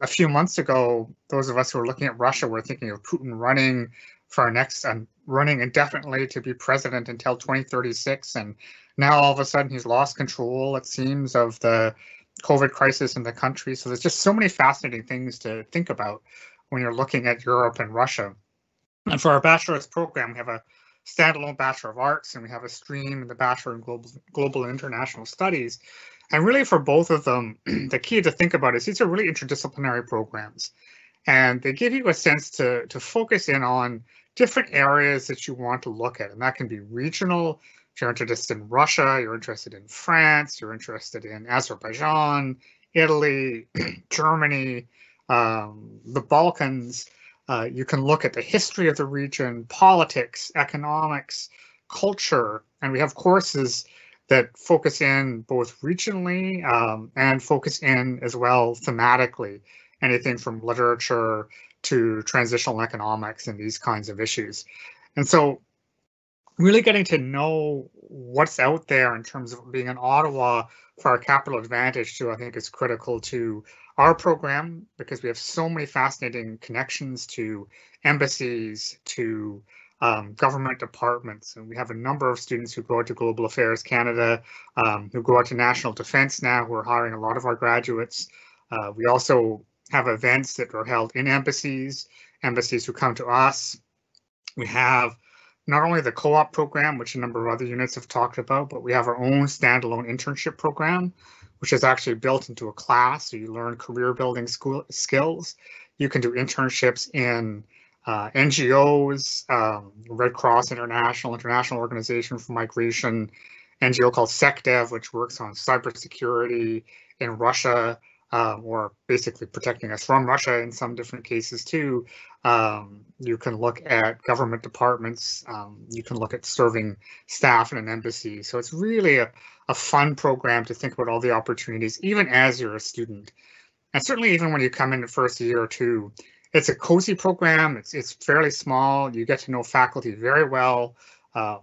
a few months ago, those of us who were looking at Russia were thinking of Putin running for our next and running indefinitely to be president until 2036. And now all of a sudden he's lost control, it seems, of the COVID crisis in the country. So there's just so many fascinating things to think about when you're looking at Europe and Russia. And for our bachelor's program, we have a standalone Bachelor of Arts and we have a stream in the Bachelor in Global, Global and International Studies. And really for both of them, the key to think about is these are really interdisciplinary programs. And they give you a sense to, to focus in on different areas that you want to look at. And that can be regional, if you're interested in Russia, you're interested in France, you're interested in Azerbaijan, Italy, Germany, um, the Balkans. Uh, you can look at the history of the region, politics, economics, culture, and we have courses that focus in both regionally um, and focus in as well thematically, anything from literature to transitional economics and these kinds of issues. And so really getting to know what's out there in terms of being in Ottawa for our capital advantage too, I think is critical to our program because we have so many fascinating connections to embassies, to um, government departments. And we have a number of students who go out to Global Affairs Canada, um, who go out to National Defence now, who are hiring a lot of our graduates. Uh, we also have events that are held in embassies, embassies who come to us. We have not only the co-op program, which a number of other units have talked about, but we have our own standalone internship program, which is actually built into a class. So you learn career building school skills. You can do internships in uh, NGOs, um, Red Cross International, International Organization for Migration, NGO called SecDev, which works on cybersecurity in Russia, uh, or basically protecting us from Russia in some different cases too. Um, you can look at government departments. Um, you can look at serving staff in an embassy. So it's really a, a fun program to think about all the opportunities, even as you're a student. And certainly even when you come in the first year or two, it's a cozy program. It's, it's fairly small. You get to know faculty very well. Uh,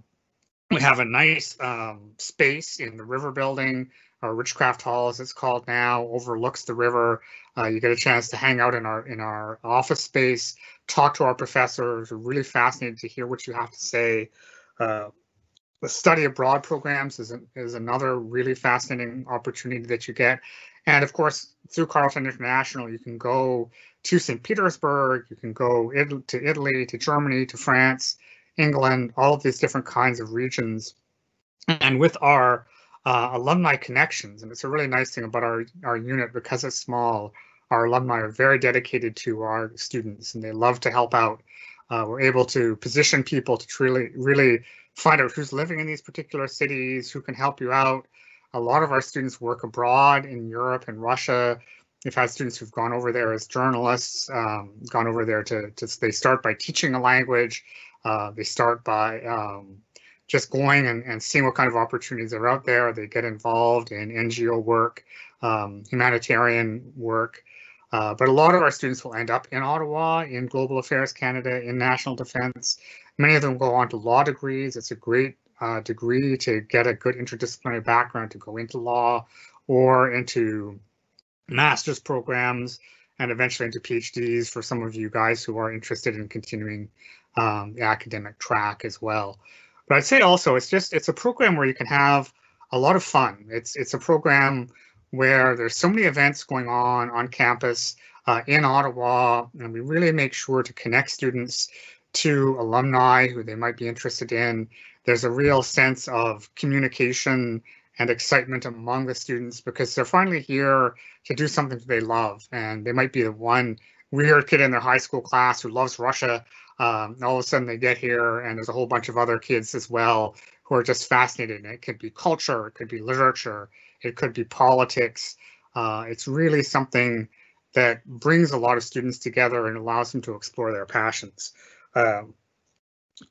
we have a nice um, space in the river building or Richcraft Hall, as it's called now, overlooks the river. Uh, you get a chance to hang out in our in our office space, talk to our professors. We're really fascinated to hear what you have to say. Uh, the study abroad programs is, is another really fascinating opportunity that you get. And of course, through Carleton International, you can go to St. Petersburg, you can go to Italy, to Germany, to France, England, all of these different kinds of regions. And with our uh, alumni connections, and it's a really nice thing about our, our unit because it's small, our alumni are very dedicated to our students and they love to help out. Uh, we're able to position people to truly, really find out who's living in these particular cities, who can help you out. A lot of our students work abroad in Europe and Russia. We've had students who've gone over there as journalists, um, gone over there to, to, they start by teaching a language. Uh, they start by um, just going and, and seeing what kind of opportunities are out there. They get involved in NGO work, um, humanitarian work. Uh, but a lot of our students will end up in Ottawa, in Global Affairs Canada, in National Defence. Many of them go on to law degrees. It's a great uh, degree to get a good interdisciplinary background to go into law or into master's programs and eventually into PhDs for some of you guys who are interested in continuing um, the academic track as well. But I'd say also it's just it's a program where you can have a lot of fun. It's it's a program where there's so many events going on on campus uh, in Ottawa, and we really make sure to connect students to alumni who they might be interested in. There's a real sense of communication and excitement among the students because they're finally here to do something that they love. And they might be the one weird kid in their high school class who loves Russia. Um, all of a sudden they get here and there's a whole bunch of other kids as well who are just fascinated. It could be culture, it could be literature, it could be politics. Uh, it's really something that brings a lot of students together and allows them to explore their passions. Um,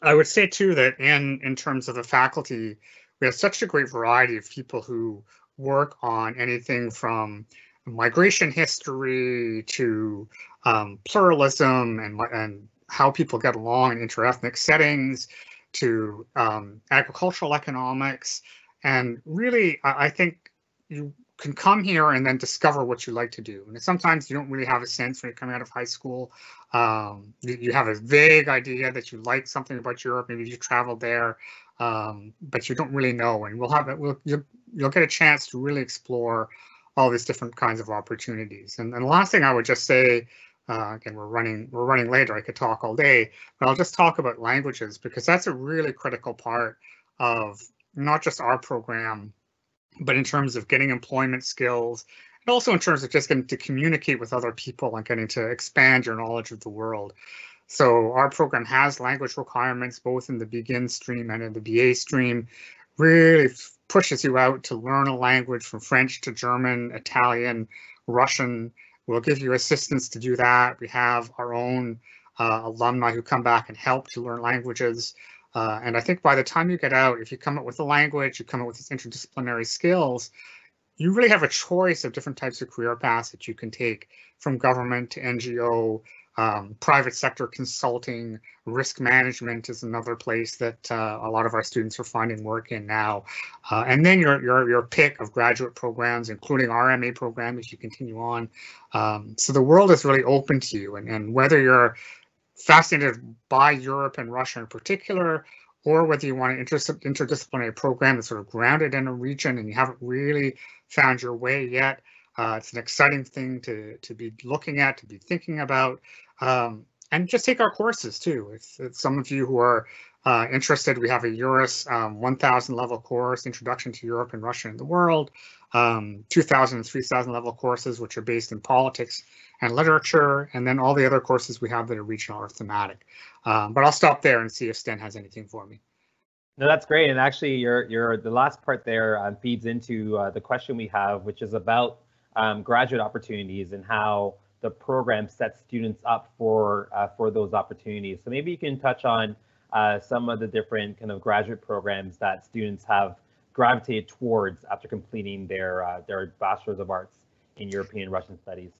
I would say too that in in terms of the faculty, we have such a great variety of people who work on anything from migration history to um, pluralism and and how people get along in interethnic settings to um, agricultural economics. And really, I, I think you can come here and then discover what you like to do. And sometimes you don't really have a sense when you're coming out of high school. Um, you, you, have a vague idea that you like something about Europe. Maybe you traveled there, um, but you don't really know. And we'll have it. We'll, you'll, you'll get a chance to really explore all these different kinds of opportunities. And, and the last thing I would just say, uh, again, we're running we're running later. I could talk all day, but I'll just talk about languages because that's a really critical part of not just our program but in terms of getting employment skills, and also in terms of just getting to communicate with other people and getting to expand your knowledge of the world. So our program has language requirements both in the BGInS stream and in the BA stream, really pushes you out to learn a language from French to German, Italian, Russian. We'll give you assistance to do that. We have our own uh, alumni who come back and help to learn languages. Uh, and I think by the time you get out, if you come up with a language, you come up with these interdisciplinary skills, you really have a choice of different types of career paths that you can take from government to NGO, um, private sector consulting, risk management is another place that uh, a lot of our students are finding work in now. Uh, and then your, your, your pick of graduate programs, including our MA program as you continue on. Um, so the world is really open to you and, and whether you're fascinated by Europe and Russia in particular, or whether you want an inter interdisciplinary program that's sort of grounded in a region and you haven't really found your way yet. Uh, it's an exciting thing to, to be looking at, to be thinking about, um, and just take our courses too. If, if some of you who are uh, interested, we have a EURUS um, 1000 level course, Introduction to Europe and Russia and the World, um, 2000 and 3000 level courses, which are based in politics and literature, and then all the other courses we have that are regional or thematic. Um, but I'll stop there and see if Stan has anything for me. No, that's great. And actually, your your the last part there uh, feeds into uh, the question we have, which is about um, graduate opportunities and how the program sets students up for uh, for those opportunities. So maybe you can touch on uh, some of the different kind of graduate programs that students have gravitated towards after completing their uh, their Bachelor's of Arts in European Russian Studies.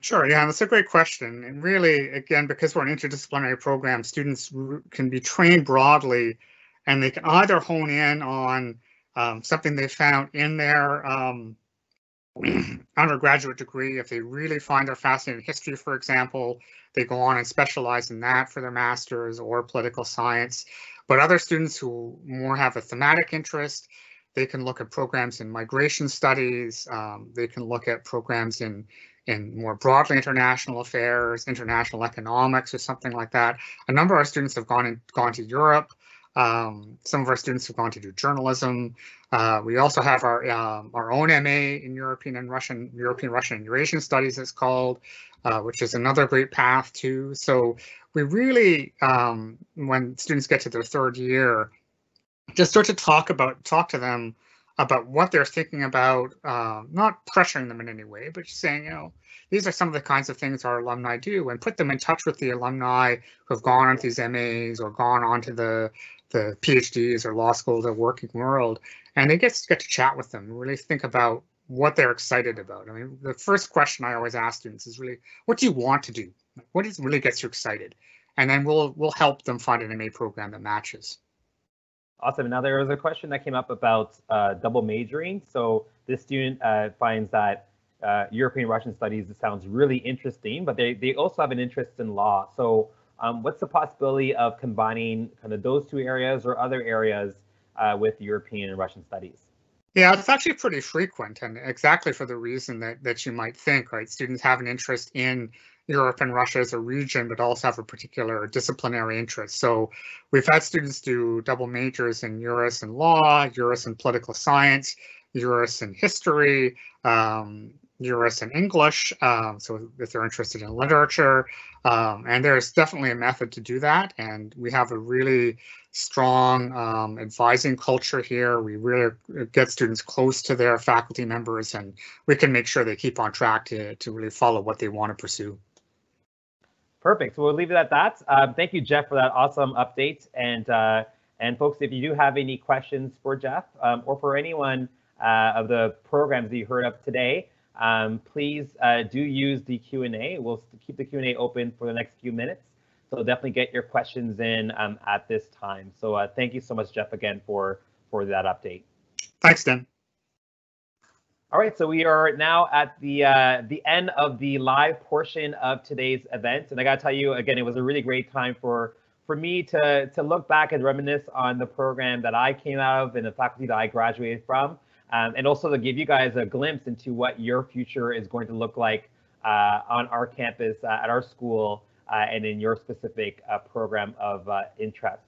Sure, yeah, that's a great question. And really, again, because we're an interdisciplinary program, students can be trained broadly and they can either hone in on um, something they found in their um, undergraduate degree. If they really find their fascinating history, for example, they go on and specialize in that for their master's or political science. But other students who more have a thematic interest, they can look at programs in migration studies. Um, they can look at programs in in more broadly international affairs, international economics, or something like that. A number of our students have gone in, gone to Europe. Um, some of our students have gone to do journalism. Uh, we also have our um, our own MA in European and Russian, European, Russian, and Eurasian Studies, it's called, uh, which is another great path too. So we really, um, when students get to their third year, just start to talk about talk to them about what they're thinking about, uh, not pressuring them in any way, but just saying, you know, these are some of the kinds of things our alumni do, and put them in touch with the alumni who have gone on to these MAs or gone on to the the PhDs or law school, the working world, and they get to get to chat with them, really think about what they're excited about. I mean, the first question I always ask students is really, what do you want to do? What is, really gets you excited? And then we'll we'll help them find an MA program that matches. Awesome. Now there was a question that came up about uh, double majoring. So this student uh, finds that uh, European Russian studies sounds really interesting, but they, they also have an interest in law. So um, what's the possibility of combining kind of those two areas or other areas uh, with European and Russian studies? Yeah, it's actually pretty frequent and exactly for the reason that, that you might think, right? Students have an interest in Europe and Russia as a region, but also have a particular disciplinary interest. So we've had students do double majors in EURUS and law, EURUS and political science, EURUS and history, um, EURUS and English. Um, so if they're interested in literature, um, and there's definitely a method to do that. And we have a really strong um, advising culture here. We really get students close to their faculty members and we can make sure they keep on track to, to really follow what they want to pursue. Perfect. So we'll leave it at that. Um, thank you, Jeff, for that awesome update. And uh, and folks, if you do have any questions for Jeff um, or for anyone uh, of the programs that you heard of today, um, please uh, do use the Q&A. We'll keep the Q&A open for the next few minutes. So definitely get your questions in um, at this time. So uh, thank you so much, Jeff, again for for that update. Thanks, Dan. All right, so we are now at the uh, the end of the live portion of today's event, and I got to tell you again, it was a really great time for for me to to look back and reminisce on the program that I came out of and the faculty that I graduated from um, and also to give you guys a glimpse into what your future is going to look like uh, on our campus uh, at our school uh, and in your specific uh, program of uh, interest.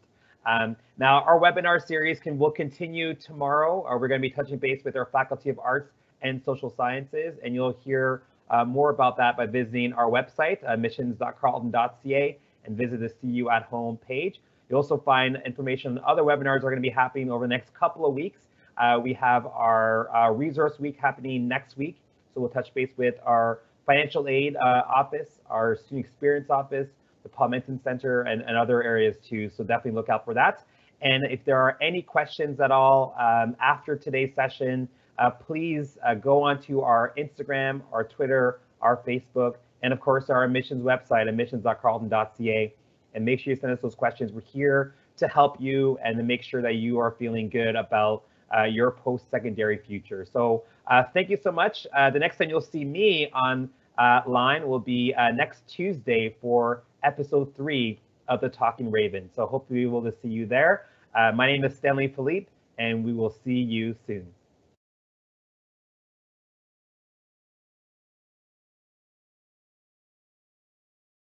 Um, now, our webinar series can will continue tomorrow. we're going to be touching base with our Faculty of Arts and Social Sciences, and you'll hear more about that by visiting our website, admissions.carleton.ca, and visit the CU at Home page. You'll also find information on other webinars that are going to be happening over the next couple of weeks. Uh, we have our uh, resource week happening next week. So we'll touch base with our financial aid uh, office, our student experience office, the Paul Menton Center, and, and other areas too. So definitely look out for that. And if there are any questions at all um, after today's session, uh, please uh, go onto our Instagram, our Twitter, our Facebook, and of course our admissions website, admissions.carleton.ca. And make sure you send us those questions. We're here to help you and to make sure that you are feeling good about your post-secondary future. So uh, thank you so much. Uh, the next time you'll see me on uh, line will be uh, next Tuesday for episode three of the Talking Raven. So hopefully we will see you there. Uh, my name is Stanley Philippe, and we will see you soon.